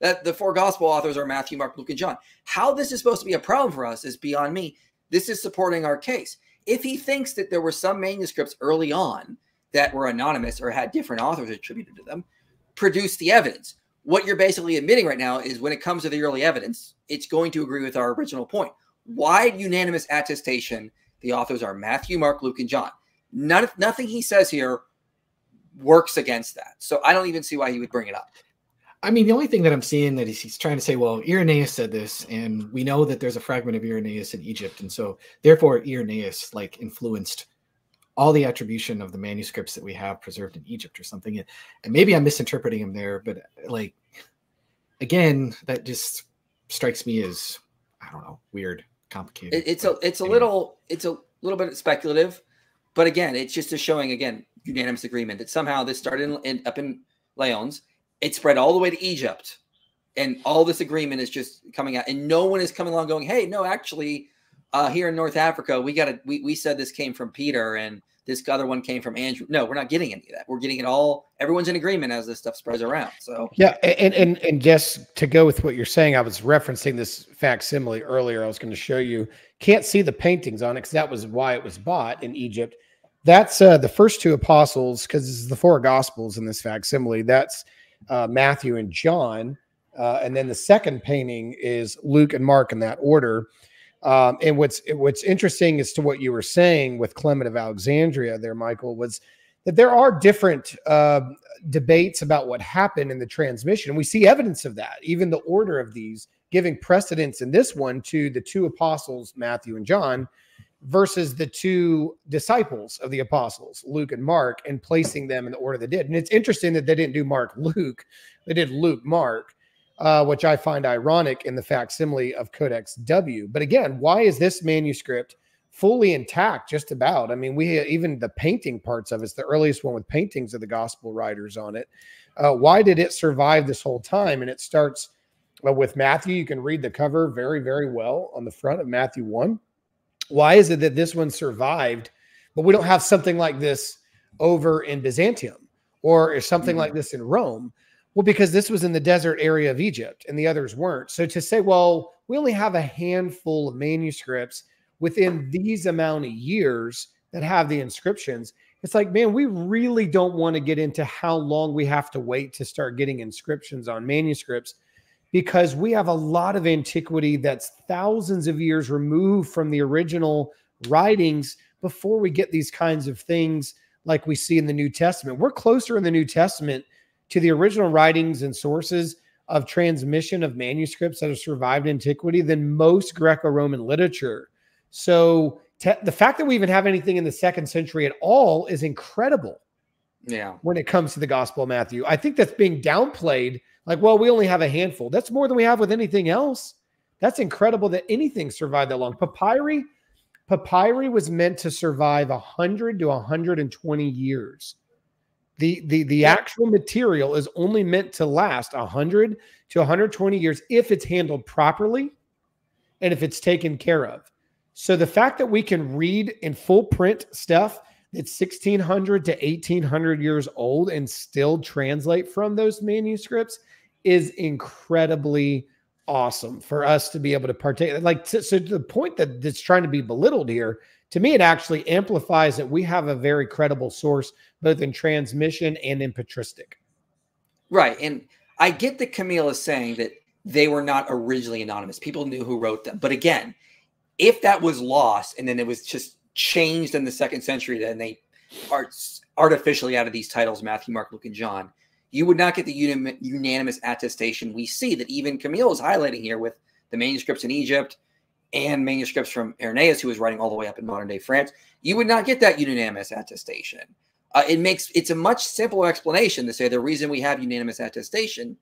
that the four gospel authors are Matthew, Mark, Luke, and John. How this is supposed to be a problem for us is beyond me. This is supporting our case. If he thinks that there were some manuscripts early on that were anonymous or had different authors attributed to them, produce the evidence. What you're basically admitting right now is when it comes to the early evidence, it's going to agree with our original point. Wide unanimous attestation the authors are Matthew, Mark, Luke, and John. None, nothing he says here works against that. So I don't even see why he would bring it up. I mean, the only thing that I'm seeing that he's trying to say, well, Irenaeus said this, and we know that there's a fragment of Irenaeus in Egypt, and so therefore Irenaeus like influenced all the attribution of the manuscripts that we have preserved in Egypt or something. And maybe I'm misinterpreting him there, but like again, that just strikes me as I don't know, weird, complicated. it's a it's a little it's a little bit speculative. But again, it's just a showing again unanimous agreement that somehow this started in, up in Lyons, it spread all the way to Egypt, and all this agreement is just coming out, and no one is coming along going, "Hey, no, actually, uh, here in North Africa, we got we we said this came from Peter, and this other one came from Andrew. No, we're not getting any of that. We're getting it all. Everyone's in agreement as this stuff spreads around. So yeah, and and and just to go with what you're saying, I was referencing this facsimile earlier. I was going to show you. Can't see the paintings on it because that was why it was bought in Egypt. That's uh, the first two apostles because it's the four gospels in this facsimile. That's uh, Matthew and John, uh, and then the second painting is Luke and Mark in that order. Um, and what's what's interesting as to what you were saying with Clement of Alexandria there, Michael, was that there are different uh, debates about what happened in the transmission. And we see evidence of that, even the order of these giving precedence in this one to the two apostles, Matthew and John, versus the two disciples of the apostles, Luke and Mark, and placing them in the order they did. And it's interesting that they didn't do Mark Luke, they did Luke Mark uh, which I find ironic in the facsimile of Codex W. But again, why is this manuscript fully intact? Just about. I mean, we even the painting parts of it's the earliest one with paintings of the gospel writers on it. Uh, why did it survive this whole time? And it starts uh, with Matthew. You can read the cover very, very well on the front of Matthew 1. Why is it that this one survived, but we don't have something like this over in Byzantium or something mm-hmm. like this in Rome? Well, because this was in the desert area of Egypt and the others weren't. So to say, well, we only have a handful of manuscripts within these amount of years that have the inscriptions, it's like, man, we really don't want to get into how long we have to wait to start getting inscriptions on manuscripts because we have a lot of antiquity that's thousands of years removed from the original writings before we get these kinds of things like we see in the New Testament. We're closer in the New Testament to the original writings and sources of transmission of manuscripts that have survived antiquity than most Greco-Roman literature. So te- the fact that we even have anything in the second century at all is incredible. Yeah. When it comes to the Gospel of Matthew, I think that's being downplayed. Like, well, we only have a handful. That's more than we have with anything else. That's incredible that anything survived that long. Papyri, papyri was meant to survive 100 to 120 years. The the the actual material is only meant to last 100 to 120 years if it's handled properly and if it's taken care of. So the fact that we can read in full print stuff that's 1600 to 1800 years old and still translate from those manuscripts is incredibly awesome for us to be able to partake. Like, so to the point that it's trying to be belittled here, to me, it actually amplifies that we have a very credible source, both in transmission and in patristic. Right. And I get that Kamil is saying that they were not originally anonymous. People knew who wrote them. But again, if that was lost and then it was just changed in the second century, then they are artificially out of these titles, Matthew, Mark, Luke, and John, you would not get the unanimous attestation we see that even Kamil is highlighting here with the manuscripts in Egypt and manuscripts from Irenaeus, who was writing all the way up in modern day France, you would not get that unanimous attestation. Uh, it makes it's a much simpler explanation to say the reason we have unanimous attestation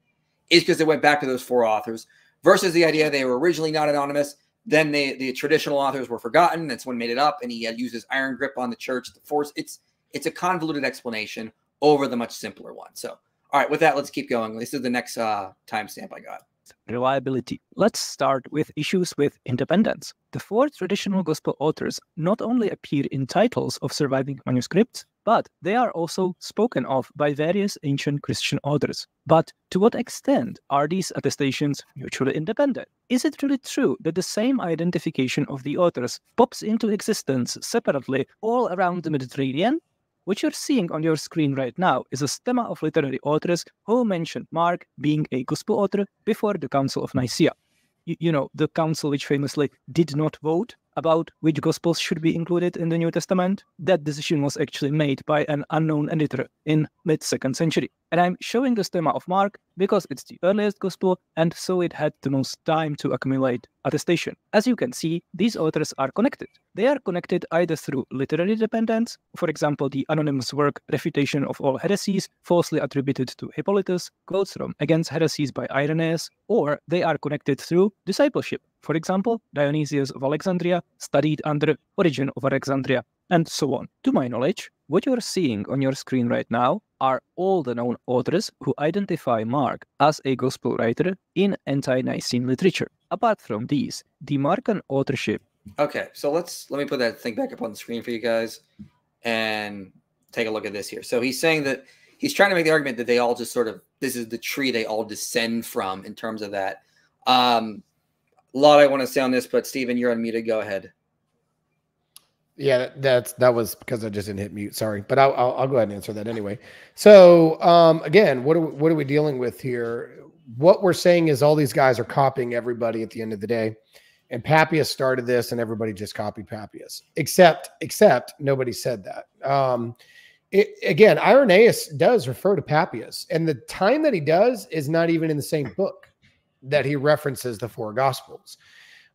is because they went back to those four authors versus the idea they were originally not anonymous. Then they, the traditional authors were forgotten. That's when made it up, and he had used his iron grip on the church, the force. It's it's a convoluted explanation over the much simpler one. So, all right, with that, let's keep going. This is the next uh, timestamp I got reliability. Let's start with issues with independence. The four traditional gospel authors not only appear in titles of surviving manuscripts, but they are also spoken of by various ancient Christian authors. But to what extent are these attestations mutually independent? Is it really true that the same identification of the authors pops into existence separately all around the Mediterranean? What you're seeing on your screen right now is a stemma of literary authors who mentioned Mark being a gospel author before the Council of Nicaea. You, you know, the council which famously did not vote about which gospels should be included in the New Testament. That decision was actually made by an unknown editor in mid second century. And I'm showing the stemma of Mark because it's the earliest gospel and so it had the most time to accumulate attestation. As you can see, these authors are connected. They are connected either through literary dependence, for example, the anonymous work Refutation of All Heresies, falsely attributed to Hippolytus, quotes from Against Heresies by Irenaeus, or they are connected through discipleship. For example, Dionysius of Alexandria studied under Origen of Alexandria, and so on. To my knowledge, what you're seeing on your screen right now are all the known authors who identify Mark as a gospel writer in ante Nicene literature. Apart from these, the Markan authorship. Okay, so let's let me put that thing back up on the screen for you guys. and take a look at this here. So he's saying that he's trying to make the argument that they all just sort of this is the tree they all descend from in terms of that. Um, a lot I want to say on this, but Stephen, you're unmuted. Go ahead. Yeah, that's that was because I just didn't hit mute. Sorry, but I'll, I'll, I'll go ahead and answer that anyway. So um, again, what are we, what are we dealing with here? What we're saying is all these guys are copying everybody at the end of the day, and Papias started this, and everybody just copied Papias, except except nobody said that. Um, it, again, Irenaeus does refer to Papias, and the time that he does is not even in the same book that he references the four Gospels.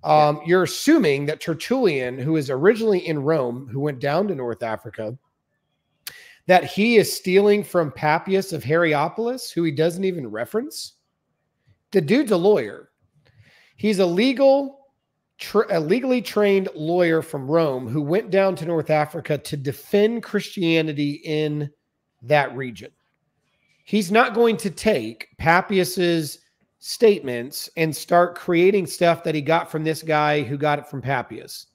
Um, you're assuming that Tertullian, who is originally in Rome, who went down to North Africa, that he is stealing from Papias of Hierapolis, who he doesn't even reference. The dude's a lawyer. He's a legal, a legally trained lawyer from Rome who went down to North Africa to defend Christianity in that region. He's not going to take Papias's statements and start creating stuff that he got from this guy who got it from Papias.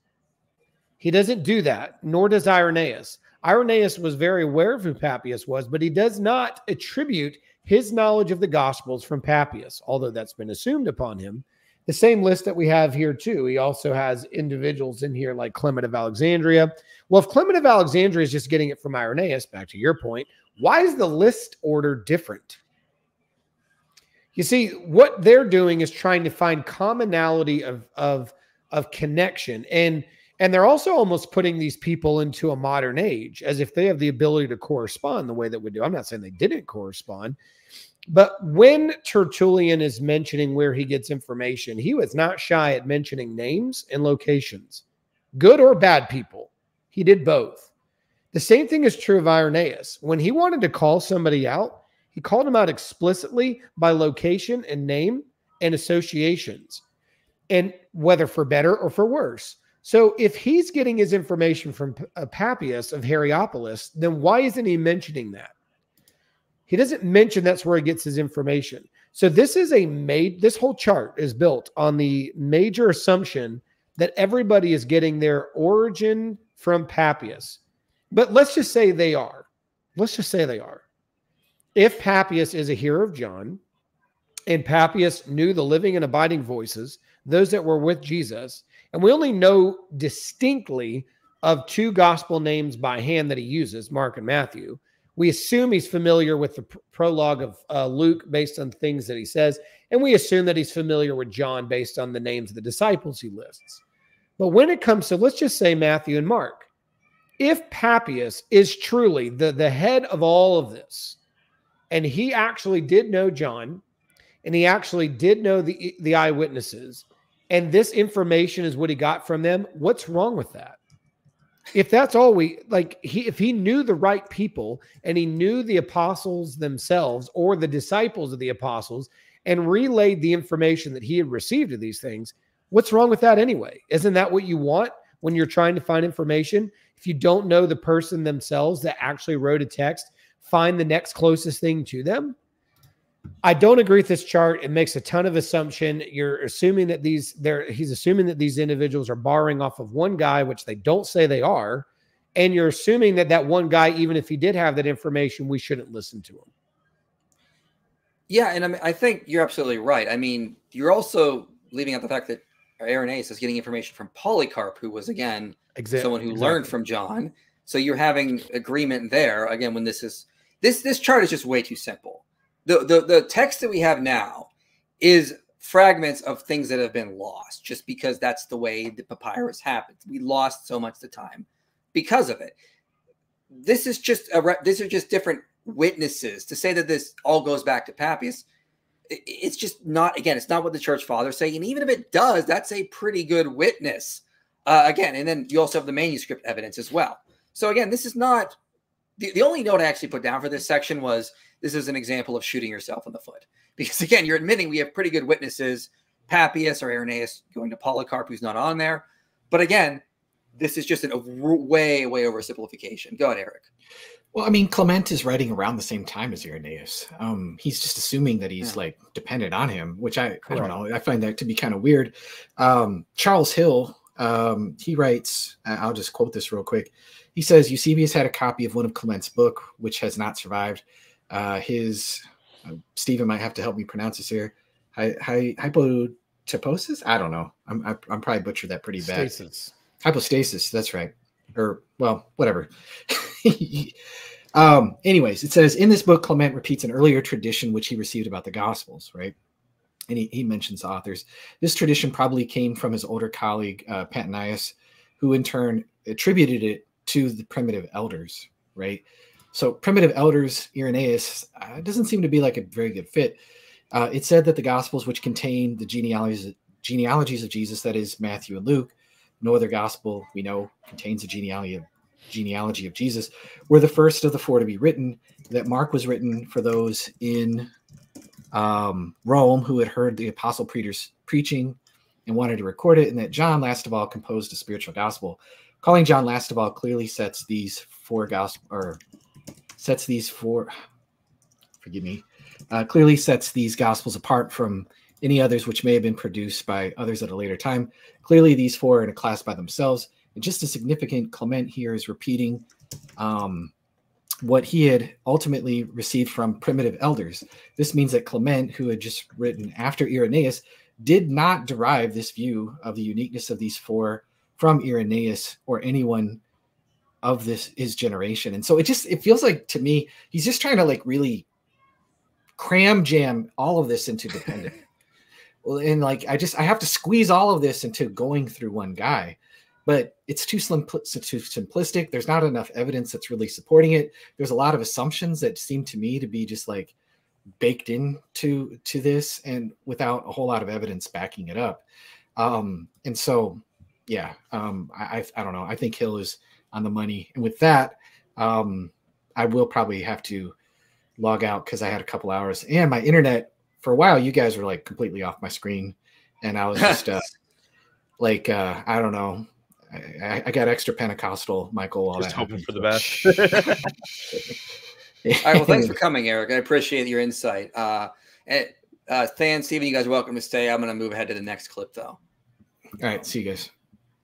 He doesn't do that, nor does Irenaeus. Irenaeus was very aware of who Papias was, but he does not attribute his knowledge of the Gospels from Papias, although that's been assumed upon him. The same list that we have here, too. He also has individuals in here like Clement of Alexandria. Well, if Clement of Alexandria is just getting it from Irenaeus, back to your point, why is the list order different? You see, what they're doing is trying to find commonality of of of connection, and and they're also almost putting these people into a modern age as if they have the ability to correspond the way that we do. I'm not saying they didn't correspond, but when Tertullian is mentioning where he gets information, he was not shy at mentioning names and locations, good or bad people. He did both. The same thing is true of Irenaeus. When he wanted to call somebody out, he called him out explicitly by location and name and associations, and whether for better or for worse. So if he's getting his information from uh, Papias of Hierapolis, then why isn't he mentioning that? He doesn't mention that's where he gets his information. So this is a made this whole chart is built on the major assumption that everybody is getting their origin from Papias. But let's just say they are. Let's just say they are if Papias is a hearer of John, and Papias knew the living and abiding voices, those that were with Jesus, and we only know distinctly of two gospel names by hand that he uses, Mark and Matthew. We assume he's familiar with the pr- prologue of uh, Luke based on things that he says, and we assume that he's familiar with John based on the names of the disciples he lists. But when it comes to, let's just say Matthew and Mark, if Papias is truly the, the head of all of this, and he actually did know John, and he actually did know the the eyewitnesses, and this information is what he got from them. What's wrong with that? If that's all we like, he if he knew the right people and he knew the apostles themselves or the disciples of the apostles and relayed the information that he had received of these things, what's wrong with that anyway? Isn't that what you want when you're trying to find information? If you don't know the person themselves that actually wrote a text find the next closest thing to them. I don't agree with this chart. It makes a ton of assumption. You're assuming that these there he's assuming that these individuals are borrowing off of one guy, which they don't say they are, and you're assuming that that one guy, even if he did have that information, we shouldn't listen to him. Yeah, and I mean, I think you're absolutely right. I mean, you're also leaving out the fact that Irenaeus is getting information from Polycarp, who was again exactly. someone who exactly. learned from John. So you're having agreement there again when this is this this chart is just way too simple. The the the text that we have now is fragments of things that have been lost just because that's the way the papyrus happens. We lost so much the time because of it. This is just a this are just different witnesses to say that this all goes back to Papias. It's just not again. It's not what the church fathers say, and even if it does, that's a pretty good witness. Uh, again, and then you also have the manuscript evidence as well. So again, this is not the, the only note I actually put down for this section was this is an example of shooting yourself in the foot. [LAUGHS] Because again, you're admitting we have pretty good witnesses, Papias or Irenaeus going to Polycarp, who's not on there. But again, this is just a way, way oversimplification. Go ahead, Eric. Well, I mean, Clement is writing around the same time as Irenaeus. Um, he's just assuming that he's yeah. like dependent on him, which I, I don't know. I find that to be kind of weird. Um, Charles Hill, um, he writes, I'll just quote this real quick. He says Eusebius had a copy of one of Clement's book, which has not survived. Uh, his uh, Stephen might have to help me pronounce this here. Hy, hy, hypotyposis? I don't know. I'm, I, I'm probably butchered that pretty bad. Stasis. Hypostasis. That's right. Or well, whatever. [LAUGHS] um, anyways, it says in this book, Clement repeats an earlier tradition which he received about the Gospels, right? And he, he mentions authors. This tradition probably came from his older colleague uh, who in turn attributed it to the primitive elders, right? So primitive elders, Irenaeus, uh, doesn't seem to be like a very good fit. Uh, it said that the Gospels, which contain the genealogies genealogies of Jesus, that is Matthew and Luke, no other gospel we know contains a genealogy of, genealogy of Jesus, were the first of the four to be written. That Mark was written for those in um, Rome who had heard the apostle Peter's preaching and wanted to record it, and that John, last of all, composed a spiritual gospel. Calling John last of all clearly sets these four gospel or sets these four. Forgive me. Uh, clearly sets these gospels apart from any others which may have been produced by others at a later time. Clearly, these four are in a class by themselves. And just a significant, Clement here is repeating um, what he had ultimately received from primitive elders. This means that Clement, who had just written after Irenaeus, did not derive this view of the uniqueness of these four from Irenaeus or anyone of this his generation. And so it just it feels like to me he's just trying to like really cram jam all of this into dependent. [LAUGHS] well, and like I just I have to squeeze all of this into going through one guy. But it's too slim too simplistic. There's not enough evidence that's really supporting it. There's a lot of assumptions that seem to me to be just like baked into to this and without a whole lot of evidence backing it up. Um, and so yeah, um, I, I don't know. I think Hill is on the money. And with that, um, I will probably have to log out because I had a couple hours and my internet for a while. You guys were like completely off my screen, and I was just uh, [LAUGHS] like, uh, I don't know. I, I, got extra Pentecostal, Michael. All just that hoping happened. for the best. [LAUGHS] All right. Well, thanks for coming, Eric. I appreciate your insight. Uh, and, uh, Than, Stephen, you guys are welcome to stay. I'm going to move ahead to the next clip, though. All right. See you guys.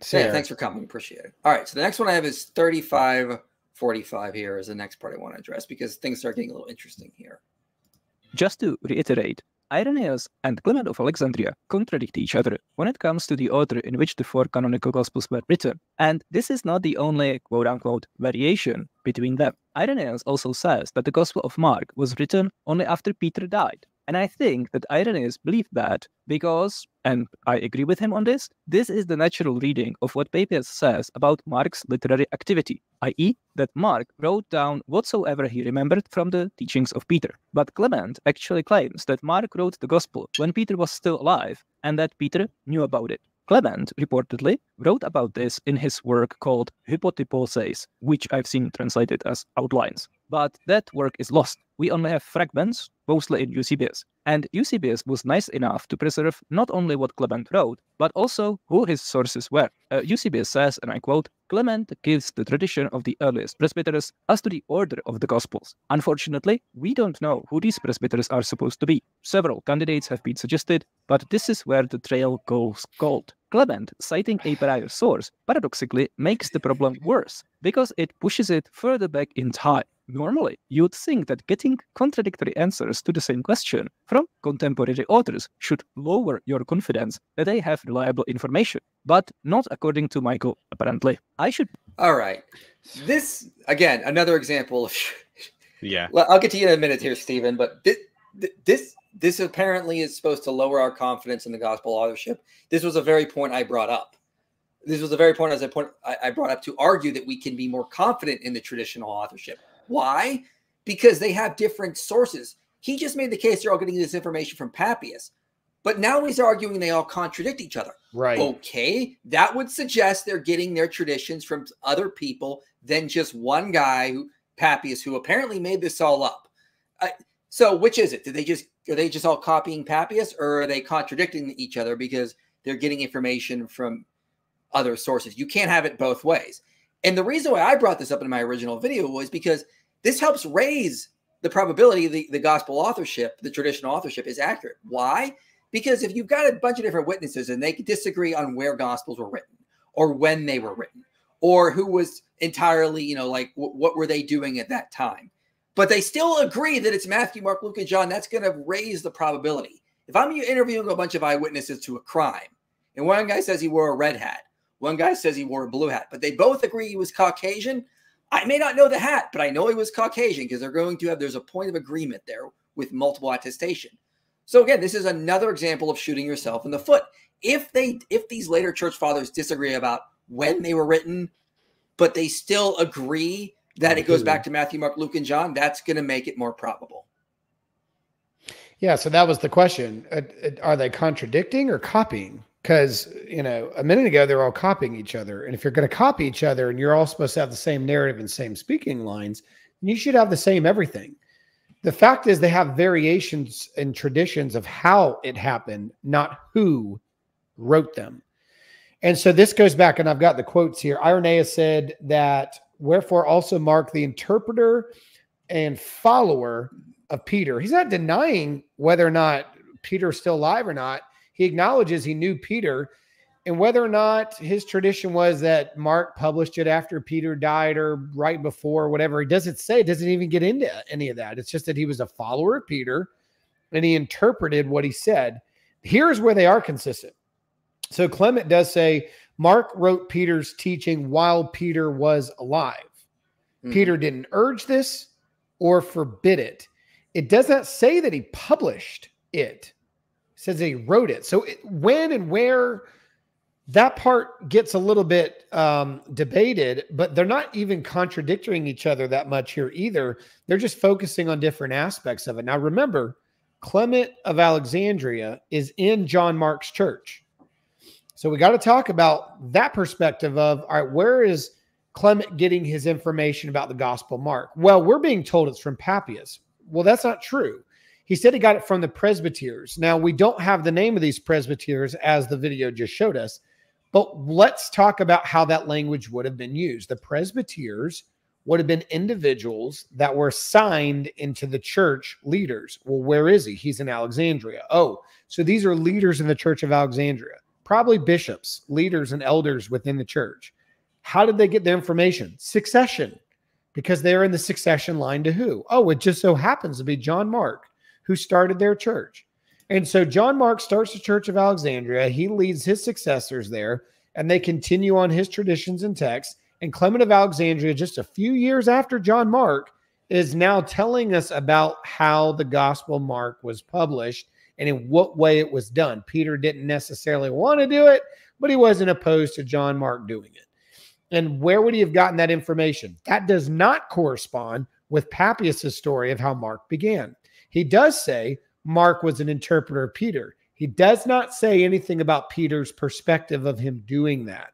So, yeah, thanks for coming. Appreciate it. All right. So the next one I have is 3545 here is the next part I want to address because things start getting a little interesting here. Just to reiterate, Irenaeus and Clement of Alexandria contradict each other when it comes to the order in which the four canonical Gospels were written, and this is not the only quote unquote variation between them. Irenaeus also says that the Gospel of Mark was written only after Peter died, and I think that Irenaeus believed that because, and I agree with him on this, this is the natural reading of what Papias says about Mark's literary activity, i.e., that Mark wrote down whatsoever he remembered from the teachings of Peter. But Clement actually claims that Mark wrote the Gospel when Peter was still alive and that Peter knew about it. Clement reportedly wrote about this in his work called Hypotyposes, which I've seen translated as outlines. But that work is lost. We only have fragments, mostly in Eusebius. And Eusebius was nice enough to preserve not only what Clement wrote, but also who his sources were. Uh, Eusebius says, and I quote, Clement gives the tradition of the earliest presbyters as to the order of the Gospels. Unfortunately, we don't know who these presbyters are supposed to be. Several candidates have been suggested, but this is where the trail goes cold. Clement, citing a prior source, paradoxically makes the problem worse because it pushes it further back in time. Normally, you'd think that getting contradictory answers to the same question from contemporary authors should lower your confidence that they have reliable information, but not according to Michael, apparently. I should. All right. This, again, another example of. [LAUGHS] yeah. Well, I'll get to you in a minute here, Stephen, but this, this this apparently is supposed to lower our confidence in the gospel authorship. This was a very point I brought up. This was the very point as I point I brought up to argue that we can be more confident in the traditional authorship. Why? Because they have different sources. He just made the case they're all getting this information from Papias. But now he's arguing they all contradict each other. Right. Okay. That would suggest they're getting their traditions from other people than just one guy, who, Papias, who apparently made this all up. Uh, so which is it? Did they just are they just all copying Papias or are they contradicting each other because they're getting information from other sources? You can't have it both ways. And the reason why I brought this up in my original video was because this helps raise the probability the, the gospel authorship, the traditional authorship is accurate. Why? Because if you've got a bunch of different witnesses and they disagree on where gospels were written or when they were written, or who was entirely, you know, like what were they doing at that time. But they still agree that it's Matthew, Mark, Luke, and John. That's going to raise the probability. If I'm interviewing a bunch of eyewitnesses to a crime, and one guy says he wore a red hat, one guy says he wore a blue hat, but they both agree he was Caucasian. I may not know the hat, but I know he was Caucasian because they're going to have, there's a point of agreement there with multiple attestation. So again, this is another example of shooting yourself in the foot. If they, if these later church fathers disagree about when they were written, but they still agree that it goes back to Matthew, Mark, Luke, and John, that's going to make it more probable. Yeah. So that was the question. Uh, uh, are they contradicting or copying? because you know a minute ago they're all copying each other and if you're going to copy each other and you're all supposed to have the same narrative and same speaking lines you should have the same everything the fact is they have variations and traditions of how it happened not who wrote them. And so this goes back and i've got the quotes here. Irenaeus said that wherefore also mark the interpreter and follower of peter. He's not denying whether or not peter's still alive or not. He acknowledges he knew Peter. And whether or not his tradition was that Mark published it after Peter died or right before, or whatever, he doesn't say, it doesn't even get into any of that. It's just that he was a follower of Peter and he interpreted what he said. Here's where they are consistent. So Clement does say Mark wrote Peter's teaching while Peter was alive. Mm-hmm. Peter didn't urge this or forbid it. It does not say that he published it says that he wrote it. So it, when and where that part gets a little bit um, debated, but they're not even contradicting each other that much here either. They're just focusing on different aspects of it. Now, remember, Clement of Alexandria is in John Mark's church. So we got to talk about that perspective of all right, where is Clement getting his information about the Gospel Mark? Well, we're being told it's from Papias. Well, that's not true. He said he got it from the presbyters. Now, we don't have the name of these presbyters as the video just showed us, but let's talk about how that language would have been used. The presbyters would have been individuals that were signed into the church leaders. Well, where is he? He's in Alexandria. Oh, so these are leaders in the church of Alexandria, probably bishops, leaders, and elders within the church. How did they get their information? Succession, because they're in the succession line to who? Oh, it just so happens to be John Mark who started their church. And so John Mark starts the Church of Alexandria. He leads his successors there, and they continue on his traditions and texts. And Clement of Alexandria, just a few years after John Mark, is now telling us about how the Gospel Mark was published and in what way it was done. Peter didn't necessarily want to do it, but he wasn't opposed to John Mark doing it. And where would he have gotten that information? That does not correspond with Papias' story of how Mark began. He does say Mark was an interpreter of Peter. He does not say anything about Peter's perspective of him doing that.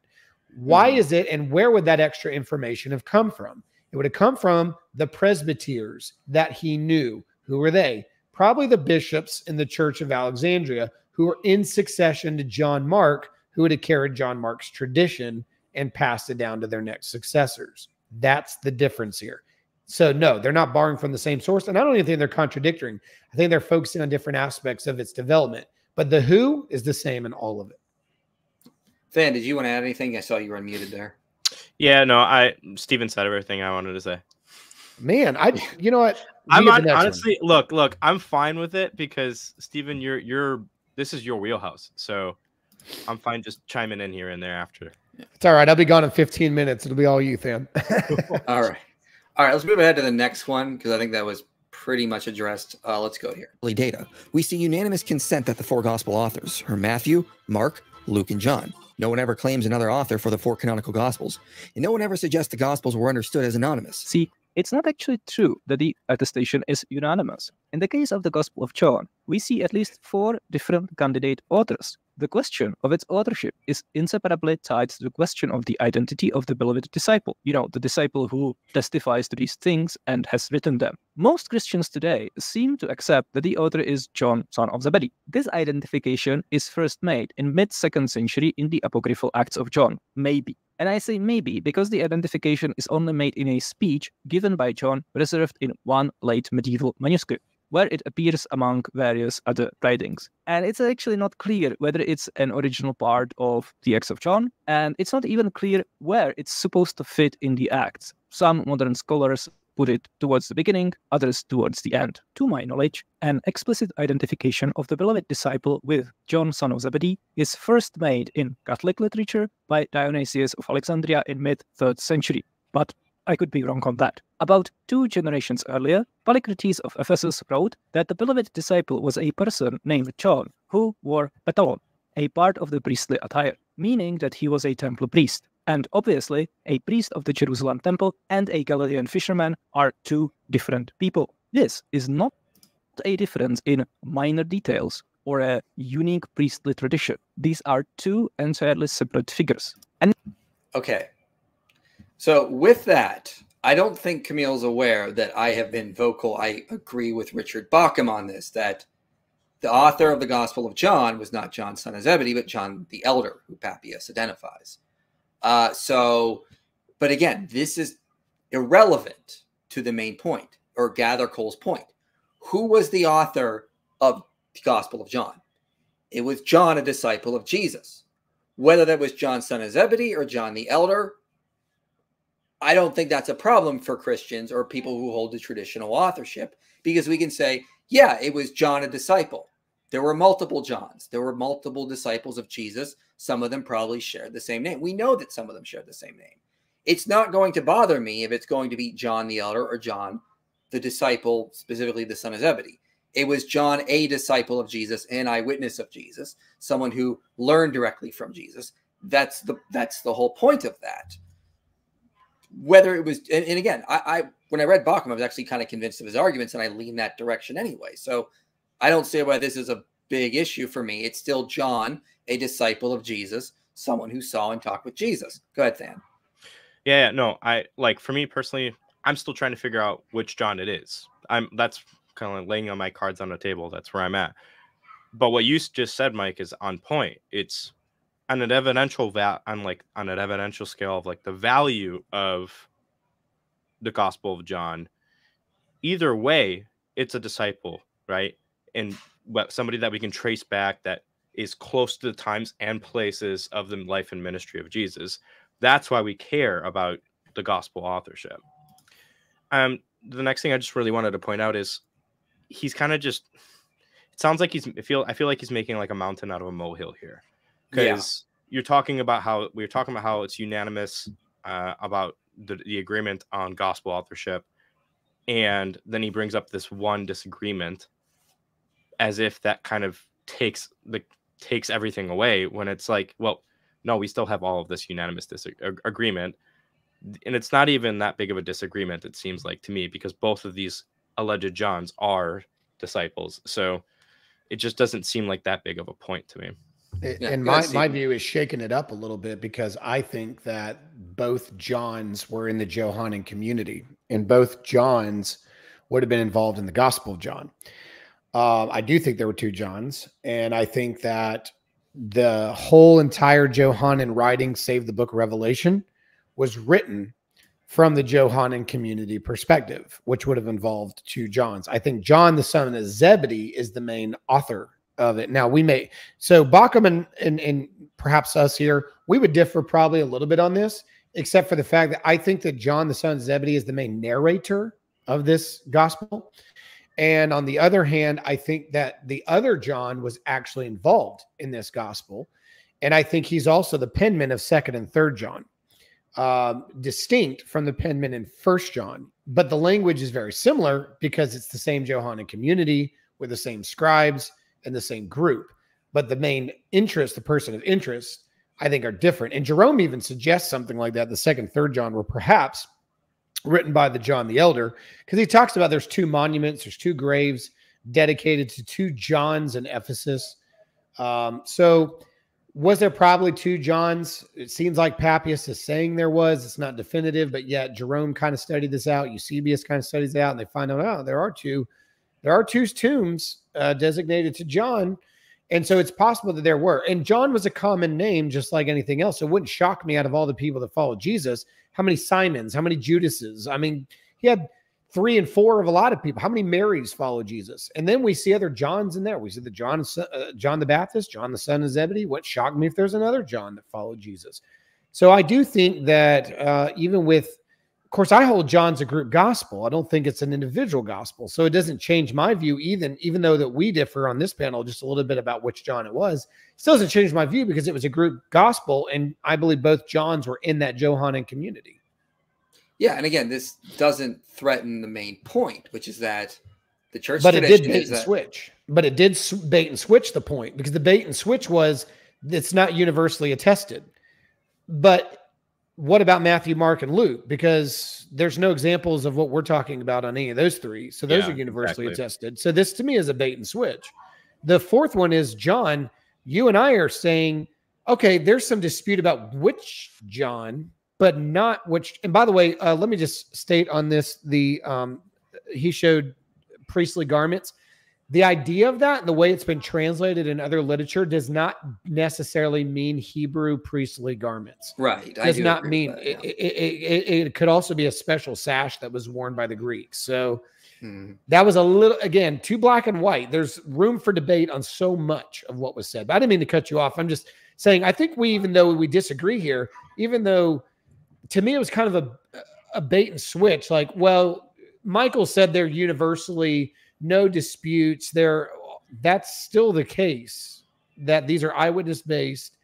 Why mm-hmm. is it, and where would that extra information have come from? It would have come from the presbyters that he knew. Who were they? Probably the bishops in the Church of Alexandria who were in succession to John Mark, who would have carried John Mark's tradition and passed it down to their next successors. That's the difference here. So no, they're not borrowing from the same source, and I don't even think they're contradicting. I think they're focusing on different aspects of its development. But the who is the same in all of it. Than, did you want to add anything? I saw you were unmuted there. Yeah, no, I Stephen said everything I wanted to say. Man, I you know what? I'm on, honestly one. look, look, I'm fine with it because Stephen, you're you're this is your wheelhouse. So I'm fine just chiming in here and there after. It's all right. I'll be gone in 15 minutes. It'll be all you, Than. [LAUGHS] all right. All right, let's move ahead to the next one because I think that was pretty much addressed. Uh, let's go here. Data. We see unanimous consent that the four gospel authors are Matthew, Mark, Luke, and John. No one ever claims another author for the four canonical gospels, and no one ever suggests the gospels were understood as anonymous. See, it's not actually true that the attestation is unanimous. In the case of the Gospel of John, we see at least four different candidate authors the question of its authorship is inseparably tied to the question of the identity of the beloved disciple. You know, the disciple who testifies to these things and has written them. Most Christians today seem to accept that the author is John, son of Zebedee. This identification is first made in mid second century in the apocryphal Acts of John, maybe. And I say maybe because the identification is only made in a speech given by John, reserved in one late medieval manuscript. Where it appears among various other writings. And it's actually not clear whether it's an original part of the Acts of John, and it's not even clear where it's supposed to fit in the Acts. Some modern scholars put it towards the beginning, others towards the end. To my knowledge, an explicit identification of the beloved disciple with John, son of Zebedee, is first made in Catholic literature by Dionysius of Alexandria in mid 3rd century. But I could be wrong on that. About two generations earlier, Polycrates of Ephesus wrote that the beloved disciple was a person named John who wore petalon, a part of the priestly attire, meaning that he was a temple priest. And obviously, a priest of the Jerusalem temple and a Galilean fisherman are two different people. This is not a difference in minor details or a unique priestly tradition. These are two entirely separate figures. And Okay. So with that, I don't think Kamil's aware that I have been vocal. I agree with Richard Bauckham on this that the author of the Gospel of John was not John, son of Zebedee, but John the Elder, who Papias identifies. Uh, so, but again, this is irrelevant to the main point or Gathercole's point. Who was the author of the Gospel of John? It was John, a disciple of Jesus. Whether that was John, son of Zebedee, or John the Elder, I don't think that's a problem for Christians or people mm. who hold the traditional authorship because we can say, yeah, it was John, a disciple. There were multiple Johns. There were multiple disciples of Jesus. Some of them probably shared the same name. We know that some of them shared the same name. It's not going to bother me if it's going to be John the Elder or John the disciple, specifically the son of Zebedee. It was John, a disciple of Jesus, an eyewitness of Jesus, someone who learned directly from Jesus. That's the that's the whole point of that. Whether it was, and, and again, I, I when I read Bauckham, I was actually kind of convinced of his arguments, and I lean that direction anyway. So I don't see why this is a big issue for me. It's still John, a disciple of Jesus, someone who saw and talked with Jesus. Go ahead, Than Yeah, yeah, no, I like for me personally, I'm still trying to figure out which John it is. I'm that's kind of like laying on my cards on the table. That's where I'm at. But what you just said, Mike, is on point. It's on an evidential va- on like on an evidential scale of like the value of the Gospel of John. Either way, it's a disciple, right? And somebody that we can trace back that is close to the times and places of the life and ministry of Jesus. That's why we care about the gospel authorship. Um, the next thing I just really wanted to point out is he's kind of just. It sounds like he's. I feel. I feel like he's making like a mountain out of a molehill here, because you're talking about how we are talking about how it's unanimous uh, about the, the agreement on gospel authorship, and then he brings up this one disagreement, as if that kind of takes the takes everything away. When it's like, well, no, we still have all of this unanimous dis- agreement. And it's not even that big of a disagreement it seems like to me because both of these alleged johns are disciples. So it just doesn't seem like that big of a point to me It- Yeah, and my, my view is shaking it up a little bit because I think that both Johns were in the Johannine community, and both Johns would have been involved in the Gospel of John. Um, I do think there were two Johns, and I think that the whole entire Johannine writing, save the book of Revelation, was written from the Johannine community perspective, which would have involved two Johns. I think John, the son of Zebedee, is the main author of it. Now we may so Bauckham and, and and perhaps us here, we would differ probably a little bit on this, except for the fact that I think that John, the son of Zebedee, is the main narrator of this gospel. And on the other hand, I think that the other John was actually involved in this gospel. And I think he's also the penman of second and third John, um, distinct from the penman in first John. But the language is very similar because it's the same Johannine community with the same scribes and the same group. But the main interest, the person of interest, I think are different. And Jerome even suggests something like that. The second, third John were perhaps written by the John the Elder, because he talks about there's two monuments, there's two graves dedicated to two Johns in Ephesus. Um, so was there probably two Johns? It seems like Papias is saying there was. It's not definitive, but yet Jerome kind of studied this out. Eusebius kind of studies out, and they find out, oh, there are two, there are two tombs uh, designated to John. And so it's possible that there were. And John was a common name, just like anything else. So it wouldn't shock me out of all the people that followed Jesus, how many Simons, how many Judases. I mean, he had three and four of a lot of people. How many Marys follow Jesus? And then we see other Johns in there. We see the John, uh, John the Baptist, John the son of Zebedee. What shocked me if there's another John that followed Jesus. So I do think that uh, even with, course, I hold John's a group gospel. I don't think it's an individual gospel. So it doesn't change my view, even even though that we differ on this panel just a little bit about which John it was. It still doesn't change my view because it was a group gospel, and I believe both Johns were in that Johannine community. Yeah, and again, this doesn't threaten the main point, which is that the church. But it did bait and switch. But it did bait and switch the point because the bait and switch was it's not universally attested. But what about Matthew, Mark, and Luke? Because there's no examples of what we're talking about on any of those three. So those yeah, are universally exactly. attested. So this to me is a bait and switch. The fourth one is John. You and I are saying, okay, there's some dispute about which John but not which. And by the way, uh, let me just state on this: the um, he showed priestly garments. The idea of that and the way it's been translated in other literature does not necessarily mean Hebrew priestly garments. Right. Does do not mean that, yeah. it, it, it, it, could also be a special sash that was worn by the Greeks. So hmm. that was a little, again, too black and white. There's room for debate on so much of what was said. But I didn't mean to cut you off. I'm just saying, I think we, even though we disagree here, even though to me, it was kind of a, a bait and switch. Like, well, Michael said they're universally no disputes. There, that's still the case that these are eyewitness based.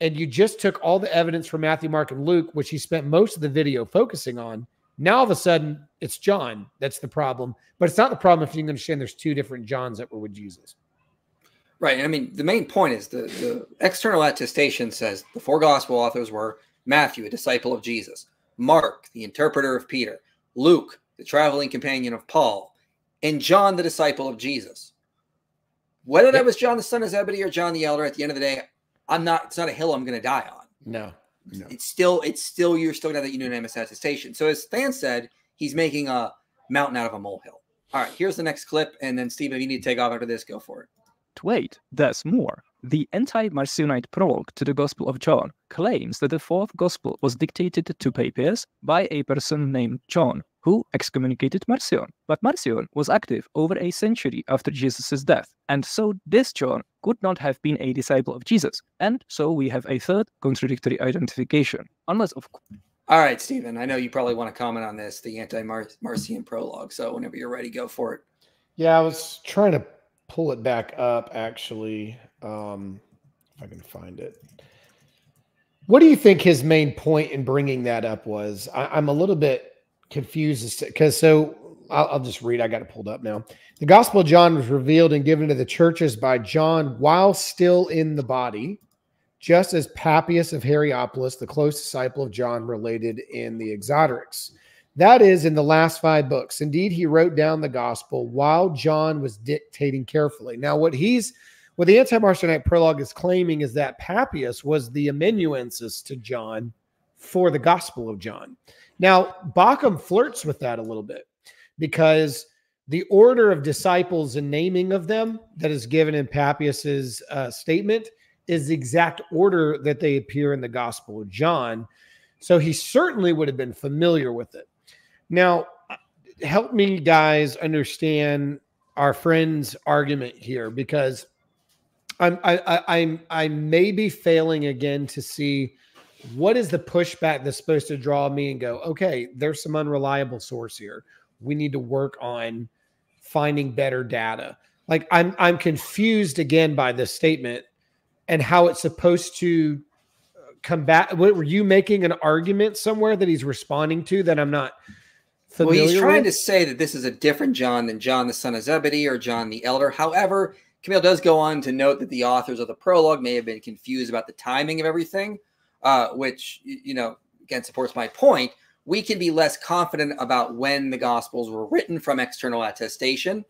And you just took all the evidence from Matthew, Mark, and Luke, which he spent most of the video focusing on. Now all of a sudden, it's John that's the problem. But it's not the problem if you understand there's two different Johns that were with Jesus. Right. I mean, the main point is the, the external attestation says the four gospel authors were Matthew, a disciple of Jesus, Mark, the interpreter of Peter, Luke, the traveling companion of Paul, and John, the disciple of Jesus. Whether that was John the son of Zebedee or John the elder, at the end of the day, I'm not. It's not a hill I'm going to die on. No, no. It's still. It's still. You're still going to have that unanimous attestation. So as Than said, he's making a mountain out of a molehill. All right. Here's the next clip, and then Steve, if you need to take off after this, go for it. Wait, there's more. The anti-Marcionite prologue to the Gospel of John claims that the fourth Gospel was dictated to Papias by a person named John, who excommunicated Marcion. But Marcion was active over a century after Jesus' death, and so this John could not have been a disciple of Jesus. And so we have a third contradictory identification. Unless, of course. All right, Stephen, I know you probably want to comment on this, the anti-Marcion prologue. So whenever you're ready, go for it. Yeah, I was trying to pull it back up actually. Um, if I can find it. What do you think his main point in bringing that up was? I, am a little bit confused because so I'll, I'll, just read. I got it pulled up now. The Gospel of John was revealed and given to the churches by John while still in the body, just as Papias of Hierapolis, the close disciple of John, related in the Exoterics. That is in the last five books. Indeed, he wrote down the gospel while John was dictating carefully. Now, what he's what the anti-Marcionite prologue is claiming is that Papias was the amanuensis to John for the Gospel of John. Now, Bauckham flirts with that a little bit because the order of disciples and naming of them that is given in Papias's uh, statement is the exact order that they appear in the Gospel of John. So he certainly would have been familiar with it. Now, help me guys understand our friend's argument here because I'm I, I I'm I may be failing again to see what is the pushback that's supposed to draw me and go, okay, there's some unreliable source here. We need to work on finding better data. Like I'm I'm confused again by this statement and how it's supposed to uh, combat. What, were you making an argument somewhere that he's responding to that I'm not well, he's trying with? to say that this is a different John than John the son of Zebedee or John the elder. However, Kamil does go on to note that the authors of the prologue may have been confused about the timing of everything, uh, which you know again supports my point. We can be less confident about when the Gospels were written from external attestation,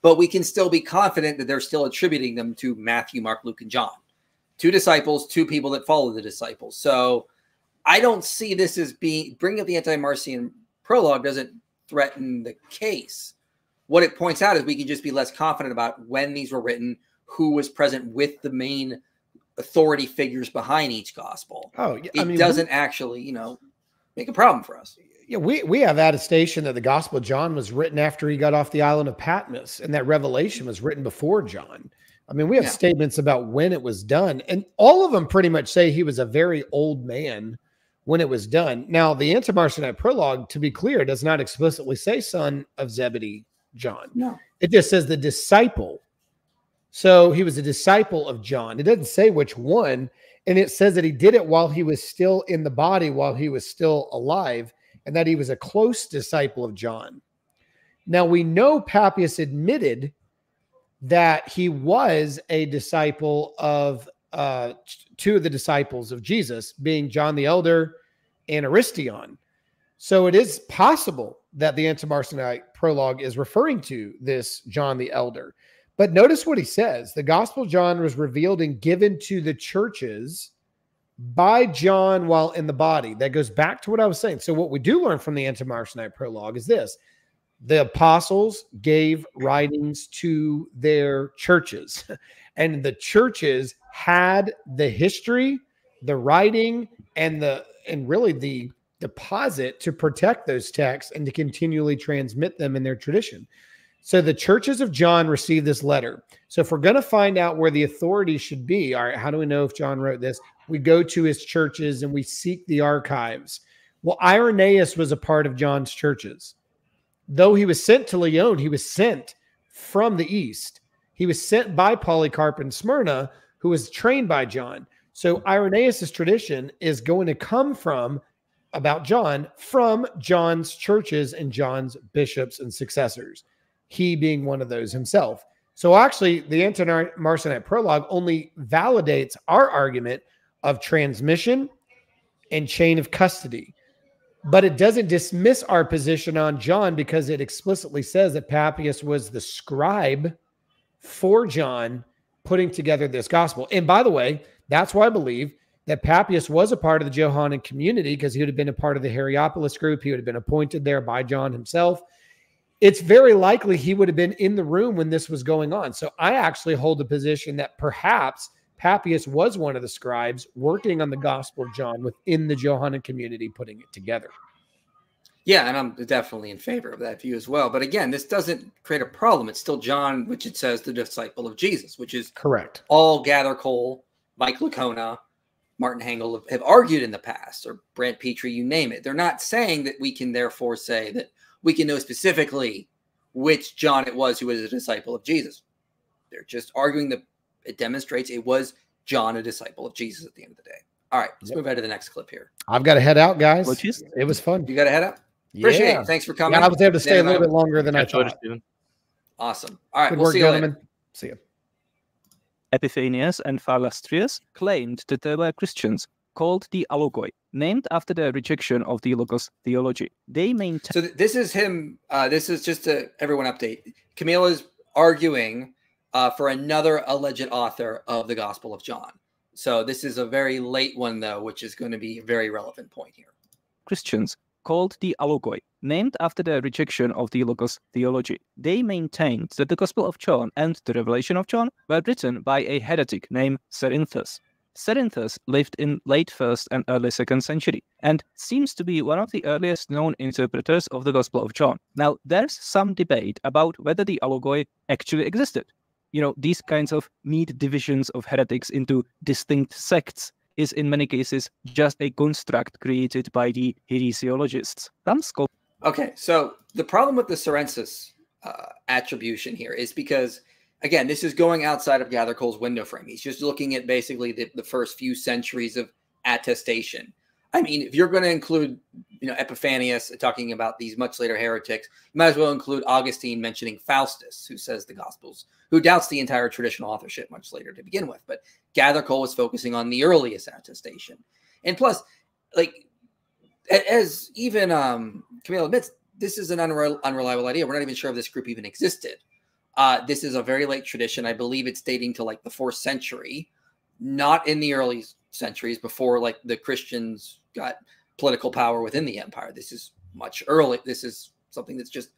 but we can still be confident that they're still attributing them to Matthew, Mark, Luke, and John, two disciples, two people that follow the disciples. So I don't see this as being bringing up the anti-Marcion prologue doesn't threaten the case. What it points out is we can just be less confident about when these were written, who was present with the main authority figures behind each gospel. Oh, yeah. It I mean, doesn't we, actually, you know, make a problem for us. Yeah, we, we have attestation that the Gospel of John was written after he got off the island of Patmos, and that Revelation was written before John. I mean, we have Yeah. statements about when it was done, and all of them pretty much say he was a very old man when it was done. Now, the Antimarcionite prologue, to be clear, does not explicitly say son of Zebedee John. No. It just says the disciple. So he was a disciple of John. It doesn't say which one. And it says that he did it while he was still in the body, while he was still alive, and that he was a close disciple of John. Now we know Papias admitted that he was a disciple of uh, two of the disciples of Jesus, being John the Elder and Aristion. So it is possible that the Antimarcionite prologue is referring to this John the Elder. But notice what he says the Gospel John was revealed and given to the churches by John while in the body. That goes back to what I was saying. So, what we do learn from the Antimarcionite prologue is this the apostles gave writings to their churches, [LAUGHS] and the churches had the history, the writing, and the and really the deposit to protect those texts and to continually transmit them in their tradition. So the churches of John received this letter. So if we're going to find out where the authority should be, all right, how do we know if John wrote this? We go to his churches and we seek the archives. Well, Irenaeus was a part of John's churches. Though he was sent to Lyon, he was sent from the east. He was sent by Polycarp in Smyrna, who was trained by John. So Irenaeus's tradition is going to come from about John from John's churches and John's bishops and successors, he being one of those himself. So actually, the Anti-Marcionite prologue only validates our argument of transmission and chain of custody, but it doesn't dismiss our position on John because it explicitly says that Papias was the scribe for John putting together this gospel. And by the way, that's why I believe that Papias was a part of the Johannine community because he would have been a part of the Hierapolis group. He would have been appointed there by John himself. It's very likely he would have been in the room when this was going on. So I actually hold the position that perhaps Papias was one of the scribes working on the Gospel of John within the Johannine community, putting it together. Yeah, and I'm definitely in favor of that view as well. But again, this doesn't create a problem. It's still John, which it says the disciple of Jesus, which is Correct. all Gathercole, Mike Licona, Martin Hengel have, have argued in the past, or Brant Pitre, you name it. They're not saying that we can therefore say that we can know specifically which John it was who was a disciple of Jesus. They're just arguing that it demonstrates it was John, a disciple of Jesus at the end of the day. All right, let's Yep. move on to the next clip here. I've got to head out, guys. Apologies. It was fun. You got to head up. Appreciate Yeah. it. Thanks for coming. Yeah, I was able to stay a Dan and little I- bit longer than I Catch you later, thought. Awesome. All right, Good we'll work, see you later. gentlemen. See you. Epiphanius and Philastrius claimed that they were Christians, called the Alogoi, named after their rejection of the Logos theology. They maintained So th- this is him. Uh, this is just a everyone update. Kamil is arguing uh, for another alleged author of the Gospel of John. So this is a very late one, though, which is going to be a very relevant point here. Christians, called the Alogoi, named after their rejection of the Logos theology. They maintained that the Gospel of John and the Revelation of John were written by a heretic named Cerinthus. Cerinthus lived in late 1st and early 2nd century and seems to be one of the earliest known interpreters of the Gospel of John. Now, there's some debate about whether the Alogoi actually existed. You know, these kinds of neat divisions of heretics into distinct sects is in many cases just a construct created by the heresiologists. Scholars Okay, so the problem with the Cerinthus uh, attribution here is because, again, this is going outside of Gathercole's window frame. He's just looking at basically the, the first few centuries of attestation. I mean, if you're going to include, you know, Epiphanius talking about these much later heretics, you might as well include Augustine mentioning Faustus, who says the Gospels, who doubts the entire traditional authorship much later to begin with. But Gathercole was focusing on the earliest attestation, and plus, like as even um, Kamil admits, this is an unre- unreliable idea. We're not even sure if this group even existed. Uh, this is a very late tradition. I believe it's dating to like the fourth century, not in the early centuries before like the Christians got political power within the empire. This is much early. This is something that's just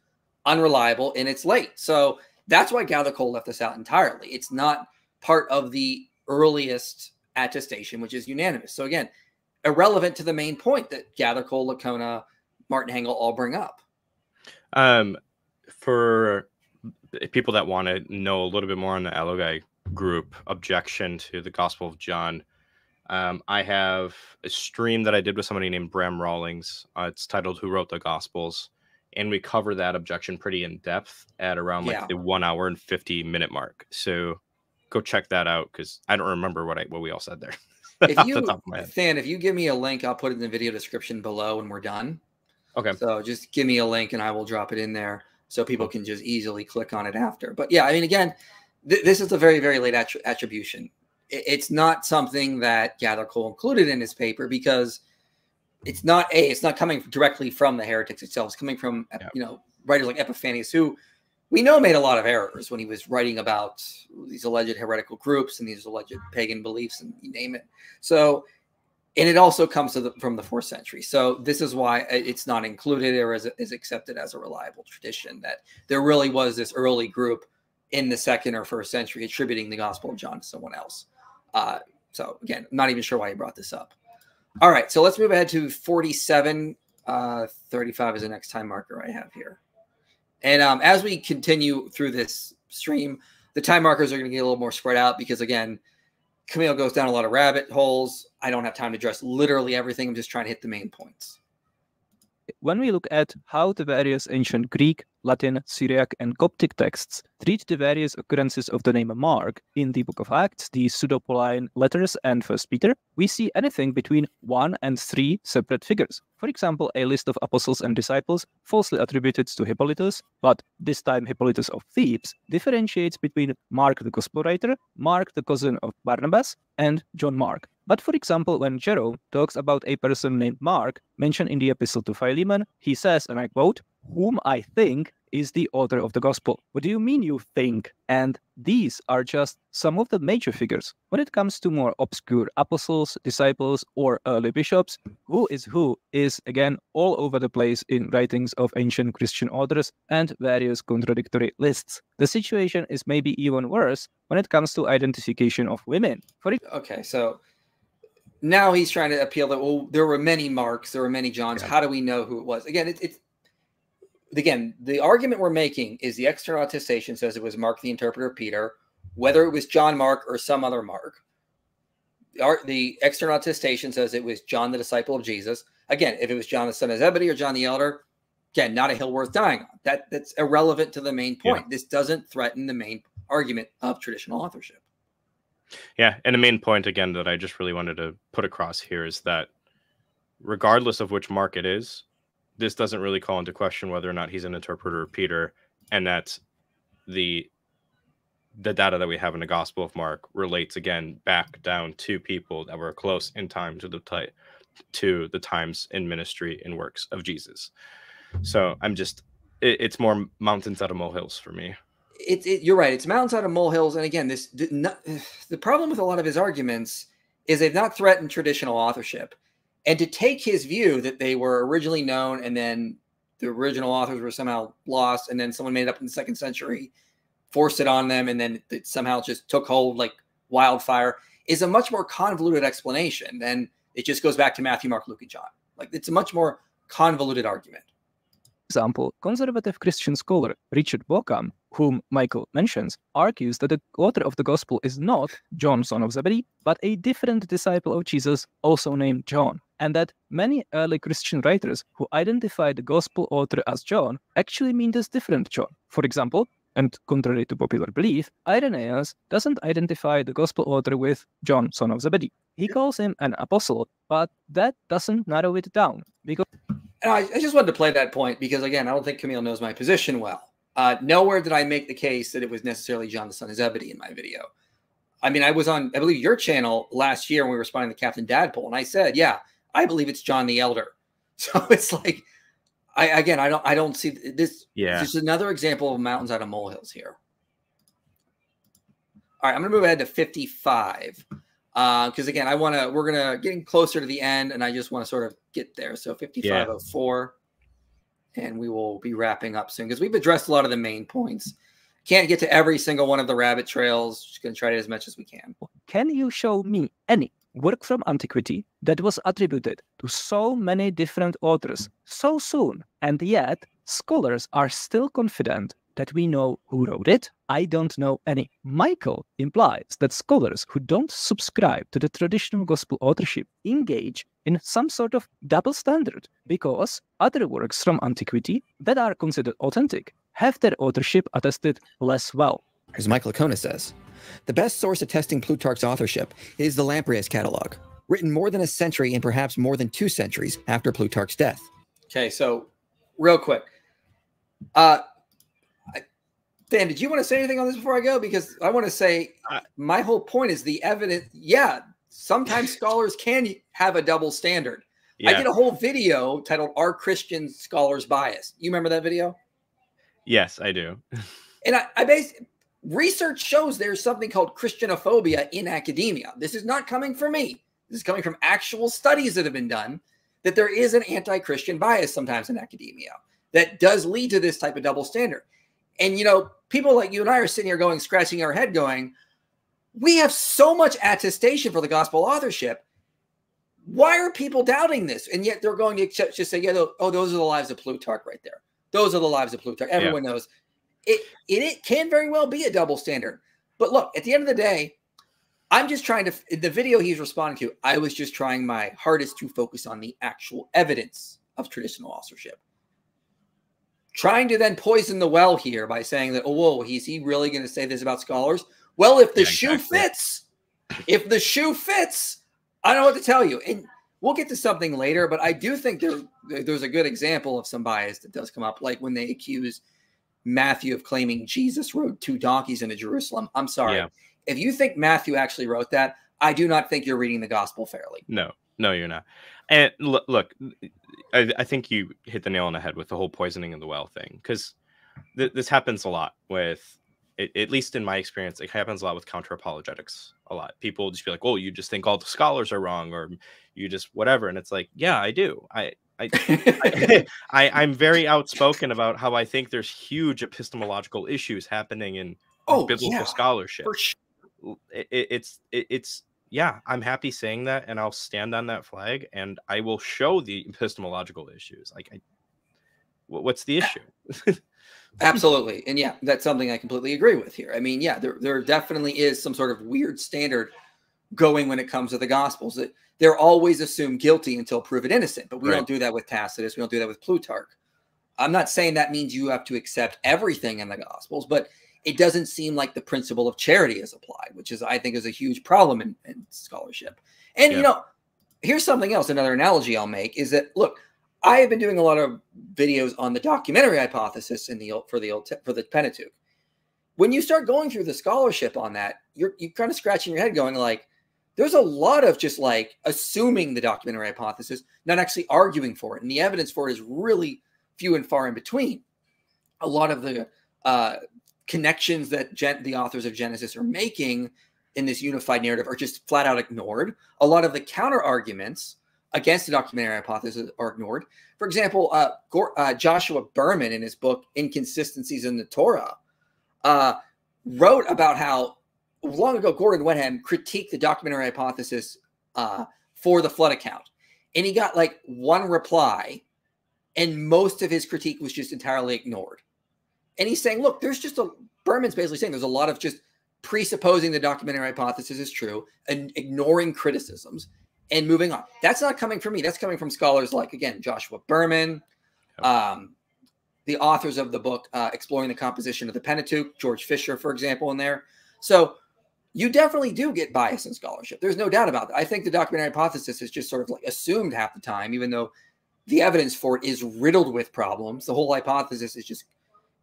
unreliable and it's late. So that's why Gathercole left this out entirely. It's not part of the earliest attestation, which is unanimous. So again, irrelevant to the main point that Gather Cole, Licona, Martin Hengel all bring up? Um, for people that want to know a little bit more on the Alogoi group objection to the Gospel of John, um, I have a stream that I did with somebody named Bram Rawlings. Uh, it's titled "Who Wrote the Gospels," and we cover that objection pretty in depth at around like Yeah. the one hour and fifty minute mark. So go check that out because I don't remember what I what we all said there. [LAUGHS] If you, the top of my head. Than, if you give me a link, I'll put it in the video description below when we're done. Okay. So just give me a link and I will drop it in there so people can just easily click on it after. But yeah, I mean, again, th- this is a very, very late attri- attribution. I- it's not something that Gathercole included in his paper because it's not a, it's not coming directly from the heretics itself. It's coming from, you know, writers like Epiphanius, who we know made a lot of errors when he was writing about these alleged heretical groups and these alleged pagan beliefs and you name it. So, and it also comes the, from the fourth century. So this is why it's not included or is, is accepted as a reliable tradition that there really was this early group in the second or first century attributing the Gospel of John to someone else. Uh, so again, not even sure why he brought this up. All right, so let's move ahead to 47. Uh, 35 is the next time marker I have here. And um, as we continue through this stream, the time markers are going to get a little more spread out because, again, Kamil goes down a lot of rabbit holes. I don't have time to address literally everything. I'm just trying to hit the main points. When we look at how the various ancient Greek, Latin, Syriac, and Coptic texts treat the various occurrences of the name Mark in the Book of Acts, the Pseudo-Pauline letters, and First Peter, we see anything between one and three separate figures. For example, a list of apostles and disciples falsely attributed to Hippolytus, but this time Hippolytus of Thebes, differentiates between Mark the Gospel writer, Mark the cousin of Barnabas, and John Mark. But for example, when Jerome talks about a person named Mark, mentioned in the epistle to Philemon, he says, and I quote, whom I think is the author of the gospel. What do you mean you think? And these are just some of the major figures. When it comes to more obscure apostles, disciples, or early bishops, who is who is again all over the place in writings of ancient Christian authors and various contradictory lists. The situation is maybe even worse when it comes to identification of women. For Okay, so now he's trying to appeal that well, there were many Marks, there were many Johns. Yeah. How do we know who it was? Again, it, it's again the argument we're making is the external attestation says it was Mark the interpreter Peter, whether it was John Mark or some other Mark. The, the external attestation says it was John the disciple of Jesus. Again, if it was John the son of Zebedee or John the elder, again, not a hill worth dying on. That that's irrelevant to the main Yeah. point. This doesn't threaten the main argument of traditional authorship. Yeah, and the main point again that I just really wanted to put across here is that regardless of which mark it is, this doesn't really call into question whether or not he's an interpreter or Peter, and that the the data that we have in the Gospel of Mark relates again back down to people that were close in time to the ti- to the times in ministry and works of Jesus. So I'm just it, it's more mountains out of molehills for me. It, it, you're right. It's mountains out of molehills, and again, this the, not, [SIGHS] the problem with a lot of his arguments is they've not threatened traditional authorship, and to take his view that they were originally known and then the original authors were somehow lost, and then someone made it up in the second century, forced it on them, and then it somehow just took hold like wildfire is a much more convoluted explanation than it just goes back to Matthew, Mark, Luke, and John. Like it's a much more convoluted argument. example, conservative Christian scholar Richard Bauckham, whom Michael mentions, argues that the author of the Gospel is not John, son of Zebedee, but a different disciple of Jesus, also named John, and that many early Christian writers who identify the Gospel author as John actually mean this different John. For example, and contrary to popular belief, Irenaeus doesn't identify the Gospel author with John, son of Zebedee. He calls him an apostle, but that doesn't narrow it down because And I, I just wanted to play that point because, again, I don't think Kamil knows my position well. Uh, nowhere did I make the case that it was necessarily John the son of Zebedee in my video. I mean, I was on, I believe, your channel last year when we were responding to Captain Dadpole, and I said, yeah, I believe it's John the Elder. [LAUGHS] So it's like, I again, I don't, I don't see this. Yeah. This is another example of mountains out of molehills here. All right, I'm gonna move ahead to 55 because again, I want to. We're gonna getting closer to the end, and I just want to sort of get there. So 5504, and we will be wrapping up soon because we've addressed a lot of the main points. Can't get to every single one of the rabbit trails. Just gonna try to as much as we can. Can you show me any work from antiquity that was attributed to so many different authors so soon, and yet scholars are still confident that we know who wrote it? I don't know any. Michael implies that scholars who don't subscribe to the traditional gospel authorship engage in some sort of double standard because other works from antiquity that are considered authentic have their authorship attested less well. As Michael Licona says, the best source attesting Plutarch's authorship is the Lamprias catalog, written more than a century and perhaps more than two centuries after Plutarch's death. Okay, so real quick. Uh Than, did you want to say anything on this before I go? Because I want to say Uh, my whole point is the evidence. Yeah, sometimes [LAUGHS] scholars can have a double standard. I did a whole video titled "Are Christian Scholars Biased?" You remember that video? Yes, I do. And I, I base research shows there's something called Christianophobia in academia. This is not coming from me. This is coming from actual studies that have been done that there is an anti-Christian bias sometimes in academia that does lead to this type of double standard. And you know, people like you and I are sitting here going, scratching our head, going, "We have so much attestation for the gospel authorship. Why are people doubting this?" And yet they're going to accept, just say, "Yeah, oh, those are the lives of Plutarch right there. Those are the lives of Plutarch." Everyone knows it, it it can very well be a double standard. But look, at the end of the day, I'm just trying to the video he's responding to. I was just trying my hardest to focus on the actual evidence of traditional authorship. Trying to then poison the well here by saying that, oh, whoa, is he really going to say this about scholars? Well, if the Yeah, shoe exactly. fits, if the shoe fits, I don't know what to tell you. And we'll get to something later, but I do think there there's a good example of some bias that does come up, like when they accuse Matthew of claiming Jesus rode two donkeys into Jerusalem. I'm sorry. Yeah. If you think Matthew actually wrote that, I do not think you're reading the gospel fairly. No, no, you're not. And look, look I, I think you hit the nail on the head with the whole poisoning of the well thing because th- this happens a lot with, it, at least in my experience, it happens a lot with counter apologetics. A lot people just be like, "Oh, you just think all the scholars are wrong, or you just whatever," and it's like, yeah, I do. I I, I, [LAUGHS] [LAUGHS] I I'm very outspoken about how I think there's huge epistemological issues happening in oh, biblical yeah, scholarship. for sure. it- it's it, it's yeah i'm happy saying that and i'll stand on that flag and i will show the epistemological issues like i what's the issue Absolutely. And yeah, that's something I completely agree with here. I mean, yeah, there, there definitely is some sort of weird standard going when it comes to the gospels that they're always assumed guilty until proven innocent. But we Right. don't do that with Tacitus. We don't do that with Plutarch. I'm not saying that means you have to accept everything in the gospels, but it doesn't seem like the principle of charity is applied, which is I think is a huge problem in, in scholarship. And Yeah. you know, here's something else, another analogy I'll make is that look, I have been doing a lot of videos on the documentary hypothesis in the Old- for the old for the Pentateuch. When you start going through the scholarship on that, you're you kind of scratching your head, going like, "There's a lot of just like assuming the documentary hypothesis, not actually arguing for it, and the evidence for it is really few and far in between." A lot of the uh, connections that Gen- the authors of Genesis are making in this unified narrative are just flat out ignored. A lot of the counter arguments against the documentary hypothesis are ignored. For example, uh, uh, Joshua Berman in his book Inconsistencies in the Torah uh, wrote about how long ago Gordon Wenham critiqued the documentary hypothesis uh, for the flood account. And he got like one reply, and most of his critique was just entirely ignored. And he's saying, look, there's just a, Berman's basically saying there's a lot of just presupposing the documentary hypothesis is true and ignoring criticisms and moving on. That's not coming from me. That's coming from scholars like, again, Joshua Berman, um, the authors of the book uh, Exploring the Composition of the Pentateuch, Georg Fischer, for example, in there. So you definitely do get bias in scholarship. There's no doubt about that. I think the documentary hypothesis is just sort of like assumed half the time, even though the evidence for it is riddled with problems. The whole hypothesis is just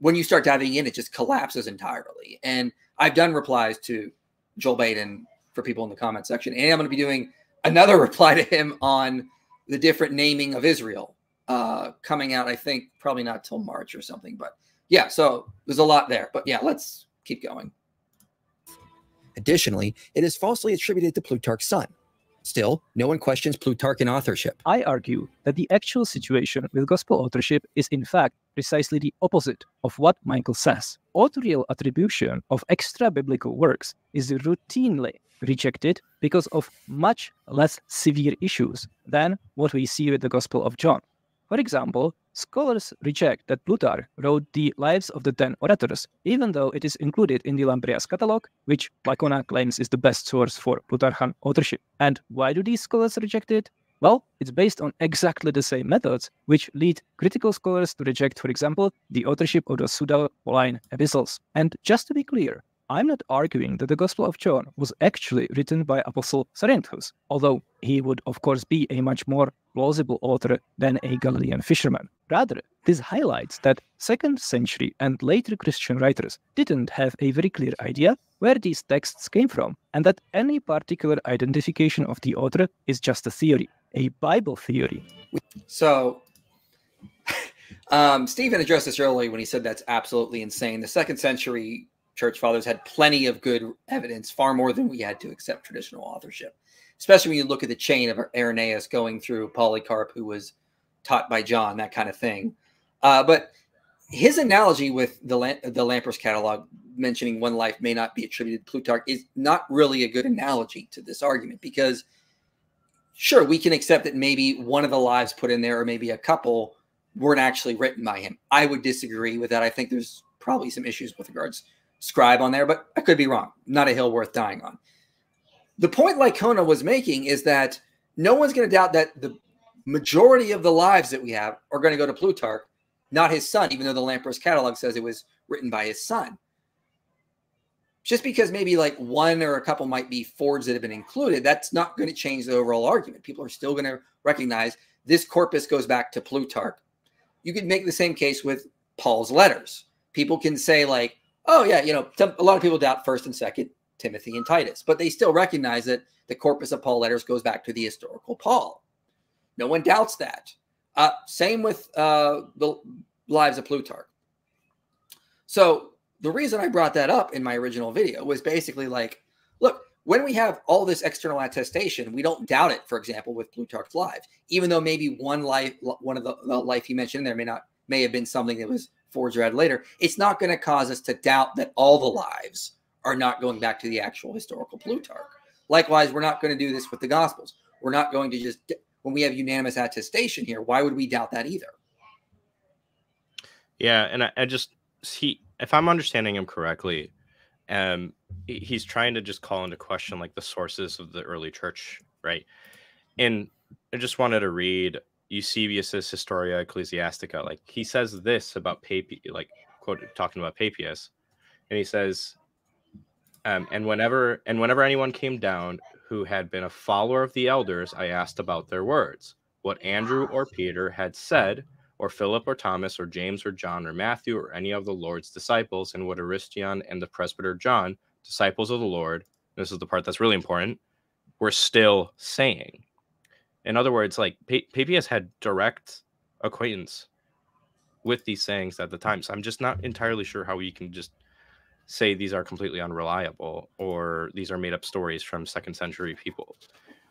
when you start diving in, it just collapses entirely. And I've done replies to Joel Baden for people in the comment section, and I'm going to be doing another [LAUGHS] reply to him on the different naming of Israel uh, coming out. I think probably not till March or something, but yeah. So there's a lot there, but yeah, let's keep going. Additionally, it is falsely attributed to Plutarch's son. Still, no one questions Plutarchian authorship. I argue that the actual situation with gospel authorship is in fact precisely the opposite of what Michael says. Authorial attribution of extra biblical works is routinely rejected because of much less severe issues than what we see with the Gospel of John. For example, scholars reject that Plutarch wrote the Lives of the Ten Orators, even though it is included in the Lamprias catalog, which Licona claims is the best source for Plutarchan authorship. And why do these scholars reject it? Well, it's based on exactly the same methods, which lead critical scholars to reject, for example, the authorship of the Pseudo-Pauline epistles. And just to be clear, I'm not arguing that the Gospel of John was actually written by Apostle Cerinthus, although he would, of course, be a much more plausible author than a Galilean fisherman. Rather, this highlights that second century and later Christian writers didn't have a very clear idea where these texts came from, and that any particular identification of the author is just a theory, a Bible theory. So, [LAUGHS] um, Stephen addressed this earlier when he said that's absolutely insane. The second century church fathers had plenty of good evidence, far more than we had to accept traditional authorship, especially when you look at the chain of Irenaeus going through Polycarp, who was taught by John, that kind of thing. Uh, but his analogy with the the Lamprias catalog, mentioning one life may not be attributed to Plutarch, is not really a good analogy to this argument because, sure, we can accept that maybe one of the lives put in there, or maybe a couple, weren't actually written by him. I would disagree with that. I think there's probably some issues with regards scribe on there, but I could be wrong. Not a hill worth dying on. The point Licona was making is that no one's going to doubt that the majority of the lives that we have are going to go to Plutarch, not his son, even though the Lamprias catalog says it was written by his son. Just because maybe like one or a couple might be Fords that have been included, that's not going to change the overall argument. People are still going to recognize this corpus goes back to Plutarch. You could make the same case with Paul's letters. People can say, like, oh yeah, you know, a lot of people doubt first and second Timothy and Titus, but they still recognize that the corpus of Paul letters goes back to the historical Paul. No one doubts that. Uh, same with uh, the lives of Plutarch. So the reason I brought that up in my original video was basically like, look, when we have all this external attestation, we don't doubt it. For example, with Plutarch's lives, even though maybe one life, one of the, the life he mentioned there may not may have been something that was forged or added later, it's not going to cause us to doubt that all the lives are not going back to the actual historical Plutarch. Likewise, we're not going to do this with the Gospels. We're not going to just, when we have unanimous attestation here, why would we doubt that either? Yeah, and I, I just he, if I'm understanding him correctly, um, he's trying to just call into question like the sources of the early church, right? And I just wanted to read Eusebius's Historia Ecclesiastica. Like he says this about Papi, like quote talking about Papias, and he says, um, and whenever and whenever anyone came down who had been a follower of the elders, I asked about their words, what Andrew or Peter had said, or Philip or Thomas or James or John or Matthew or any of the Lord's disciples, and what Aristion and the presbyter John, disciples of the Lord, this is the part that's really important, were still saying. In other words, like P- Papias had direct acquaintance with these sayings at the time. So I'm just not entirely sure how we can just say these are completely unreliable or these are made up stories from second century people.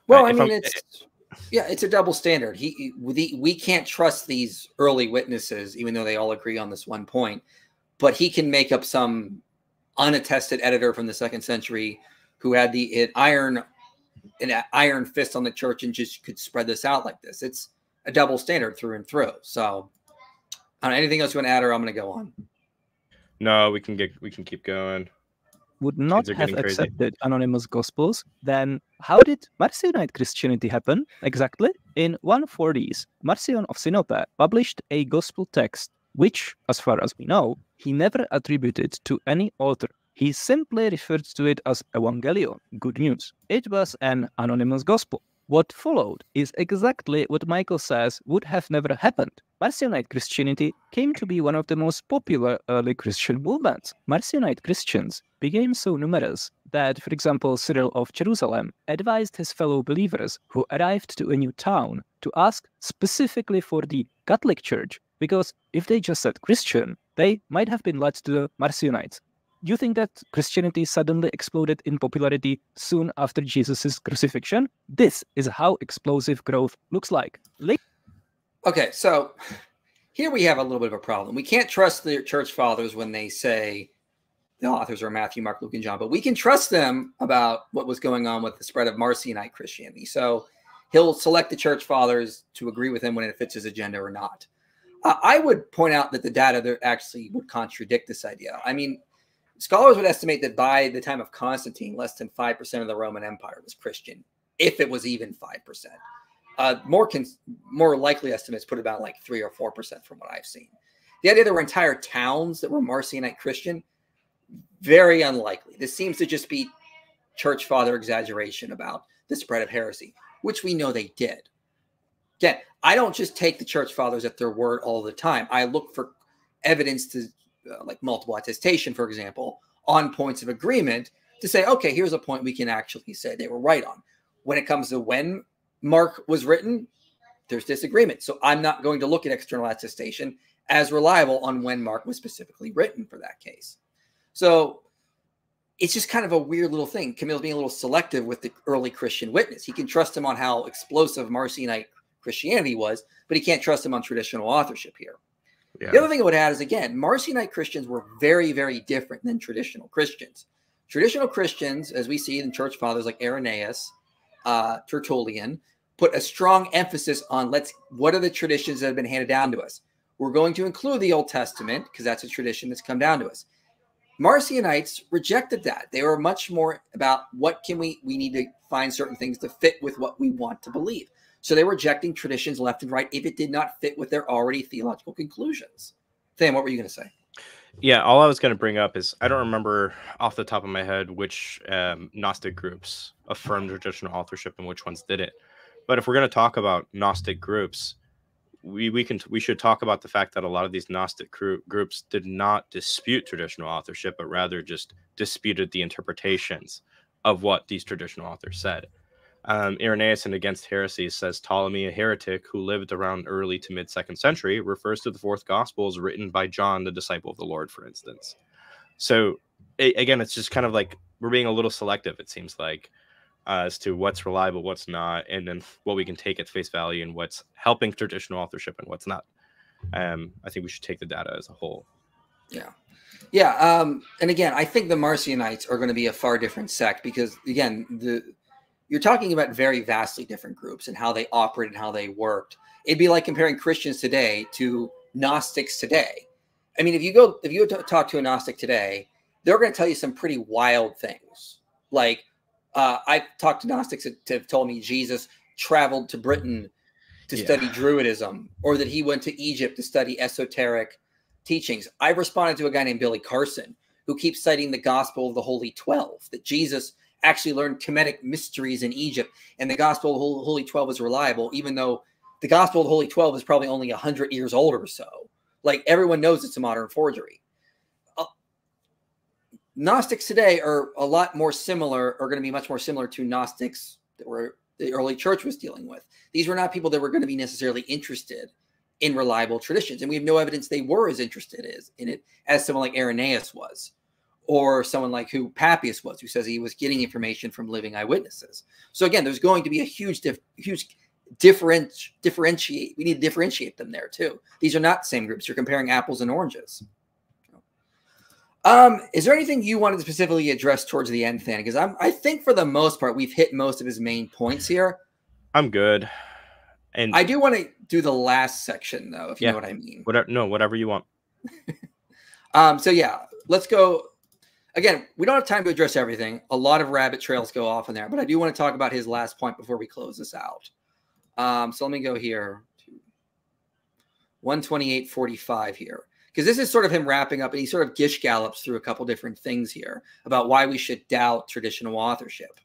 Well, I mean, I'm, it's yeah, it's a double standard. He, the, we can't trust these early witnesses, even though they all agree on this one point. But he can make up some unattested editor from the second century who had the iron an iron fist on the church and just could spread this out like this. It's a double standard through and through. So, anything else you want to add, or I'm going to go on. No, we can get we can keep going. Would not have accepted anonymous gospels, then how did Marcionite Christianity happen exactly? In 140s, Marcion of Sinope published a gospel text, which, as far as we know, he never attributed to any author he simply referred to it as Evangelion, good news. It was an anonymous gospel. What followed is exactly what Michael says would have never happened. Marcionite Christianity came to be one of the most popular early Christian movements. Marcionite Christians became so numerous that, for example, Cyril of Jerusalem advised his fellow believers who arrived to a new town to ask specifically for the Catholic Church, because if they just said Christian, they might have been led to the Marcionites you think that Christianity suddenly exploded in popularity soon after Jesus' crucifixion? This is how explosive growth looks like. okay, so here we have a little bit of a problem. We can't trust the church fathers when they say the authors are Matthew, Mark, Luke, and John, but we can trust them about what was going on with the spread of Marcionite Christianity. So he'll select the church fathers to agree with him when it fits his agenda or not. I would point out that the data there actually would contradict this idea. I mean, scholars would estimate that by the time of Constantine, less than 5% of the Roman Empire was Christian, if it was even 5%. Uh, more more likely estimates put about like 3 or 4% from what I've seen. The idea there were entire towns that were Marcionite Christian, very unlikely. This seems to just be church father exaggeration about the spread of heresy, which we know they did. Again, I don't just take the church fathers at their word all the time. I look for evidence to, uh, like multiple attestation, for example, on points of agreement to say, okay, here's a point we can actually say they were right on. When it comes to when Mark was written, there's disagreement. So I'm not going to look at external attestation as reliable on when Mark was specifically written for that case. So it's just kind of a weird little thing. Kamil's being a little selective with the early Christian witness. He can trust him on how explosive Marcionite Christianity was, but he can't trust him on traditional authorship here. Yeah. The other thing I would add is again, Marcionite Christians were very, very different than traditional Christians. Traditional Christians, as we see in church fathers like Irenaeus, uh, Tertullian, put a strong emphasis on let's what are the traditions that have been handed down to us. We're going to include the Old Testament because that's a tradition that's come down to us. Marcionites rejected that. They were much more about what can we we need to find certain things to fit with what we want to believe. So they were rejecting traditions left and right if it did not fit with their already theological conclusions. Than, what were you going to say? Yeah, all I was going to bring up is I don't remember off the top of my head which um, Gnostic groups affirmed traditional authorship and which ones didn't. But if we're going to talk about Gnostic groups, we we can we should talk about the fact that a lot of these Gnostic groups did not dispute traditional authorship, but rather just disputed the interpretations of what these traditional authors said. Um, Irenaeus in Against Heresy says Ptolemy, a heretic who lived around early to mid second century, refers to the fourth gospels written by John, the disciple of the Lord, for instance. So again, it's just kind of like we're being a little selective. It seems like uh, as to what's reliable, what's not, and then what we can take at face value and what's helping traditional authorship and what's not. Um, I think we should take the data as a whole. Yeah. Yeah. Um, and again, I think the Marcionites are going to be a far different sect because, again, the you're talking about very vastly different groups and how they operate and how they worked. It'd be like comparing Christians today to Gnostics today. I mean, if you go if you talk to a Gnostic today, they're going to tell you some pretty wild things. Like uh, I talked to Gnostics that have told me Jesus traveled to Britain to yeah. study Druidism, or that he went to Egypt to study esoteric teachings. I've responded to a guy named Billy Carson who keeps citing the Gospel of the Holy Twelve, that Jesus actually learned Kemetic mysteries in Egypt, and the Gospel of the Holy Twelve is reliable, even though the Gospel of the Holy Twelve is probably only hundred years old or so. Like everyone knows, it's a modern forgery. Uh, Gnostics today are a lot more similar, are going to be much more similar to Gnostics that were the early church was dealing with. These were not people that were going to be necessarily interested in reliable traditions, and we have no evidence they were as interested as in it as someone like Irenaeus was or someone like who Papias was, who says he was getting information from living eyewitnesses. So again, there's going to be a huge, dif- huge different differentiate. We need to differentiate them there too. These are not the same groups. You're comparing apples and oranges. Um, is there anything you wanted to specifically address towards the end, Than? Because I'm, I think for the most part, we've hit most of his main points here. I'm good. And I do want to do the last section though, if you yeah, know what I mean. Whatever, no, whatever you want. [LAUGHS] um, so yeah, let's go again, we don't have time to address everything. A lot of rabbit trails go off in there, but I do want to talk about his last point before we close this out. Um, so let me go here to 128.45 here because this is sort of him wrapping up and he sort of gish gallops through a couple different things here about why we should doubt traditional authorship.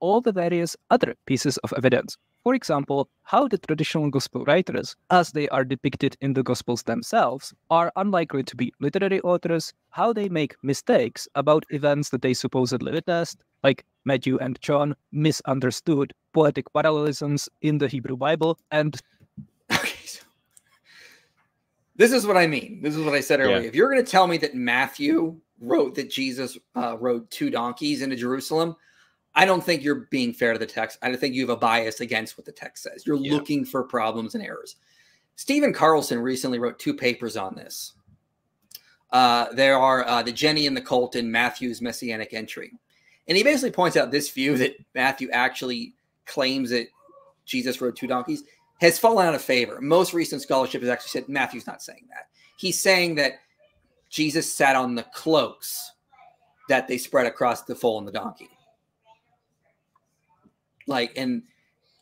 All the various other pieces of evidence for example, how the traditional gospel writers, as they are depicted in the gospels themselves, are unlikely to be literary authors, how they make mistakes about events that they supposedly witnessed, like Matthew and John misunderstood poetic parallelisms in the Hebrew Bible, and [LAUGHS] okay, so this is what I mean. This is what I said earlier. Yeah. If you're going to tell me that Matthew wrote that Jesus uh, rode two donkeys into Jerusalem, I don't think you're being fair to the text. I don't think you have a bias against what the text says. You're yeah. looking for problems and errors. Stephen Carlson recently wrote two papers on this. uh, there are uh, the Jenny and the Colt in Matthew's messianic entry. And he basically points out this view that Matthew actually claims that Jesus rode two donkeys has fallen out of favor. Most recent scholarship has actually said Matthew's not saying that. He's saying that Jesus sat on the cloaks that they spread across the foal and the donkey. Like, and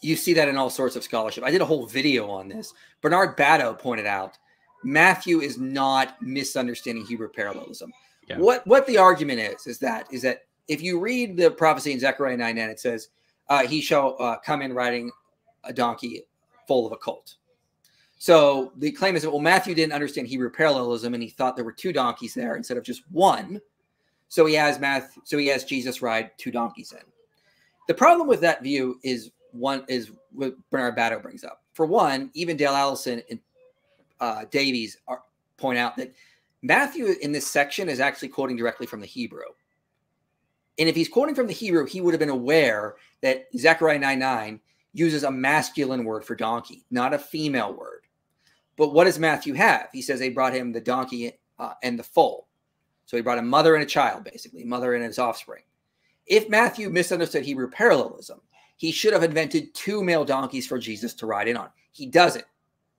you see that in all sorts of scholarship. I did a whole video on this. Bernard Batto pointed out Matthew is not misunderstanding Hebrew parallelism. Yeah. What what the argument is is that is that if you read the prophecy in Zechariah 9 9, it says, uh, he shall uh, come in riding a donkey full of a colt. So the claim is that, well, Matthew didn't understand Hebrew parallelism and he thought there were two donkeys there instead of just one. So he has math, so he has Jesus ride two donkeys in. The problem with that view is one is what Bernard Batto brings up. For one, even Dale Allison and uh, Davies are, point out that Matthew in this section is actually quoting directly from the Hebrew. And if he's quoting from the Hebrew, he would have been aware that Zechariah 9 9 uses a masculine word for donkey, not a female word. But what does Matthew have? He says they brought him the donkey uh, and the foal. So he brought a mother and a child, basically, mother and his offspring. If Matthew misunderstood Hebrew parallelism, he should have invented two male donkeys for Jesus to ride in on. He doesn't.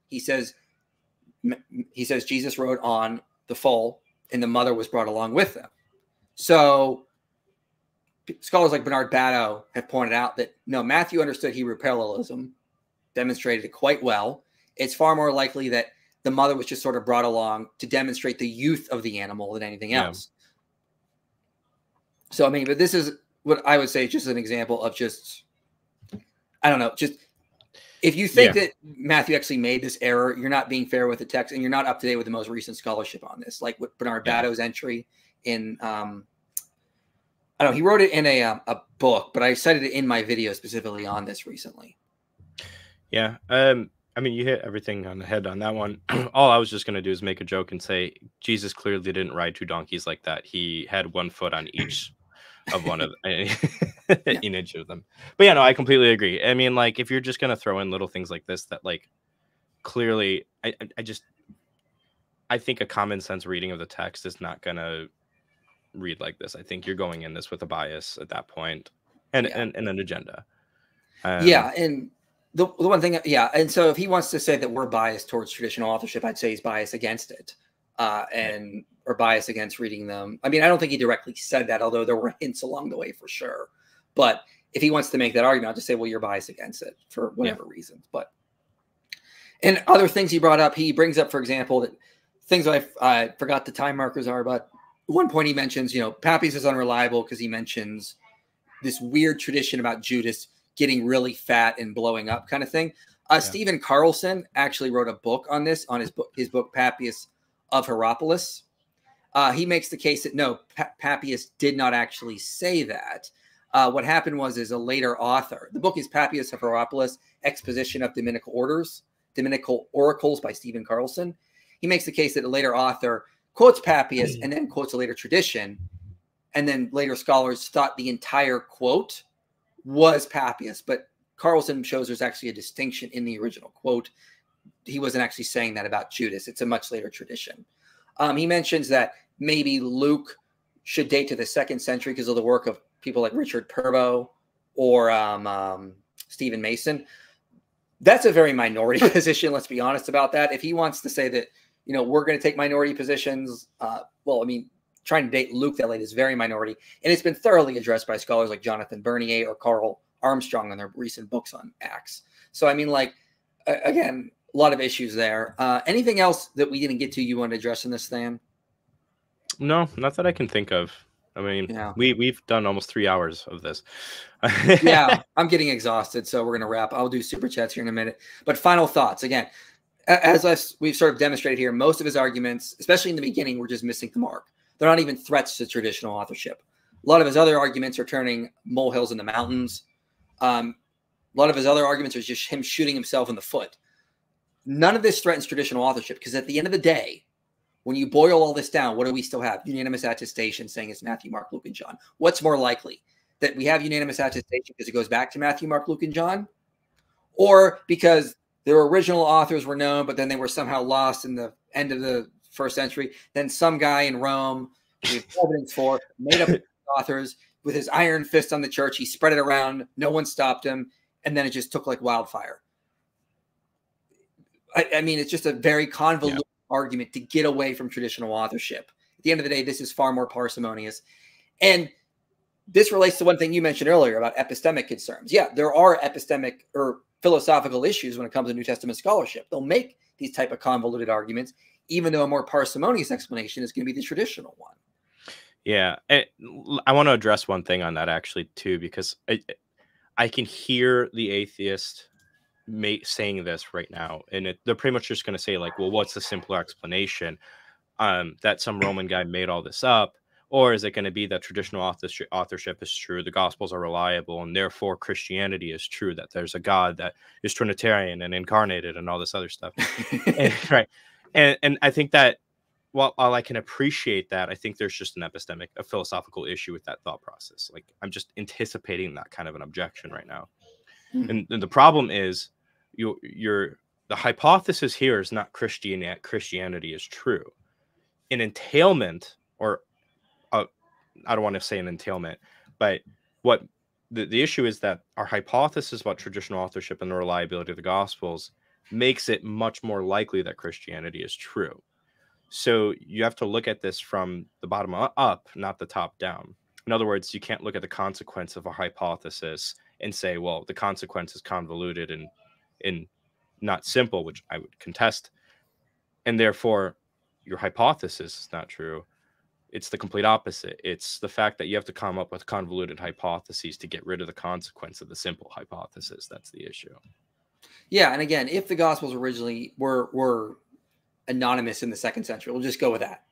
He says, he says Jesus rode on the foal and the mother was brought along with them. So scholars like Bernard Batto have pointed out that no, Matthew understood Hebrew parallelism, demonstrated it quite well. It's far more likely that the mother was just sort of brought along to demonstrate the youth of the animal than anything else. So I mean, but this is what I would say just an example of just I don't know, just if you think yeah. that Matthew actually made this error, you're not being fair with the text and you're not up to date with the most recent scholarship on this, like with Bernard yeah. Batto's entry in um I don't know, he wrote it in a um, a book, but I cited it in my video specifically on this recently. Yeah. Um I mean, you hit everything on the head on that one. [CLEARS THROAT] All I was just going to do is make a joke and say Jesus clearly didn't ride two donkeys like that. He had one foot on each of one of [LAUGHS] in each of them. But yeah, no, I completely agree. I mean, like if you're just going to throw in little things like this that like clearly, I, I just I think a common sense reading of the text is not going to read like this. I think you're going in this with a bias at that point and yeah. and, and an agenda. Um, yeah, and the, the one thing, yeah, and so if he wants to say that we're biased towards traditional authorship, I'd say he's biased against it, uh, and or biased against reading them. I mean, I don't think he directly said that, although there were [LAUGHS] hints along the way for sure. But if he wants to make that argument, I'll just say, well, you're biased against it for whatever yeah. reasons. But and other things he brought up, he brings up, for example, that things I, I forgot the time markers are, but one point he mentions, you know, Papias is unreliable because he mentions this weird tradition about Judas getting really fat and blowing up kind of thing. Uh, yeah. Stephen Carlson actually wrote a book on this on his book, his book Papias of Hierapolis. Uh, he makes the case that no, pa- Papias did not actually say that. Uh, what happened was, is a later author. The book is Papias of Hierapolis, Exposition of Dominical Orders, Dominical Oracles by Stephen Carlson. He makes the case that a later author quotes Papias and then quotes a later tradition, and then later scholars thought the entire quote was Papias, but Carlson shows there's actually a distinction in the original quote. He wasn't actually saying that about Judas. It's a much later tradition. Um, he mentions that maybe Luke should date to the second century because of the work of people like Richard Pervo or um, um, Stephen Mason. That's a very minority [LAUGHS] position. Let's be honest about that. If he wants to say that, you know, we're going to take minority positions, uh, well, I mean, trying to date Luke that late is very minority, and it's been thoroughly addressed by scholars like Jonathan Bernier or Karl Armstrong in their recent books on Acts. So I mean, like again, a lot of issues there. Uh, anything else that we didn't get to you want to address in this, Stan? No, not that I can think of. I mean, yeah. we we've done almost three hours of this. [LAUGHS] yeah, [LAUGHS] I'm getting exhausted, so we're gonna wrap. I'll do super chats here in a minute. But final thoughts again, as we've sort of demonstrated here, most of his arguments, especially in the beginning, were just missing the mark. They're not even threats to traditional authorship. A lot of his other arguments are turning molehills into mountains. Um, a lot of his other arguments are just him shooting himself in the foot. None of this threatens traditional authorship because at the end of the day, when you boil all this down, what do we still have? Unanimous attestation saying it's Matthew, Mark, Luke, and John. What's more likely? That we have unanimous attestation because it goes back to Matthew, Mark, Luke, and John? Or because their original authors were known, but then they were somehow lost in the end of the first century. Then some guy in Rome, with evidence for, made up [LAUGHS] authors with his iron fist on the church. He spread it around. No one stopped him, and then it just took like wildfire. I, I mean, it's just a very convoluted yeah. argument to get away from traditional authorship. At the end of the day, this is far more parsimonious, and this relates to one thing you mentioned earlier about epistemic concerns. Yeah, there are epistemic or philosophical issues when it comes to New Testament scholarship. They'll make these type of convoluted arguments, even though a more parsimonious explanation is going to be the traditional one. Yeah, it, I want to address one thing on that actually too, because I, I can hear the atheist saying this right now, and it, they're pretty much just going to say like, "Well, what's the simpler explanation? Um, that some Roman guy made all this up." Or is it going to be that traditional authorship, authorship is true, the Gospels are reliable, and therefore Christianity is true, that there's a God that is Trinitarian and incarnated and all this other stuff? [LAUGHS] and, right. And, and I think that while, while I can appreciate that, I think there's just an epistemic, a philosophical issue with that thought process. Like I'm just anticipating that kind of an objection right now. Mm. And, and, the problem is you you're the hypothesis here is not Christianity Christianity is true. An entailment or I don't want to say an entailment, but what the, the issue is that our hypothesis about traditional authorship and the reliability of the gospels makes it much more likely that Christianity is true. So you have to look at this from the bottom up, not the top down. In other words, you can't look at the consequence of a hypothesis and say, well, the consequence is convoluted and and not simple, which I would contest. And therefore, your hypothesis is not true. It's the complete opposite. It's the fact that you have to come up with convoluted hypotheses to get rid of the consequence of the simple hypothesis. That's the issue. Yeah, and again, if the Gospels originally were were anonymous in the second century, we'll just go with that.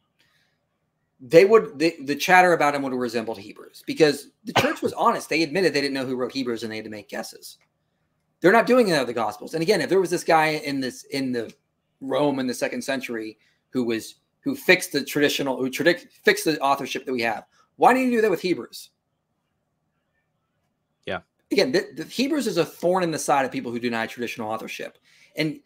They would the, the chatter about him would have resembled Hebrews because the church was honest. They admitted they didn't know who wrote Hebrews and they had to make guesses. They're not doing it of the Gospels. And again, if there was this guy in this in the Rome in the second century who was who fixed the traditional, who tradi- fixed the authorship that we have. Why didn't you do that with Hebrews? Again, the, the Hebrews is a thorn in the side of people who deny traditional authorship, and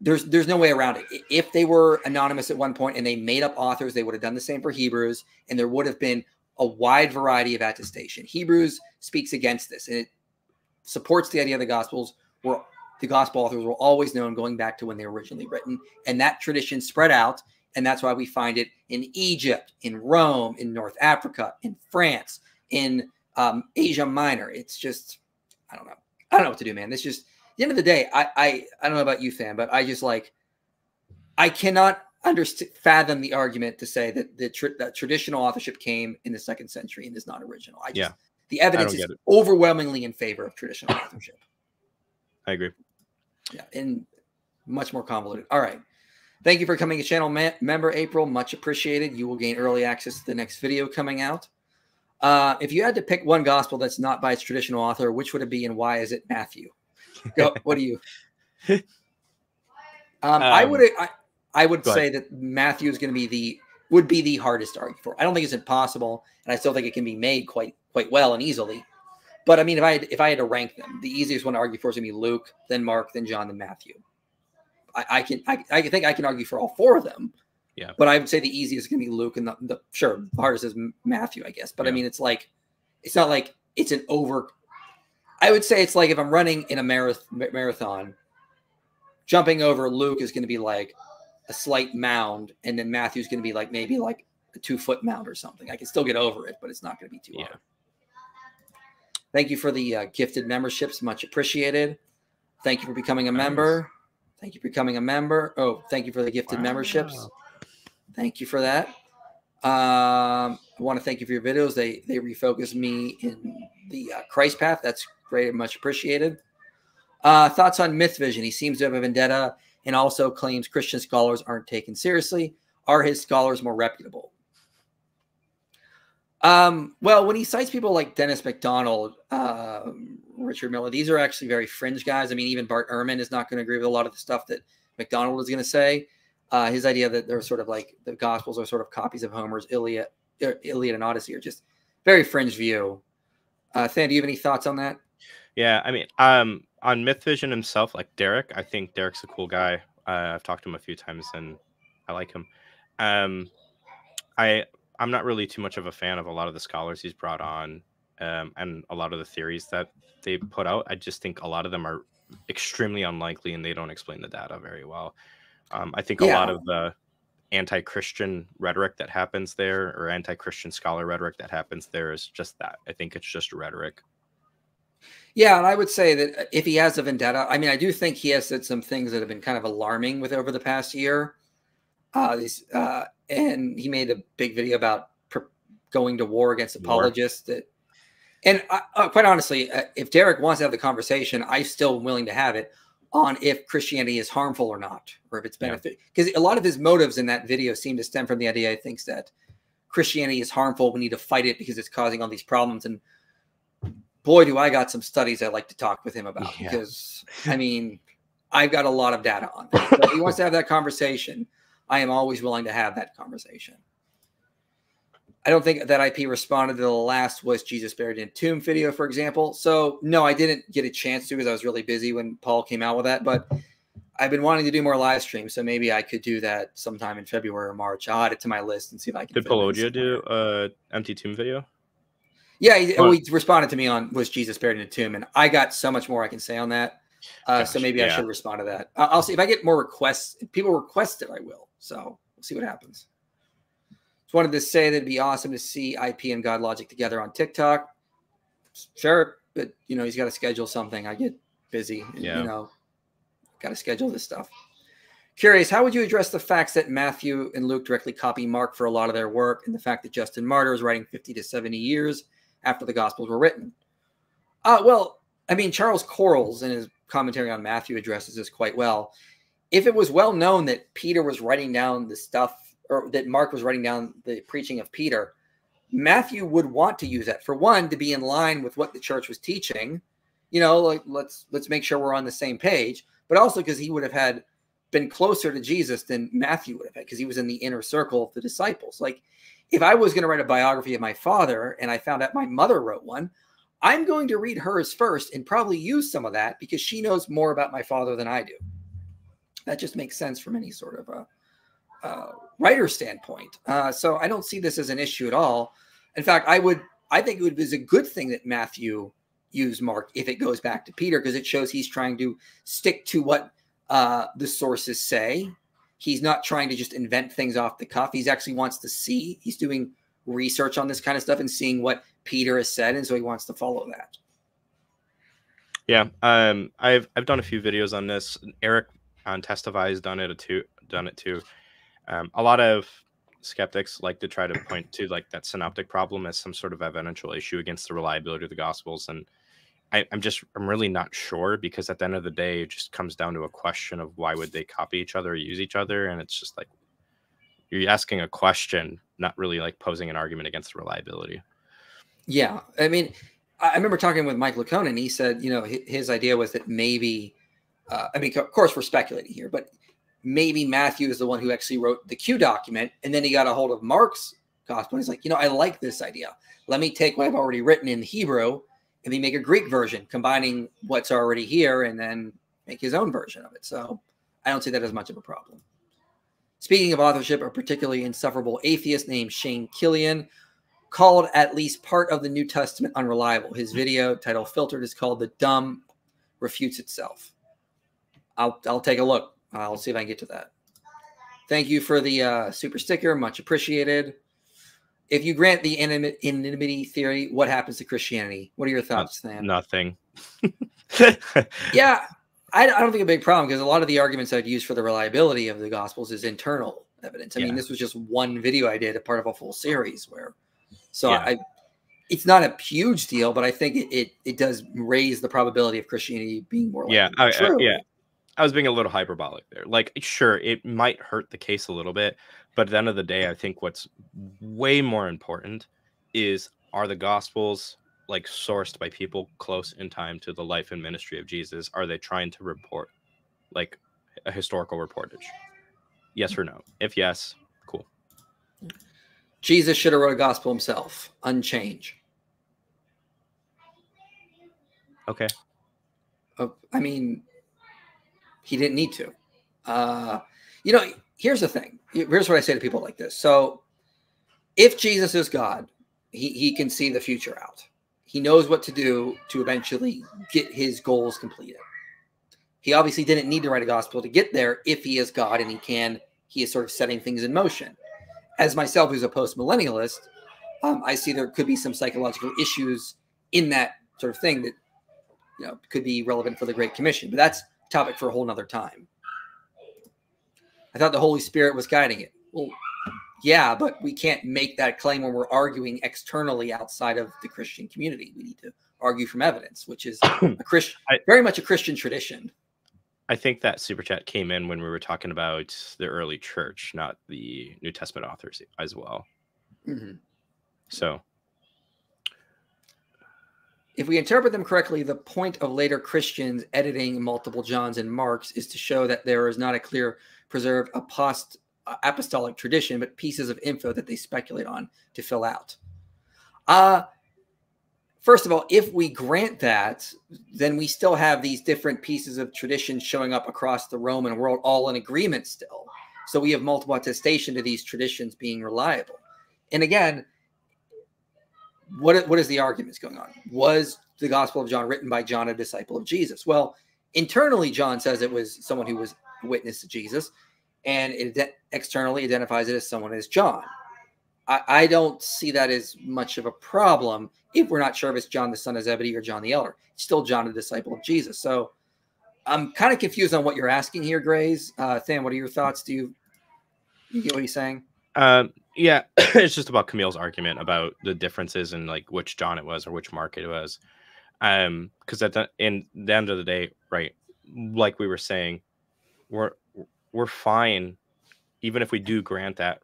there's there's no way around it. If they were anonymous at one point and they made up authors, they would have done the same for Hebrews, and there would have been a wide variety of attestation. Hebrews speaks against this, and it supports the idea of the Gospels were the gospel authors were always known going back to when they were originally written. And that tradition spread out. And that's why we find it in Egypt, in Rome, in North Africa, in France, in um, Asia Minor. It's just, I don't know. I don't know what to do, man. This just, the end of the day, I, I, I don't know about you, Than, but I just like, I cannot understand, fathom the argument to say that the tr- that traditional authorship came in the second century and is not original. I just, yeah. the evidence is overwhelmingly in favor of traditional authorship. I agree. Yeah, and much more convoluted. All right. Thank you for coming a channel member, April. Much appreciated. You will gain early access to the next video coming out. Uh, if you had to pick one gospel that's not by its traditional author, which would it be and why is it Matthew? Go, [LAUGHS] what do you? Um, [LAUGHS] um, I would I, I would say ahead. that Matthew is going to be the would be the hardest to argue for. I don't think it's impossible, and I still think it can be made quite quite well and easily. But I mean, if I had, if I had to rank them, the easiest one to argue for is going to be Luke, then Mark, then John, then Matthew. I, I can I, I think I can argue for all four of them. Yeah. But I would say the easiest is going to be Luke, and the, the sure the hardest is Matthew, I guess. But yeah. I mean, it's like it's not like it's an over. I would say it's like if I'm running in a marath- marathon, jumping over Luke is going to be like a slight mound, and then Matthew's going to be like maybe like a two foot mound or something. I can still get over it, but it's not going to be too yeah. hard. Thank you for the uh, gifted memberships. Much appreciated. Thank you for becoming a member. Thank you for becoming a member. Oh, thank you for the gifted wow. memberships. Thank you for that. Um, I want to thank you for your videos. They they refocus me in the uh, Christ path. That's great and much appreciated. Uh, thoughts on Myth Vision? He seems to have a vendetta and also claims Christian scholars aren't taken seriously. Are his scholars more reputable? Um, well, when he cites people like Dennis MacDonald, uh, Richard Miller, these are actually very fringe guys. I mean, even Bart Ehrman is not going to agree with a lot of the stuff that MacDonald is going to say. Uh, his idea that they're sort of like the Gospels are sort of copies of Homer's Iliad, er, Iliad and Odyssey are just very fringe view. Uh, Than, do you have any thoughts on that? Yeah, I mean, um, on Myth Vision himself, like Derek, I think Derek's a cool guy. Uh, I've talked to him a few times, and I like him. Um, I I'm not really too much of a fan of a lot of the scholars he's brought on, um, and a lot of the theories that they put out. I just think a lot of them are extremely unlikely, and they don't explain the data very well. Um, I think a Yeah. lot of the anti-Christian rhetoric that happens there, or anti-Christian scholar rhetoric that happens there, is just that. I think it's just rhetoric. Yeah, and I would say that uh, if he has a vendetta, I mean, I do think he has said some things that have been kind of alarming with over the past year. Uh, these, uh, and he made a big video about going to war against War. apologists. That, and uh, uh, quite honestly, uh, if Derek wants to have the conversation, I'm still willing to have it on if Christianity is harmful or not, or if it's Yeah. benefit. Because a lot of his motives in that video seem to stem from the idea he thinks that Christianity is harmful. We need to fight it because it's causing all these problems. And boy, do I got some studies I'd like to talk with him about Yeah. because I mean, I've got a lot of data on that. [LAUGHS] So if he wants to have that conversation, I am always willing to have that conversation. I don't think that IP responded to the last was Jesus buried in a tomb video, for example. So no, I didn't get a chance to because I was really busy when Paul came out with that. But I've been wanting to do more live streams, so maybe I could do that sometime in February or March. I'll add it to my list and see if I can. Did Paulogia do a empty tomb video? Yeah, he, oh, he responded to me on was Jesus buried in a tomb, and I got so much more I can say on that. Uh, so Gosh, maybe I should respond to that. I'll see if I get more requests. If people request it, I will. So we'll see what happens. Just wanted to say that it'd be awesome to see IP and God Logic together on TikTok. Sure, but you know he's got to schedule something. I get busy. and, Yeah. You know, got to schedule this stuff. Curious, how would you address the facts that Matthew and Luke directly copy Mark for a lot of their work, and the fact that Justin Martyr is writing 50 to 70 years after the Gospels were written? Uh, well, I mean, Charles Quarles in his commentary on Matthew addresses this quite well. If it was well known that Peter was writing down the stuff, or that Mark was writing down the preaching of Peter, Matthew would want to use that for one to be in line with what the church was teaching. You know, like let's let's make sure we're on the same page, but also because he would have had been closer to Jesus than Matthew would have had because he was in the inner circle of the disciples. Like, if I was going to write a biography of my father and I found out my mother wrote one, I'm going to read hers first and probably use some of that because she knows more about my father than I do. That just makes sense from any sort of a, uh writer standpoint. Uh, so I don't see this as an issue at all. In fact, I would, I think it would be a good thing that Matthew used Mark if it goes back to Peter because it shows he's trying to stick to what uh, the sources say. He's not trying to just invent things off the cuff. He's actually wants to see. He's doing research on this kind of stuff and seeing what Peter has said, and so he wants to follow that. Yeah, um, I've I've done a few videos on this. Eric on Testify has done it too. Done it too. Um, a lot of skeptics like to try to point to like that synoptic problem as some sort of evidential issue against the reliability of the Gospels, and I, I'm just I'm really not sure because at the end of the day, it just comes down to a question of why would they copy each other or use each other, and it's just like you're asking a question, not really like posing an argument against the reliability. Yeah, I mean, I I remember talking with Mike Licona, and he said, you know, his idea was that maybe, uh, I mean, of course, we're speculating here, but maybe Matthew is the one who actually wrote the Q document, and then he got a hold of Mark's gospel. He's like, you know, I like this idea. Let me take what I've already written in Hebrew and then make a Greek version, combining what's already here, and then make his own version of it. So I don't see that as much of a problem. Speaking of authorship, a particularly insufferable atheist named Shane Killian called at least part of the New Testament unreliable. His video title filtered is called "The Dumb Refutes Itself." I'll I'll take a look. I'll see if I can get to that. Thank you for the uh, super sticker, much appreciated. If you grant the anonymity theory, what happens to Christianity? What are your thoughts, Sam? Nothing. [LAUGHS] [LAUGHS] Yeah, I, I don't think a big problem because a lot of the arguments I'd use for the reliability of the Gospels is internal evidence. I mean, this was just one video I did, a part of a full series where, so Yeah. I, it's not a huge deal, but I think it, it it does raise the probability of Christianity being more yeah, I, I- yeah. I was being a little hyperbolic there. Like, sure, it might hurt the case a little bit, but at the end of the day, I think what's way more important is are the gospels like sourced by people close in time to the life and ministry of Jesus? Are they trying to report like a historical reportage? Yes or no? If yes, cool. Jesus should have wrote a gospel himself, unchange. Okay. Uh, I mean, he didn't need to. Uh, you know, here's the thing. Here's what I say to people like this. So, if Jesus is God, he, he can see the future out. He knows what to do to eventually get his goals completed. He obviously didn't need to write a gospel to get there if he is God and he can, he is sort of setting things in motion. As myself, who's a post millennialist, um, I see there could be some psychological issues in that sort of thing that you know could be relevant for the Great Commission. But that's topic for a whole nother time. I thought the Holy Spirit was guiding it. Well, yeah, but we can't make that claim when we're arguing externally outside of the Christian community. We need to argue from evidence, which is [CLEARS THROAT] a Christian, very much a Christian tradition. I think that super chat came in when we were talking about the early church, not the New Testament authors as well. Mm-hmm. So, if we interpret them correctly, the point of later Christians editing multiple Johns and Marks is to show that there is not a clear preserved apost- apostolic tradition, but pieces of info that they speculate on to fill out. Uh, first of all, if we grant that, then we still have these different pieces of tradition showing up across the Roman world, all in agreement still. So we have multiple attestation to these traditions being reliable. And again, what what is the arguments going on? Was the Gospel of John written by John, a disciple of Jesus? Well, internally, John says it was someone who was witness to Jesus, and it externally identifies it as someone as John. I, I, don't see that as much of a problem if we're not sure if it's John the son of Zebedee or John the elder. It's still John, a disciple of Jesus. So I'm kind of confused on what you're asking here, Grays. Uh, Than, what are your thoughts? Do you, you get what he's saying? Um, yeah, [CLEARS THROAT] it's just about Kamil's argument about the differences in like which John it was or which market it was. Um, because at the in the end of the day, right, like we were saying, we're we're fine, even if we do grant that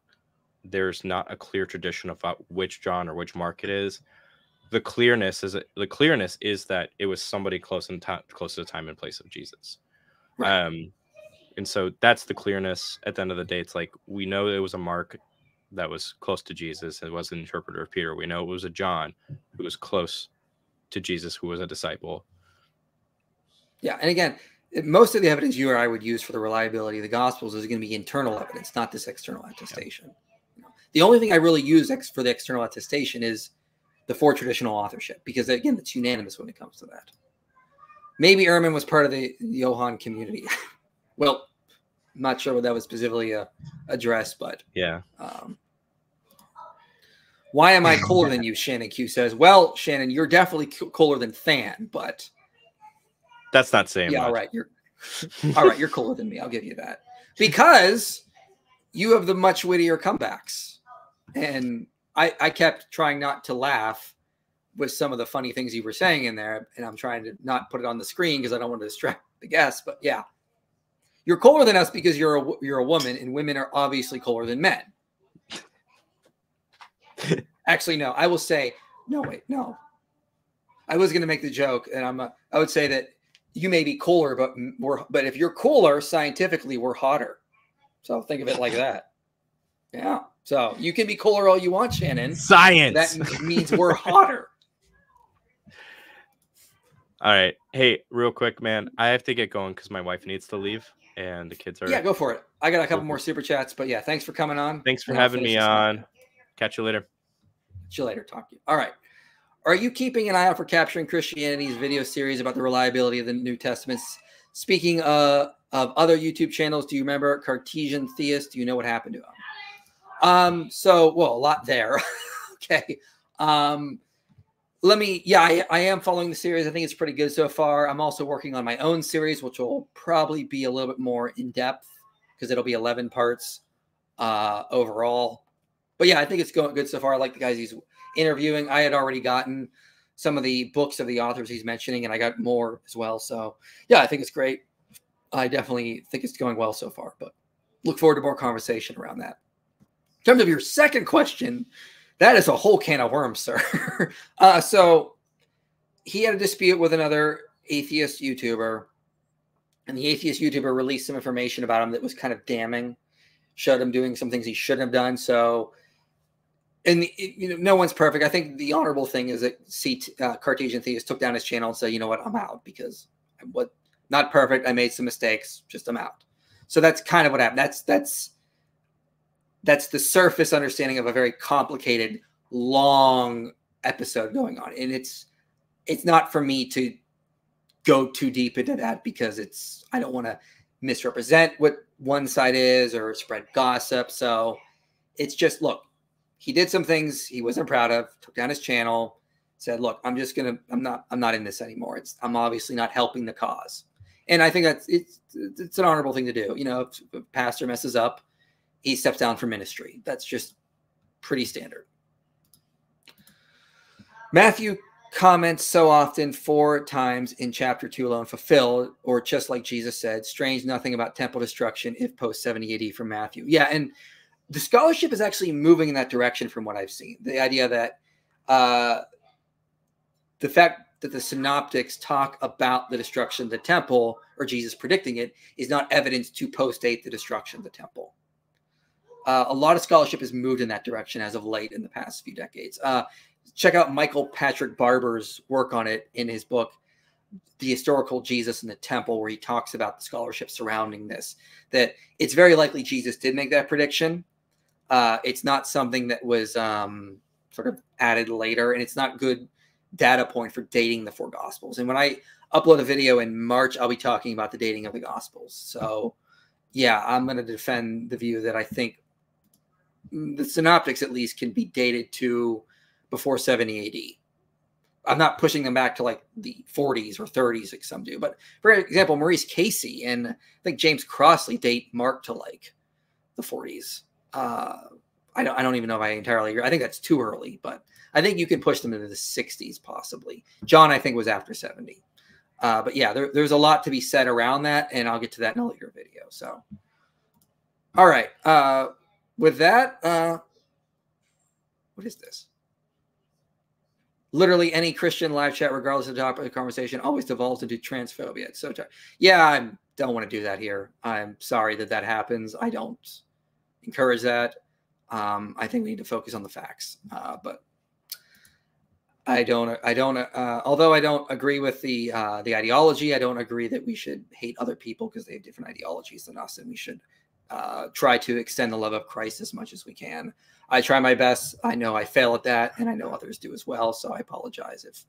there's not a clear tradition about which John or which market it is. The clearness is the clearness is that it was somebody close in time, close to the time and place of Jesus. Right. Um, and so that's the clearness. At the end of the day, it's like we know it was a Mark that was close to Jesus. and was an interpreter of Peter. We know it was a John who was close to Jesus, who was a disciple. Yeah, and again, most of the evidence you or I would use for the reliability of the Gospels is going to be internal evidence, not this external attestation. Yeah. The only thing I really use ex- for the external attestation is the four traditional authorship, because again, it's unanimous when it comes to that. Maybe Ehrman was part of the Johannine community. [LAUGHS] well, I'm not sure what that was specifically uh, addressed, but yeah. Um, why am I cooler than you? Shannon Q says. Well, Shannon, you're definitely cooler than Than, but that's not saying. Yeah, much. all right. You're [LAUGHS] all right. You're cooler than me. I'll give you that because you have the much wittier comebacks, and I I kept trying not to laugh with some of the funny things you were saying in there, and I'm trying to not put it on the screen because I don't want to distract the guests. But yeah, you're cooler than us because you're a you're a woman, and women are obviously cooler than men. [LAUGHS] Actually, no. I will say no. Wait, no. I was going to make the joke, and I'm. A, I would say that you may be cooler, but we're. But if you're cooler, scientifically, we're hotter. So think of it like that. Yeah. So you can be cooler all you want, Shannon. Science. That means we're hotter. [LAUGHS] All right. Hey, real quick, man. I have to get going because my wife needs to leave and the kids are. Yeah, go for it. I got a couple more super chats, but yeah, thanks for coming on. Thanks for having me on. Catch you later. Catch you later. Talk to you. All right. Are you keeping an eye out for capturing Christianity's video series about the reliability of the New Testament? Speaking uh, of other YouTube channels, do you remember Cartesian Theist? Do you know what happened to him? Um, so well, a lot there. [LAUGHS] okay. Um, let me yeah I, I, am following the series. I think it's pretty good so far. I'm also working on my own series which will probably be a little bit more in depth because it'll be 11 parts uh overall. But yeah i think it's going good so far. I like the guys he's interviewing. I had already gotten some of the books of the authors he's mentioning and i got more as well. So yeah i think it's great. I definitely think it's going well so far but look forward to more conversation around that. In terms of your second question that is a whole can of worms, [LAUGHS] sir. uh, so he had a dispute with another atheist YouTuber, and the atheist YouTuber released some information about him that was kind of damning, showed him doing some things he shouldn't have done. So, and the, you know, no one's perfect. I think the honorable thing is that uh, Cartesian Theist took down his channel and said, you know what, I'm out because what not perfect. I made some mistakes. Just I'm out. So that's kind of what happened. That's that's that's the surface understanding of a very complicated, long episode going on, and it's it's not for me to go too deep into that because it's I don't want to misrepresent what one side is or spread gossip. So it's just look, he did some things he wasn't proud of, took down his channel, said, "Look, I'm just gonna, I'm not, I'm not in this anymore. It's, I'm obviously not helping the cause." And I think that's it's, it's an honorable thing to do. You know, if a pastor messes up, he steps down from ministry. That's just pretty standard. Matthew comments so often four times in chapter 2 alone fulfilled or just like jesus said strange nothing about temple destruction if post 70 ad from matthew yeah and the scholarship is actually moving in that direction from what i've seen the idea that uh, the fact that the synoptics talk about the destruction of the temple or jesus predicting it is not evidence to post date the destruction of the temple uh, a lot of scholarship has moved in that direction as of late in the past few decades. Uh, check out Michael Patrick Barber's work on it in his book, The Historical Jesus in the Temple, where he talks about the scholarship surrounding this. That it's very likely Jesus did make that prediction. Uh, it's not something that was um, sort of added later, and it's not good data point for dating the four gospels. And when I upload a video in March, I'll be talking about the dating of the gospels. So, yeah, I'm going to defend the view that I think the synoptics at least can be dated to before 70 AD. I'm not pushing them back to like the 40s or 30s like some do, but for example, Maurice Casey and I think James Crossley date Mark to like the 40s. Uh, I don't I don't even know if I entirely agree. I think that's too early, but I think you can push them into the 60s possibly. John, I think, was after 70. Uh, but yeah, there, there's a lot to be said around that, and I'll get to that in a later video. So, all right. Uh, with that, uh, what is this? literally any Christian live chat, regardless of the topic of the conversation, always devolves into transphobia. It's so tough. Yeah, I don't want to do that here. I'm sorry that that happens. I don't encourage that. Um, I think we need to focus on the facts. Uh, but I don't. I don't. Uh, although I don't agree with the uh, the ideology, I don't agree that we should hate other people because they have different ideologies than us, and we should uh, try to extend the love of Christ as much as we can. I try my best. I know I fail at that, and I know others do as well. So I apologize if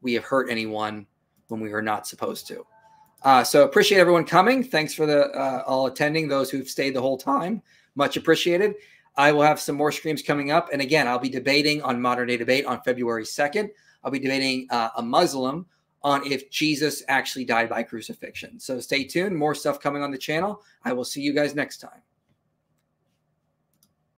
we have hurt anyone when we were not supposed to. Uh, so appreciate everyone coming. Thanks for the uh, all attending. Those who've stayed the whole time, much appreciated. I will have some more streams coming up, and again, I'll be debating on modern day debate on February second. I'll be debating uh, a Muslim on if Jesus actually died by crucifixion. So stay tuned. More stuff coming on the channel. I will see you guys next time.